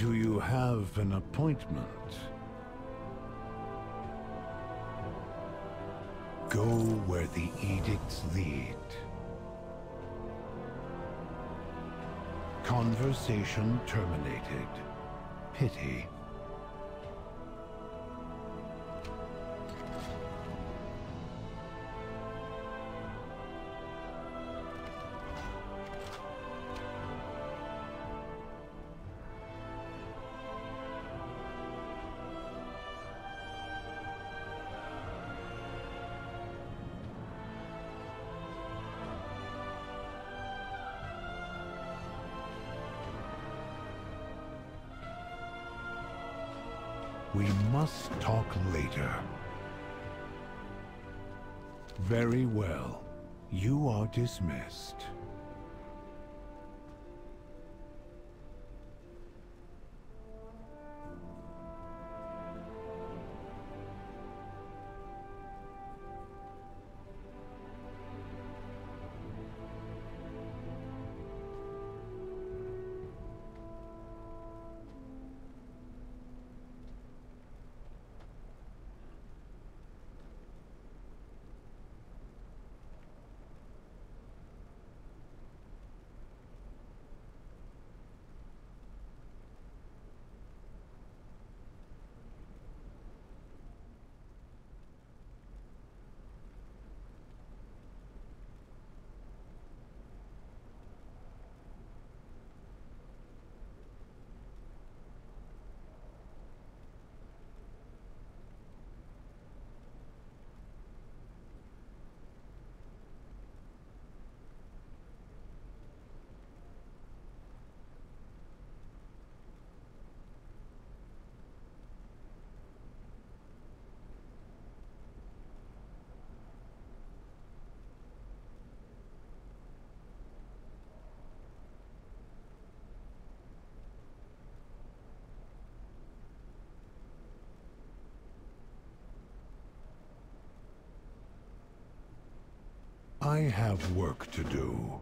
Do you have an appointment? Go where the edicts lead. Conversation terminated. Pity. Very well. You are dismissed. Have work to do.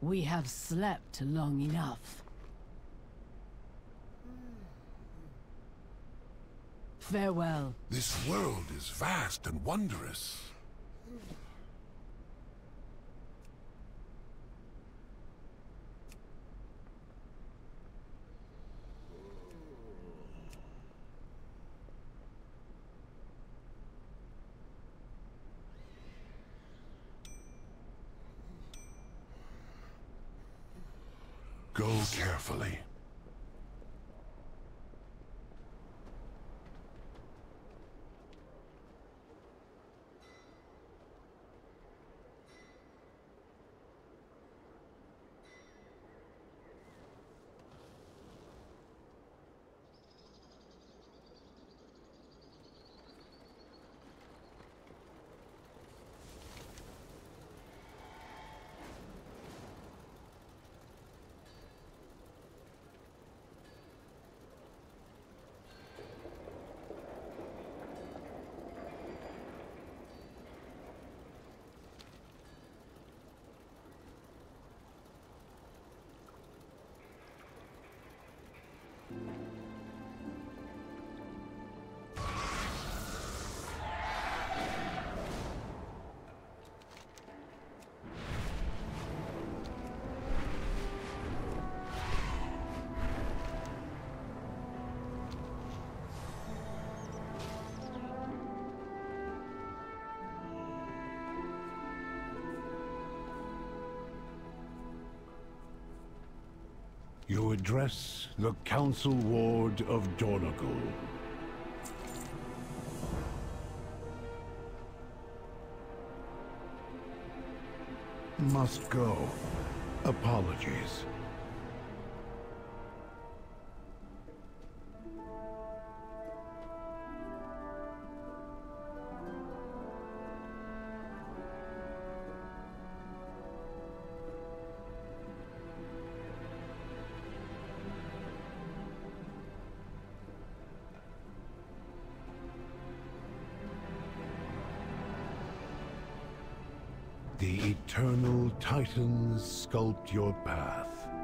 We have slept long enough. Farewell.
This world is vast and wondrous. You address the Council Ward of Dornogal. Must go. Apologies. Sculpt your path.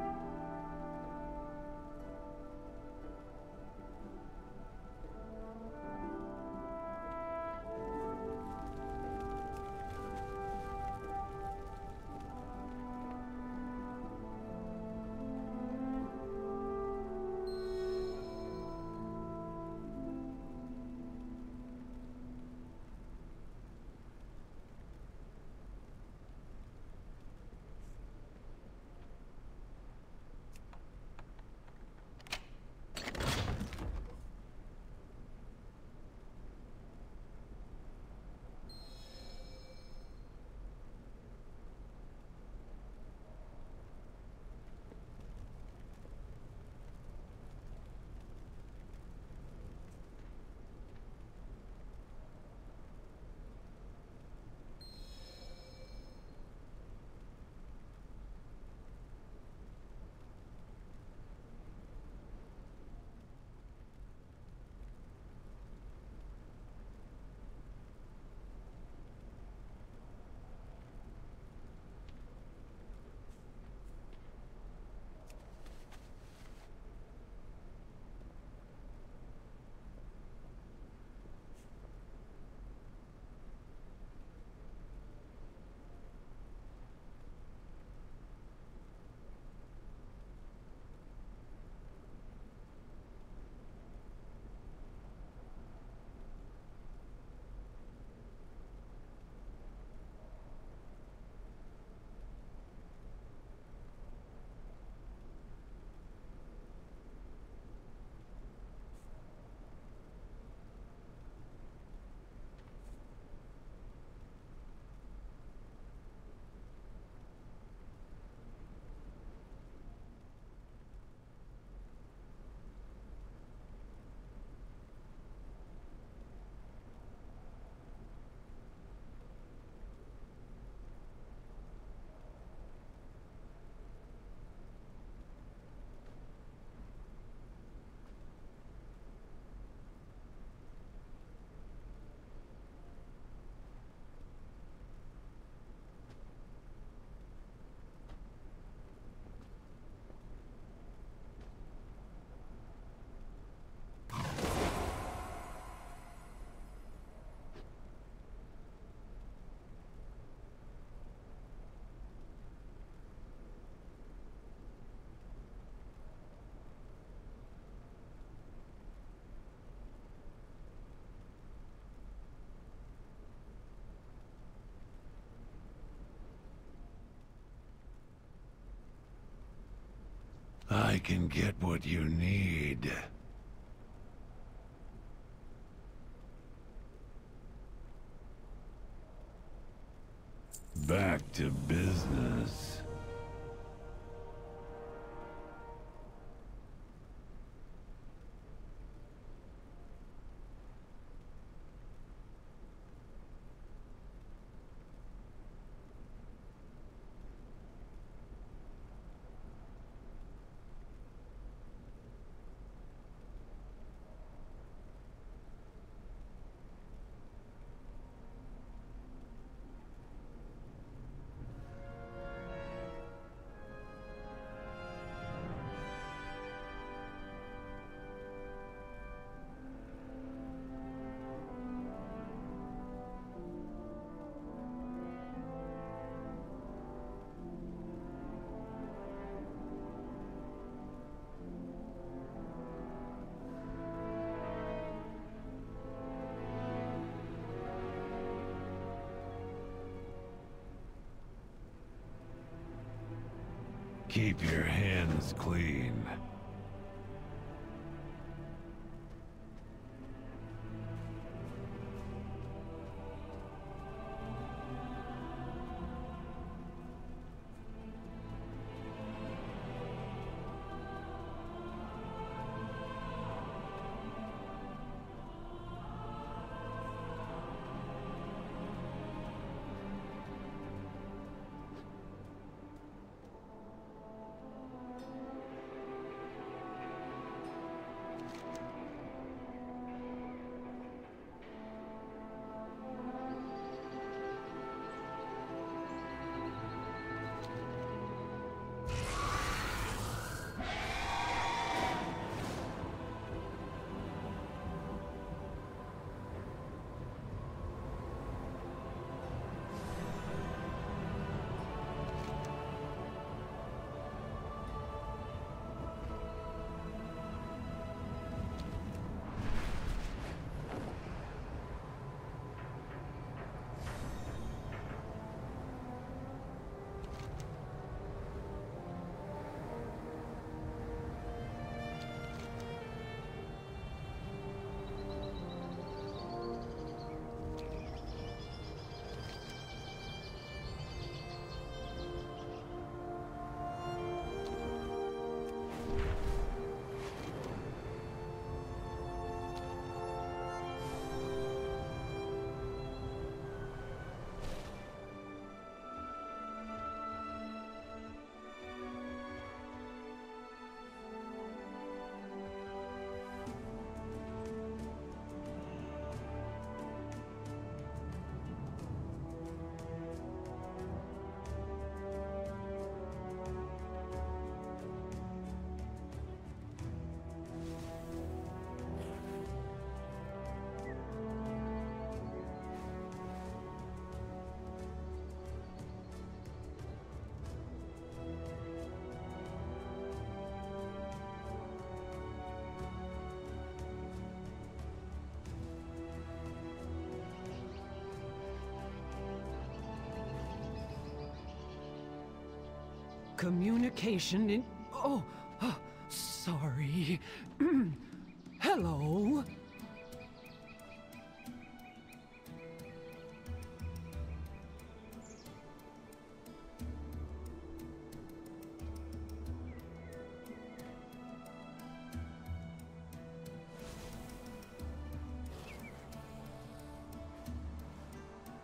I can get what you need. Back to business. Keep your hands clean.
Communication in... Oh, oh sorry. Hello?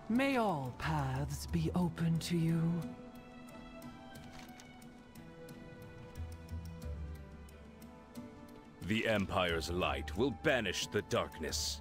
May all paths be open to you.
Empire's light will banish the darkness.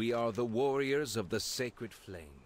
We are the warriors of the sacred flame.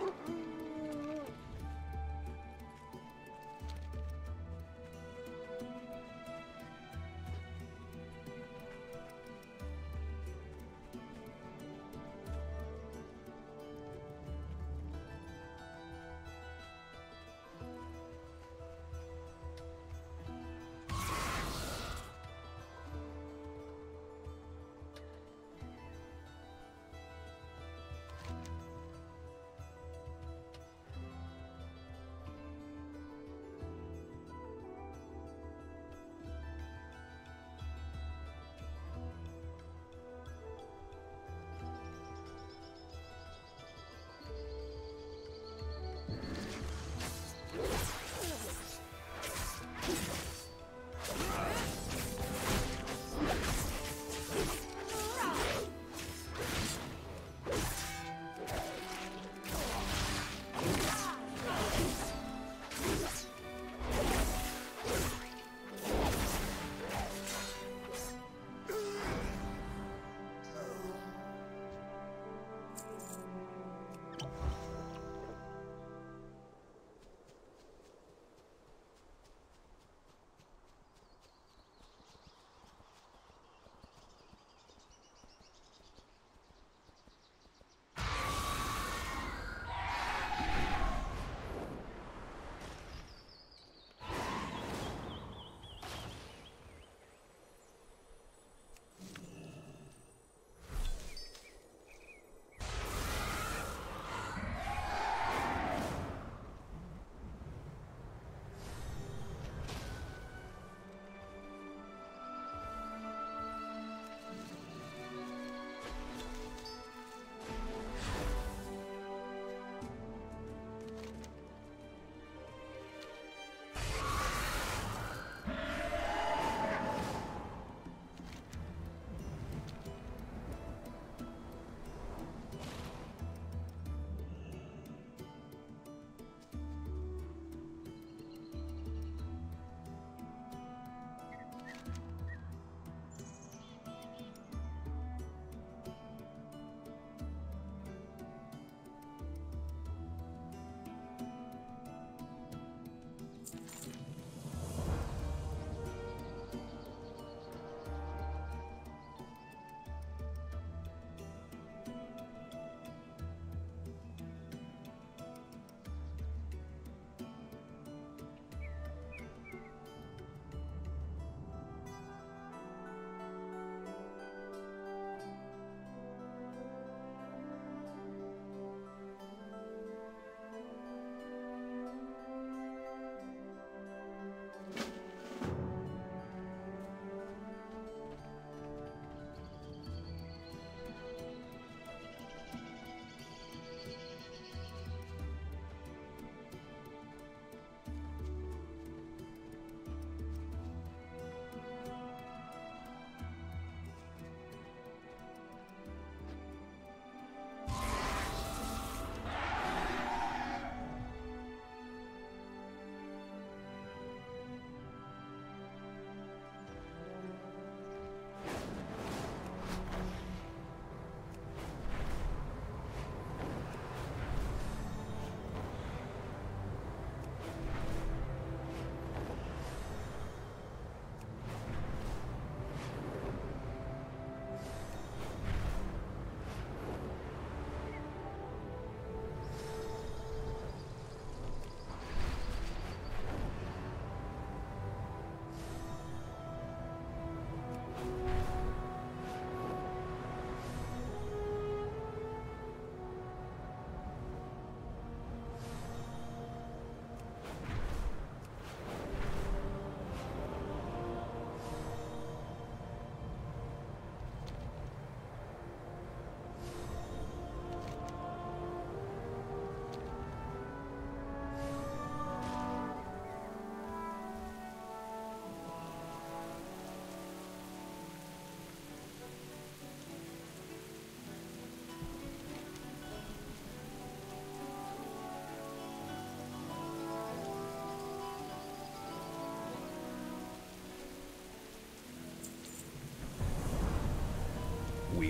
Oh,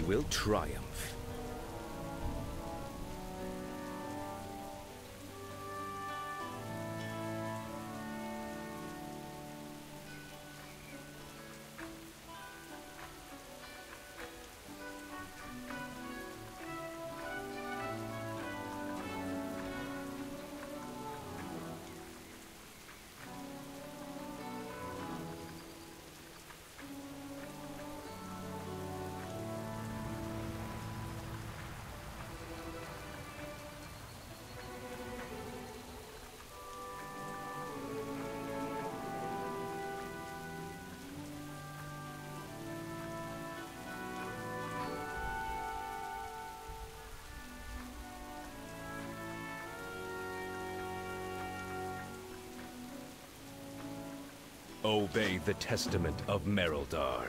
We will triumph. Obey the testament of Mereldar.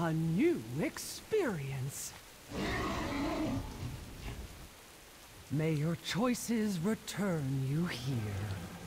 A new experience. May your choices return you here.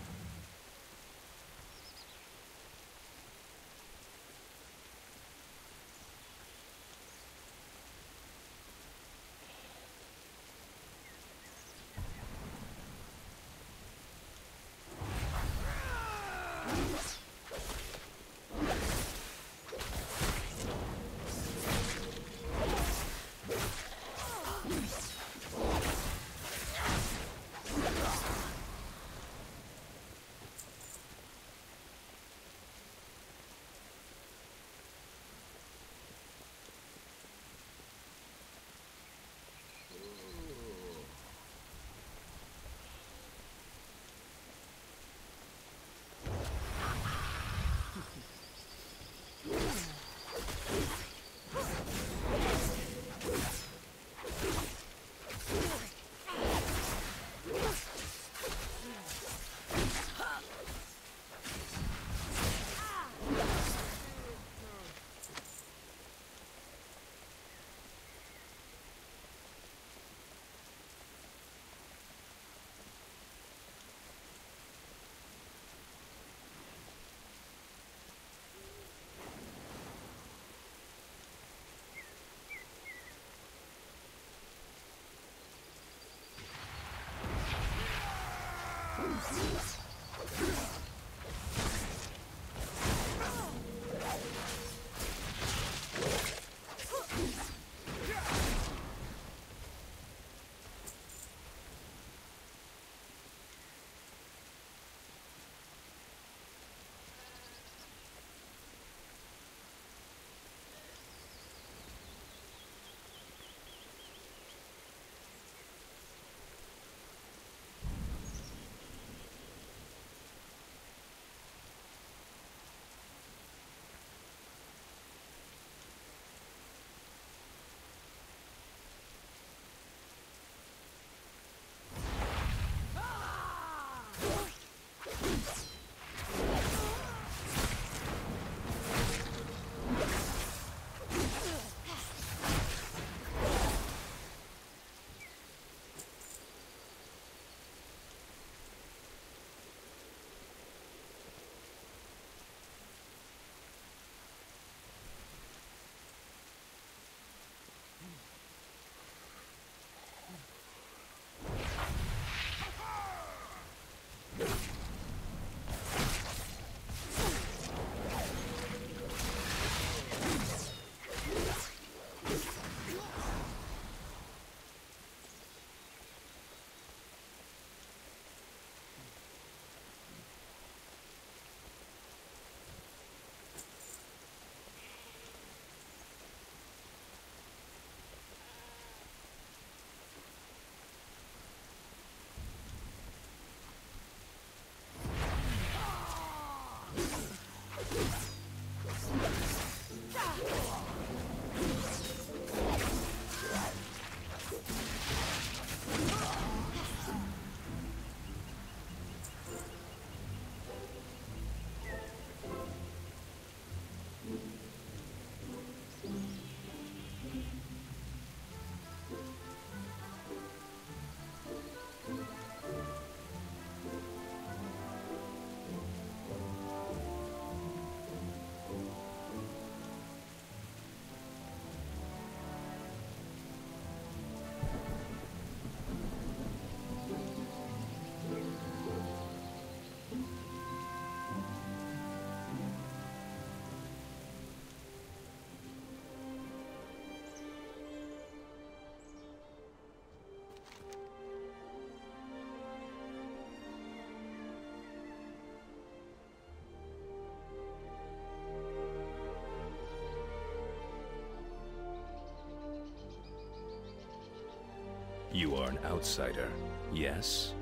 You are an outsider, yes?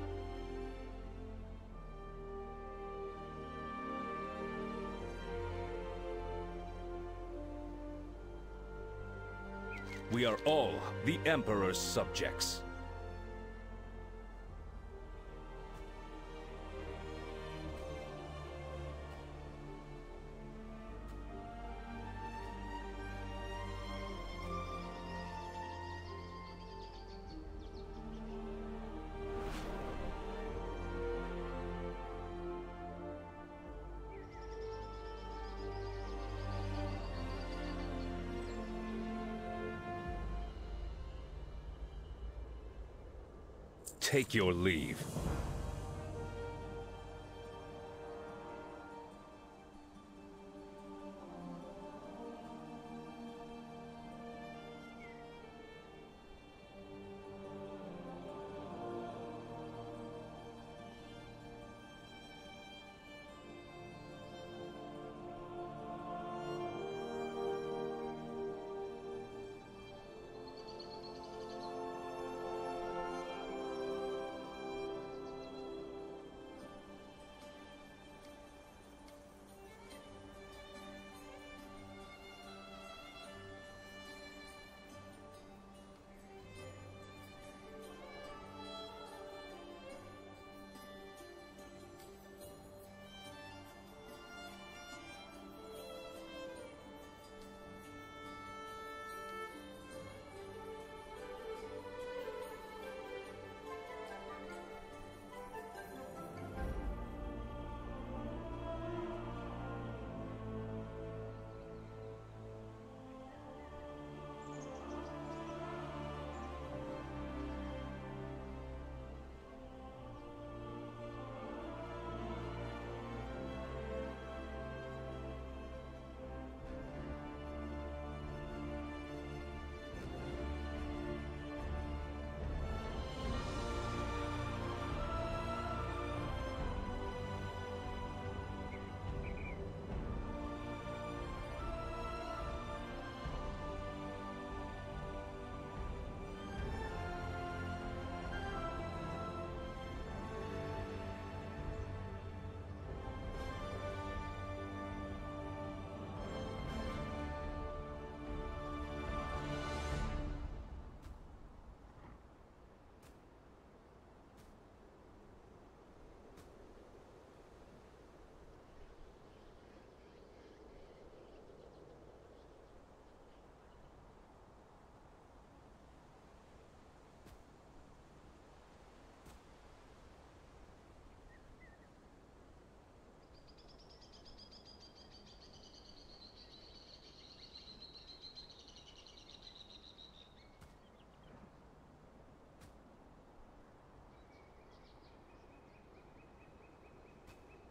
We are all the Emperor's subjects. Take your leave.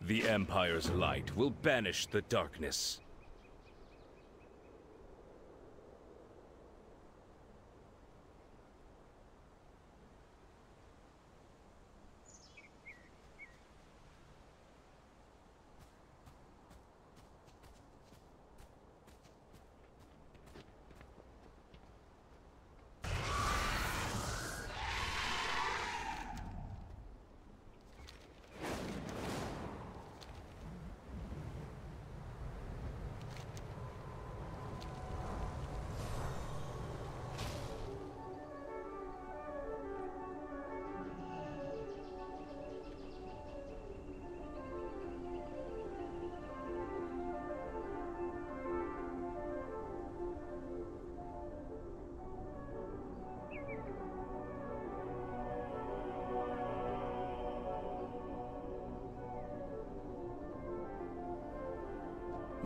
The Empire's light will banish the darkness.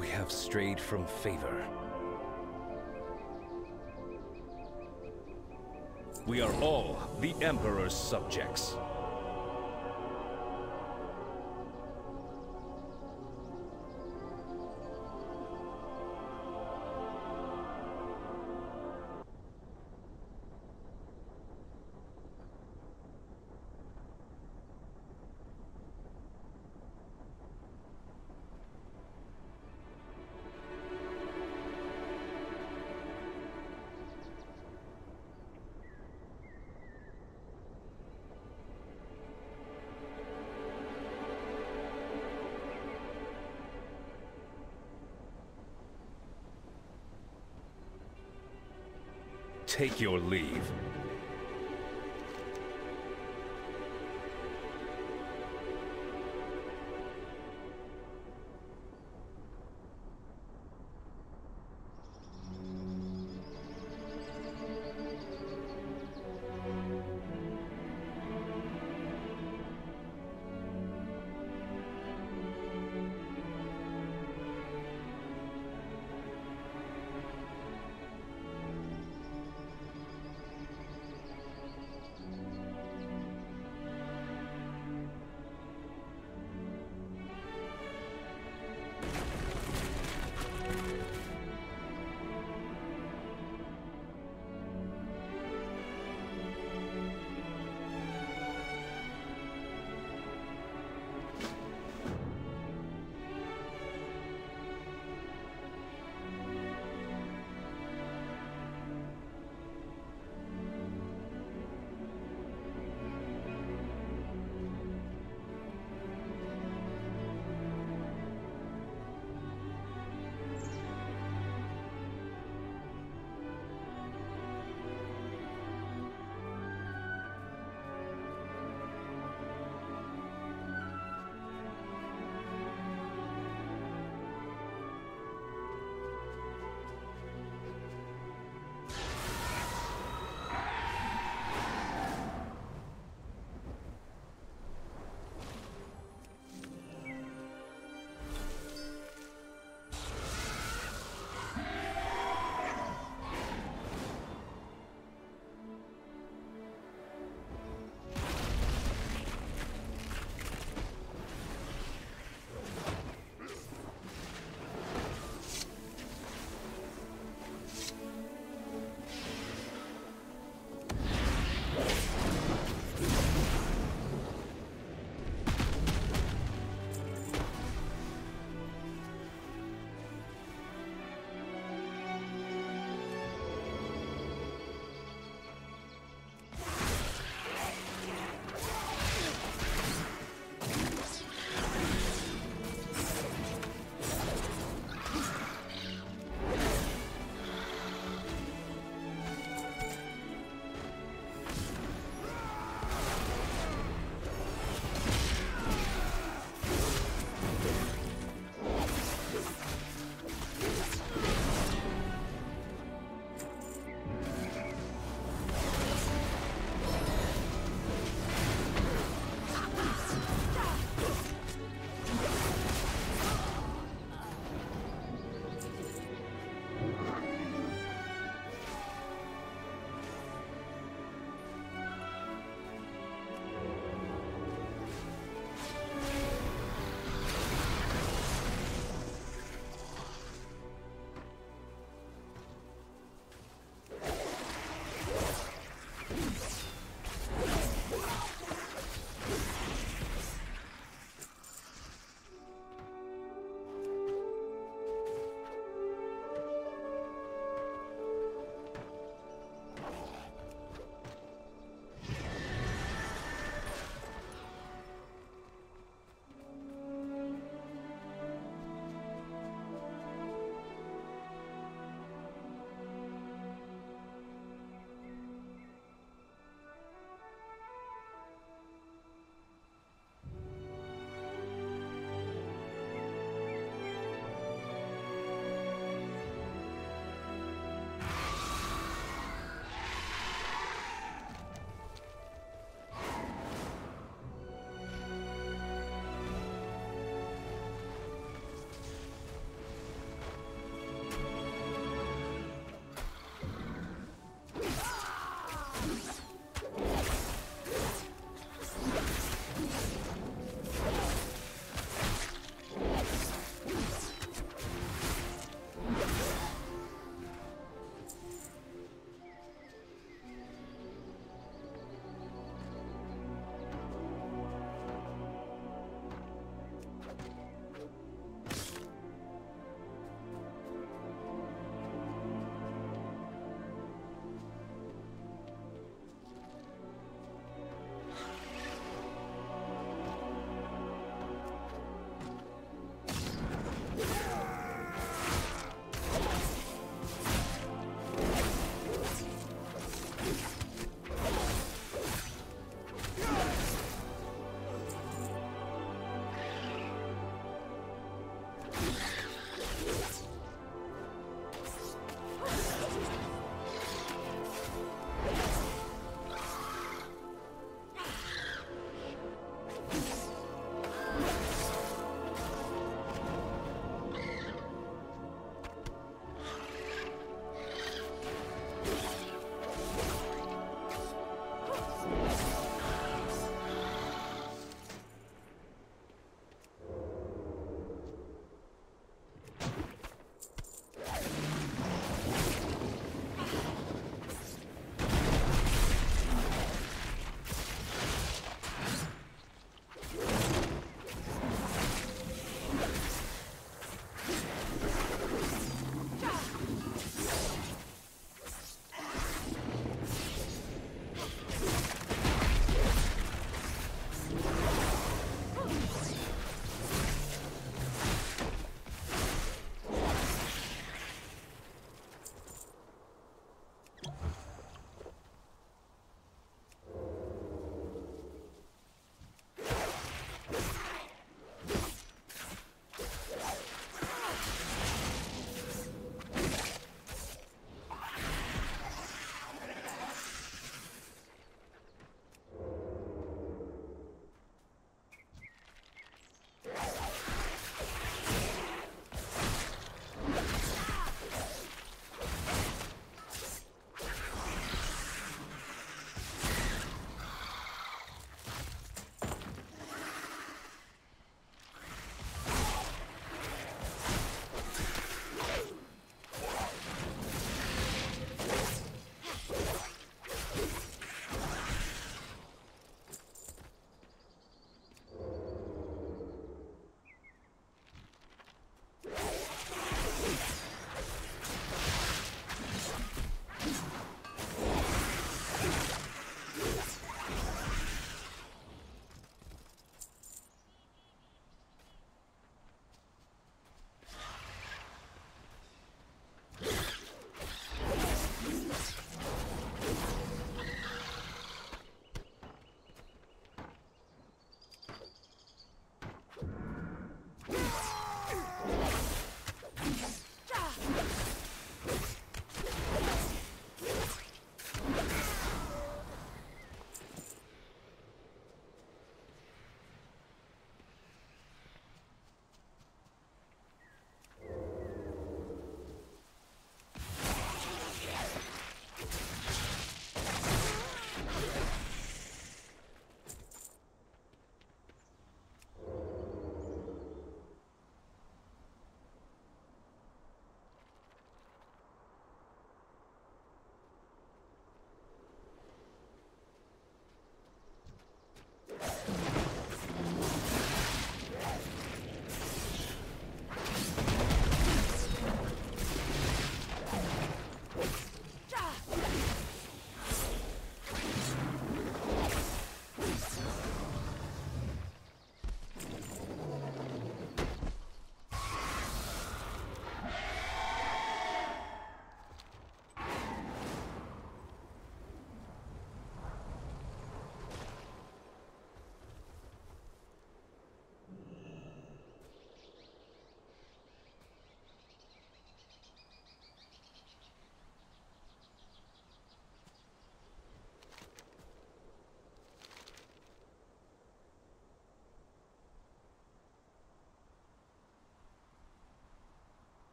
We have strayed from favor. We are all the Emperor's subjects. Take your leave.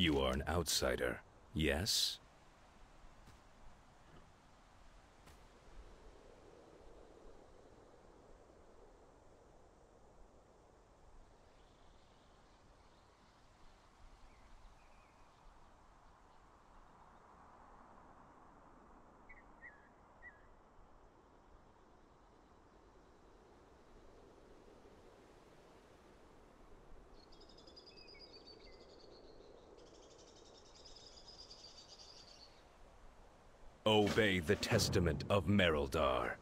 You are an outsider, yes? Obey the testament of Mereldar.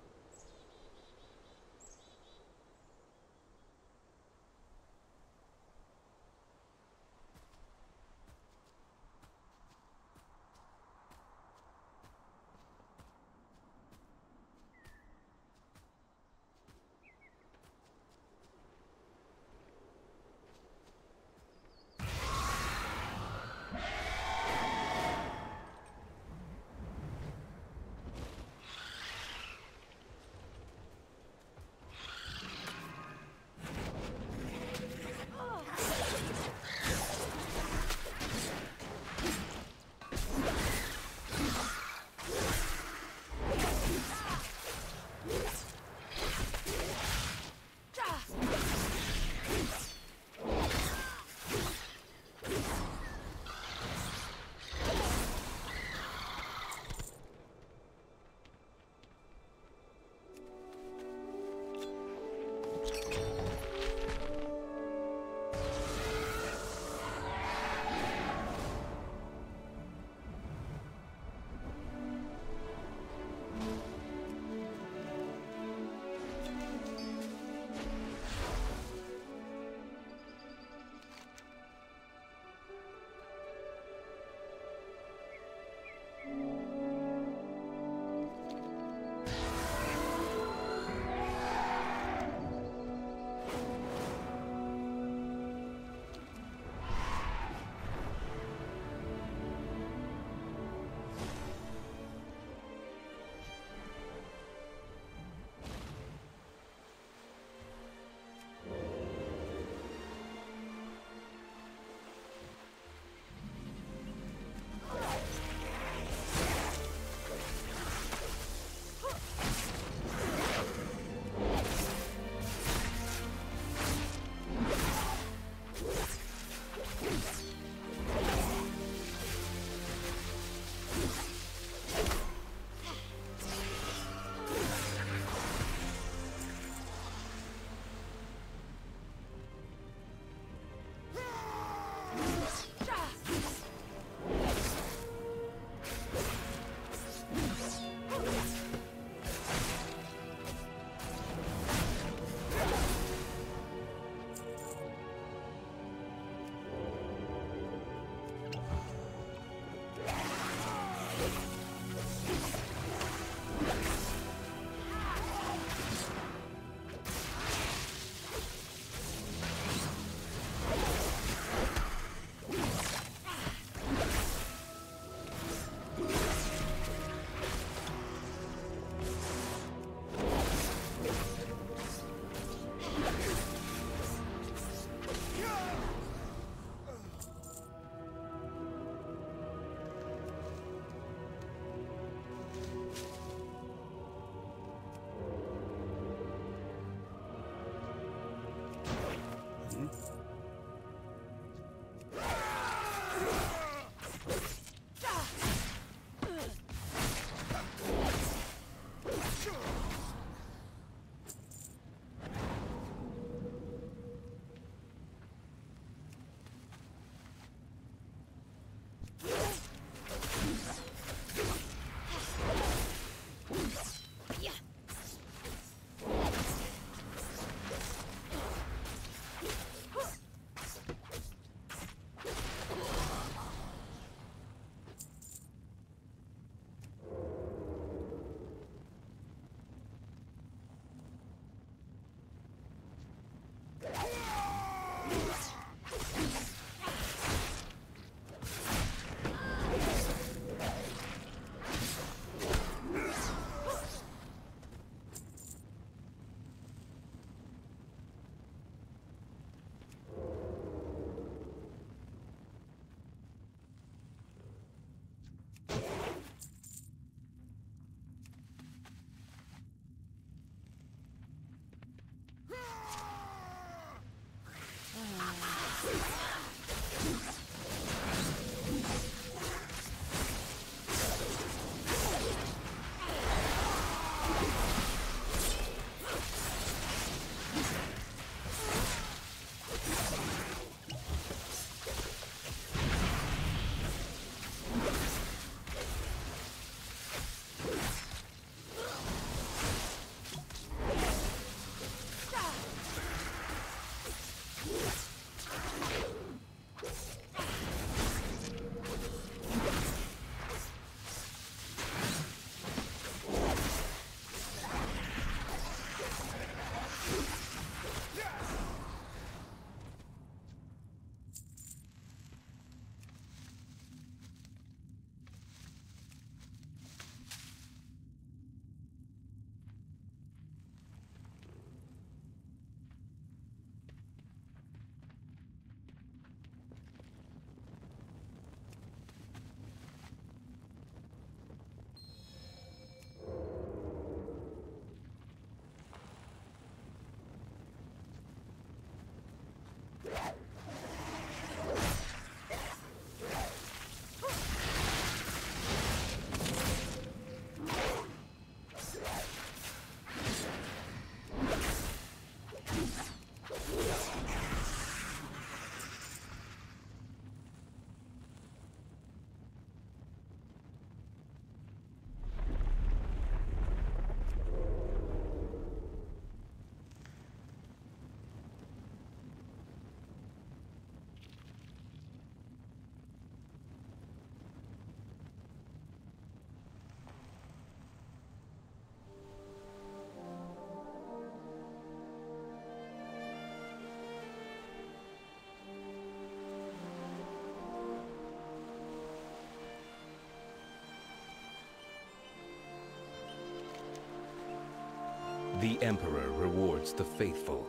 The Emperor rewards the faithful.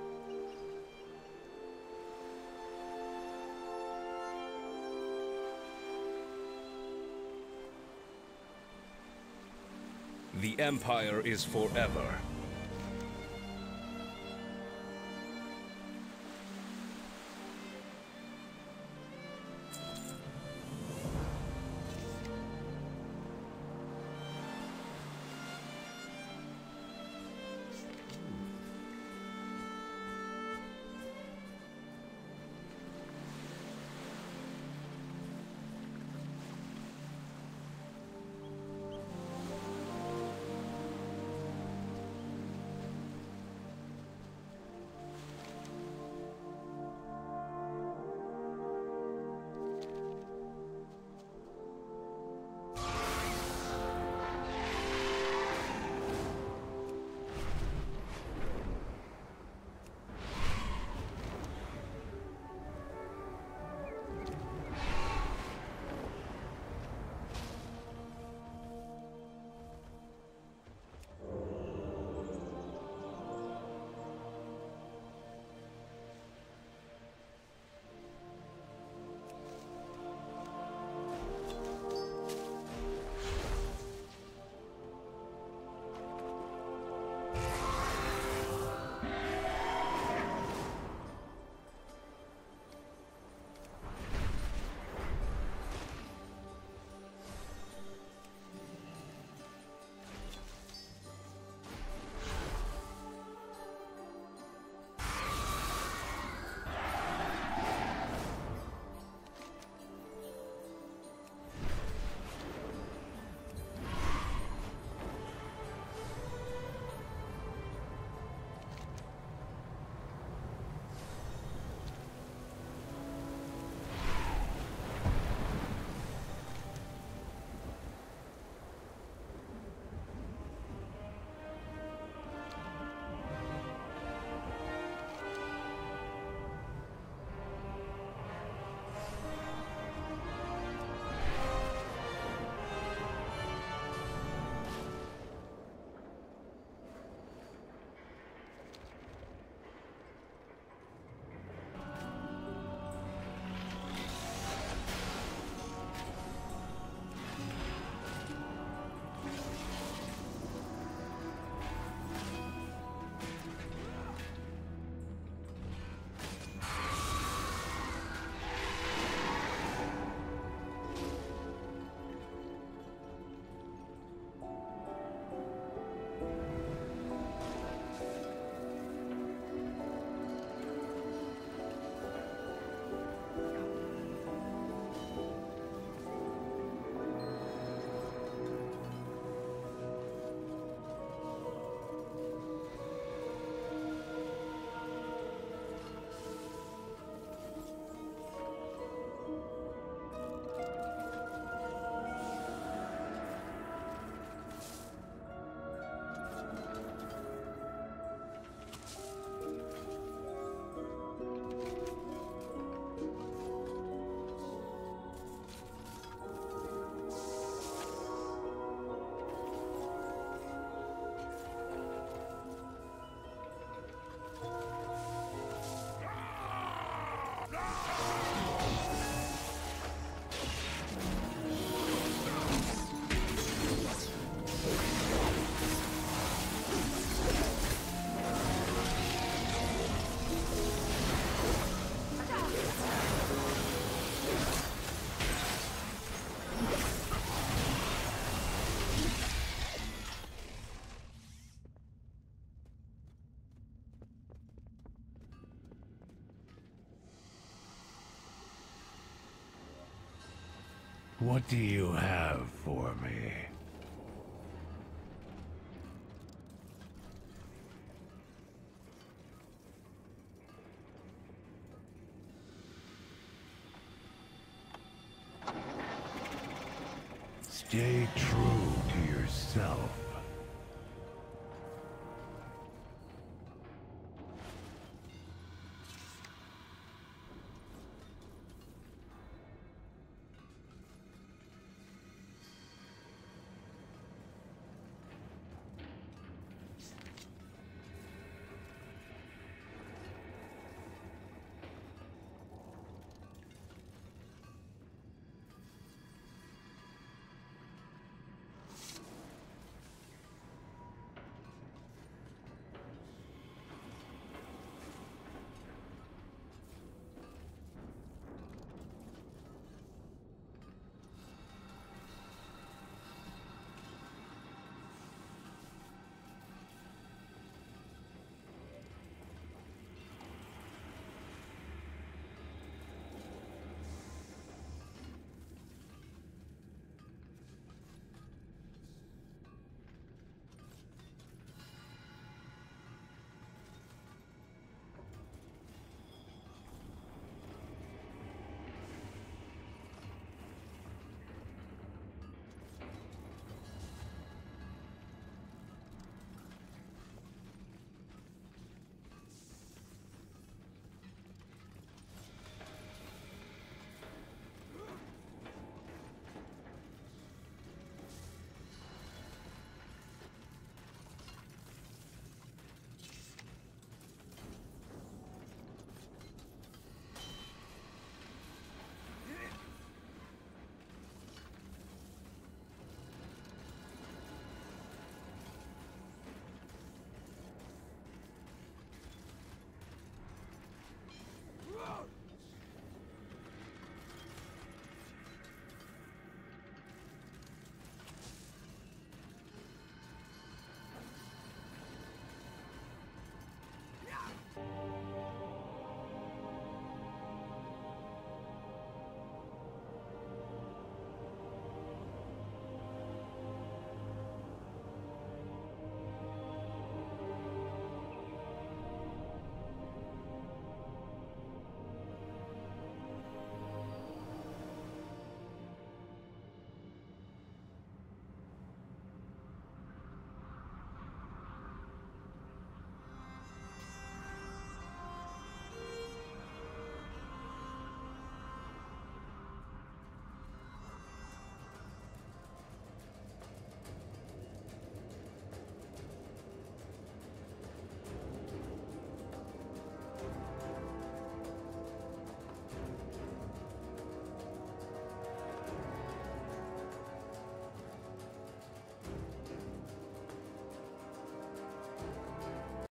The Empire is forever.
What do you have for me?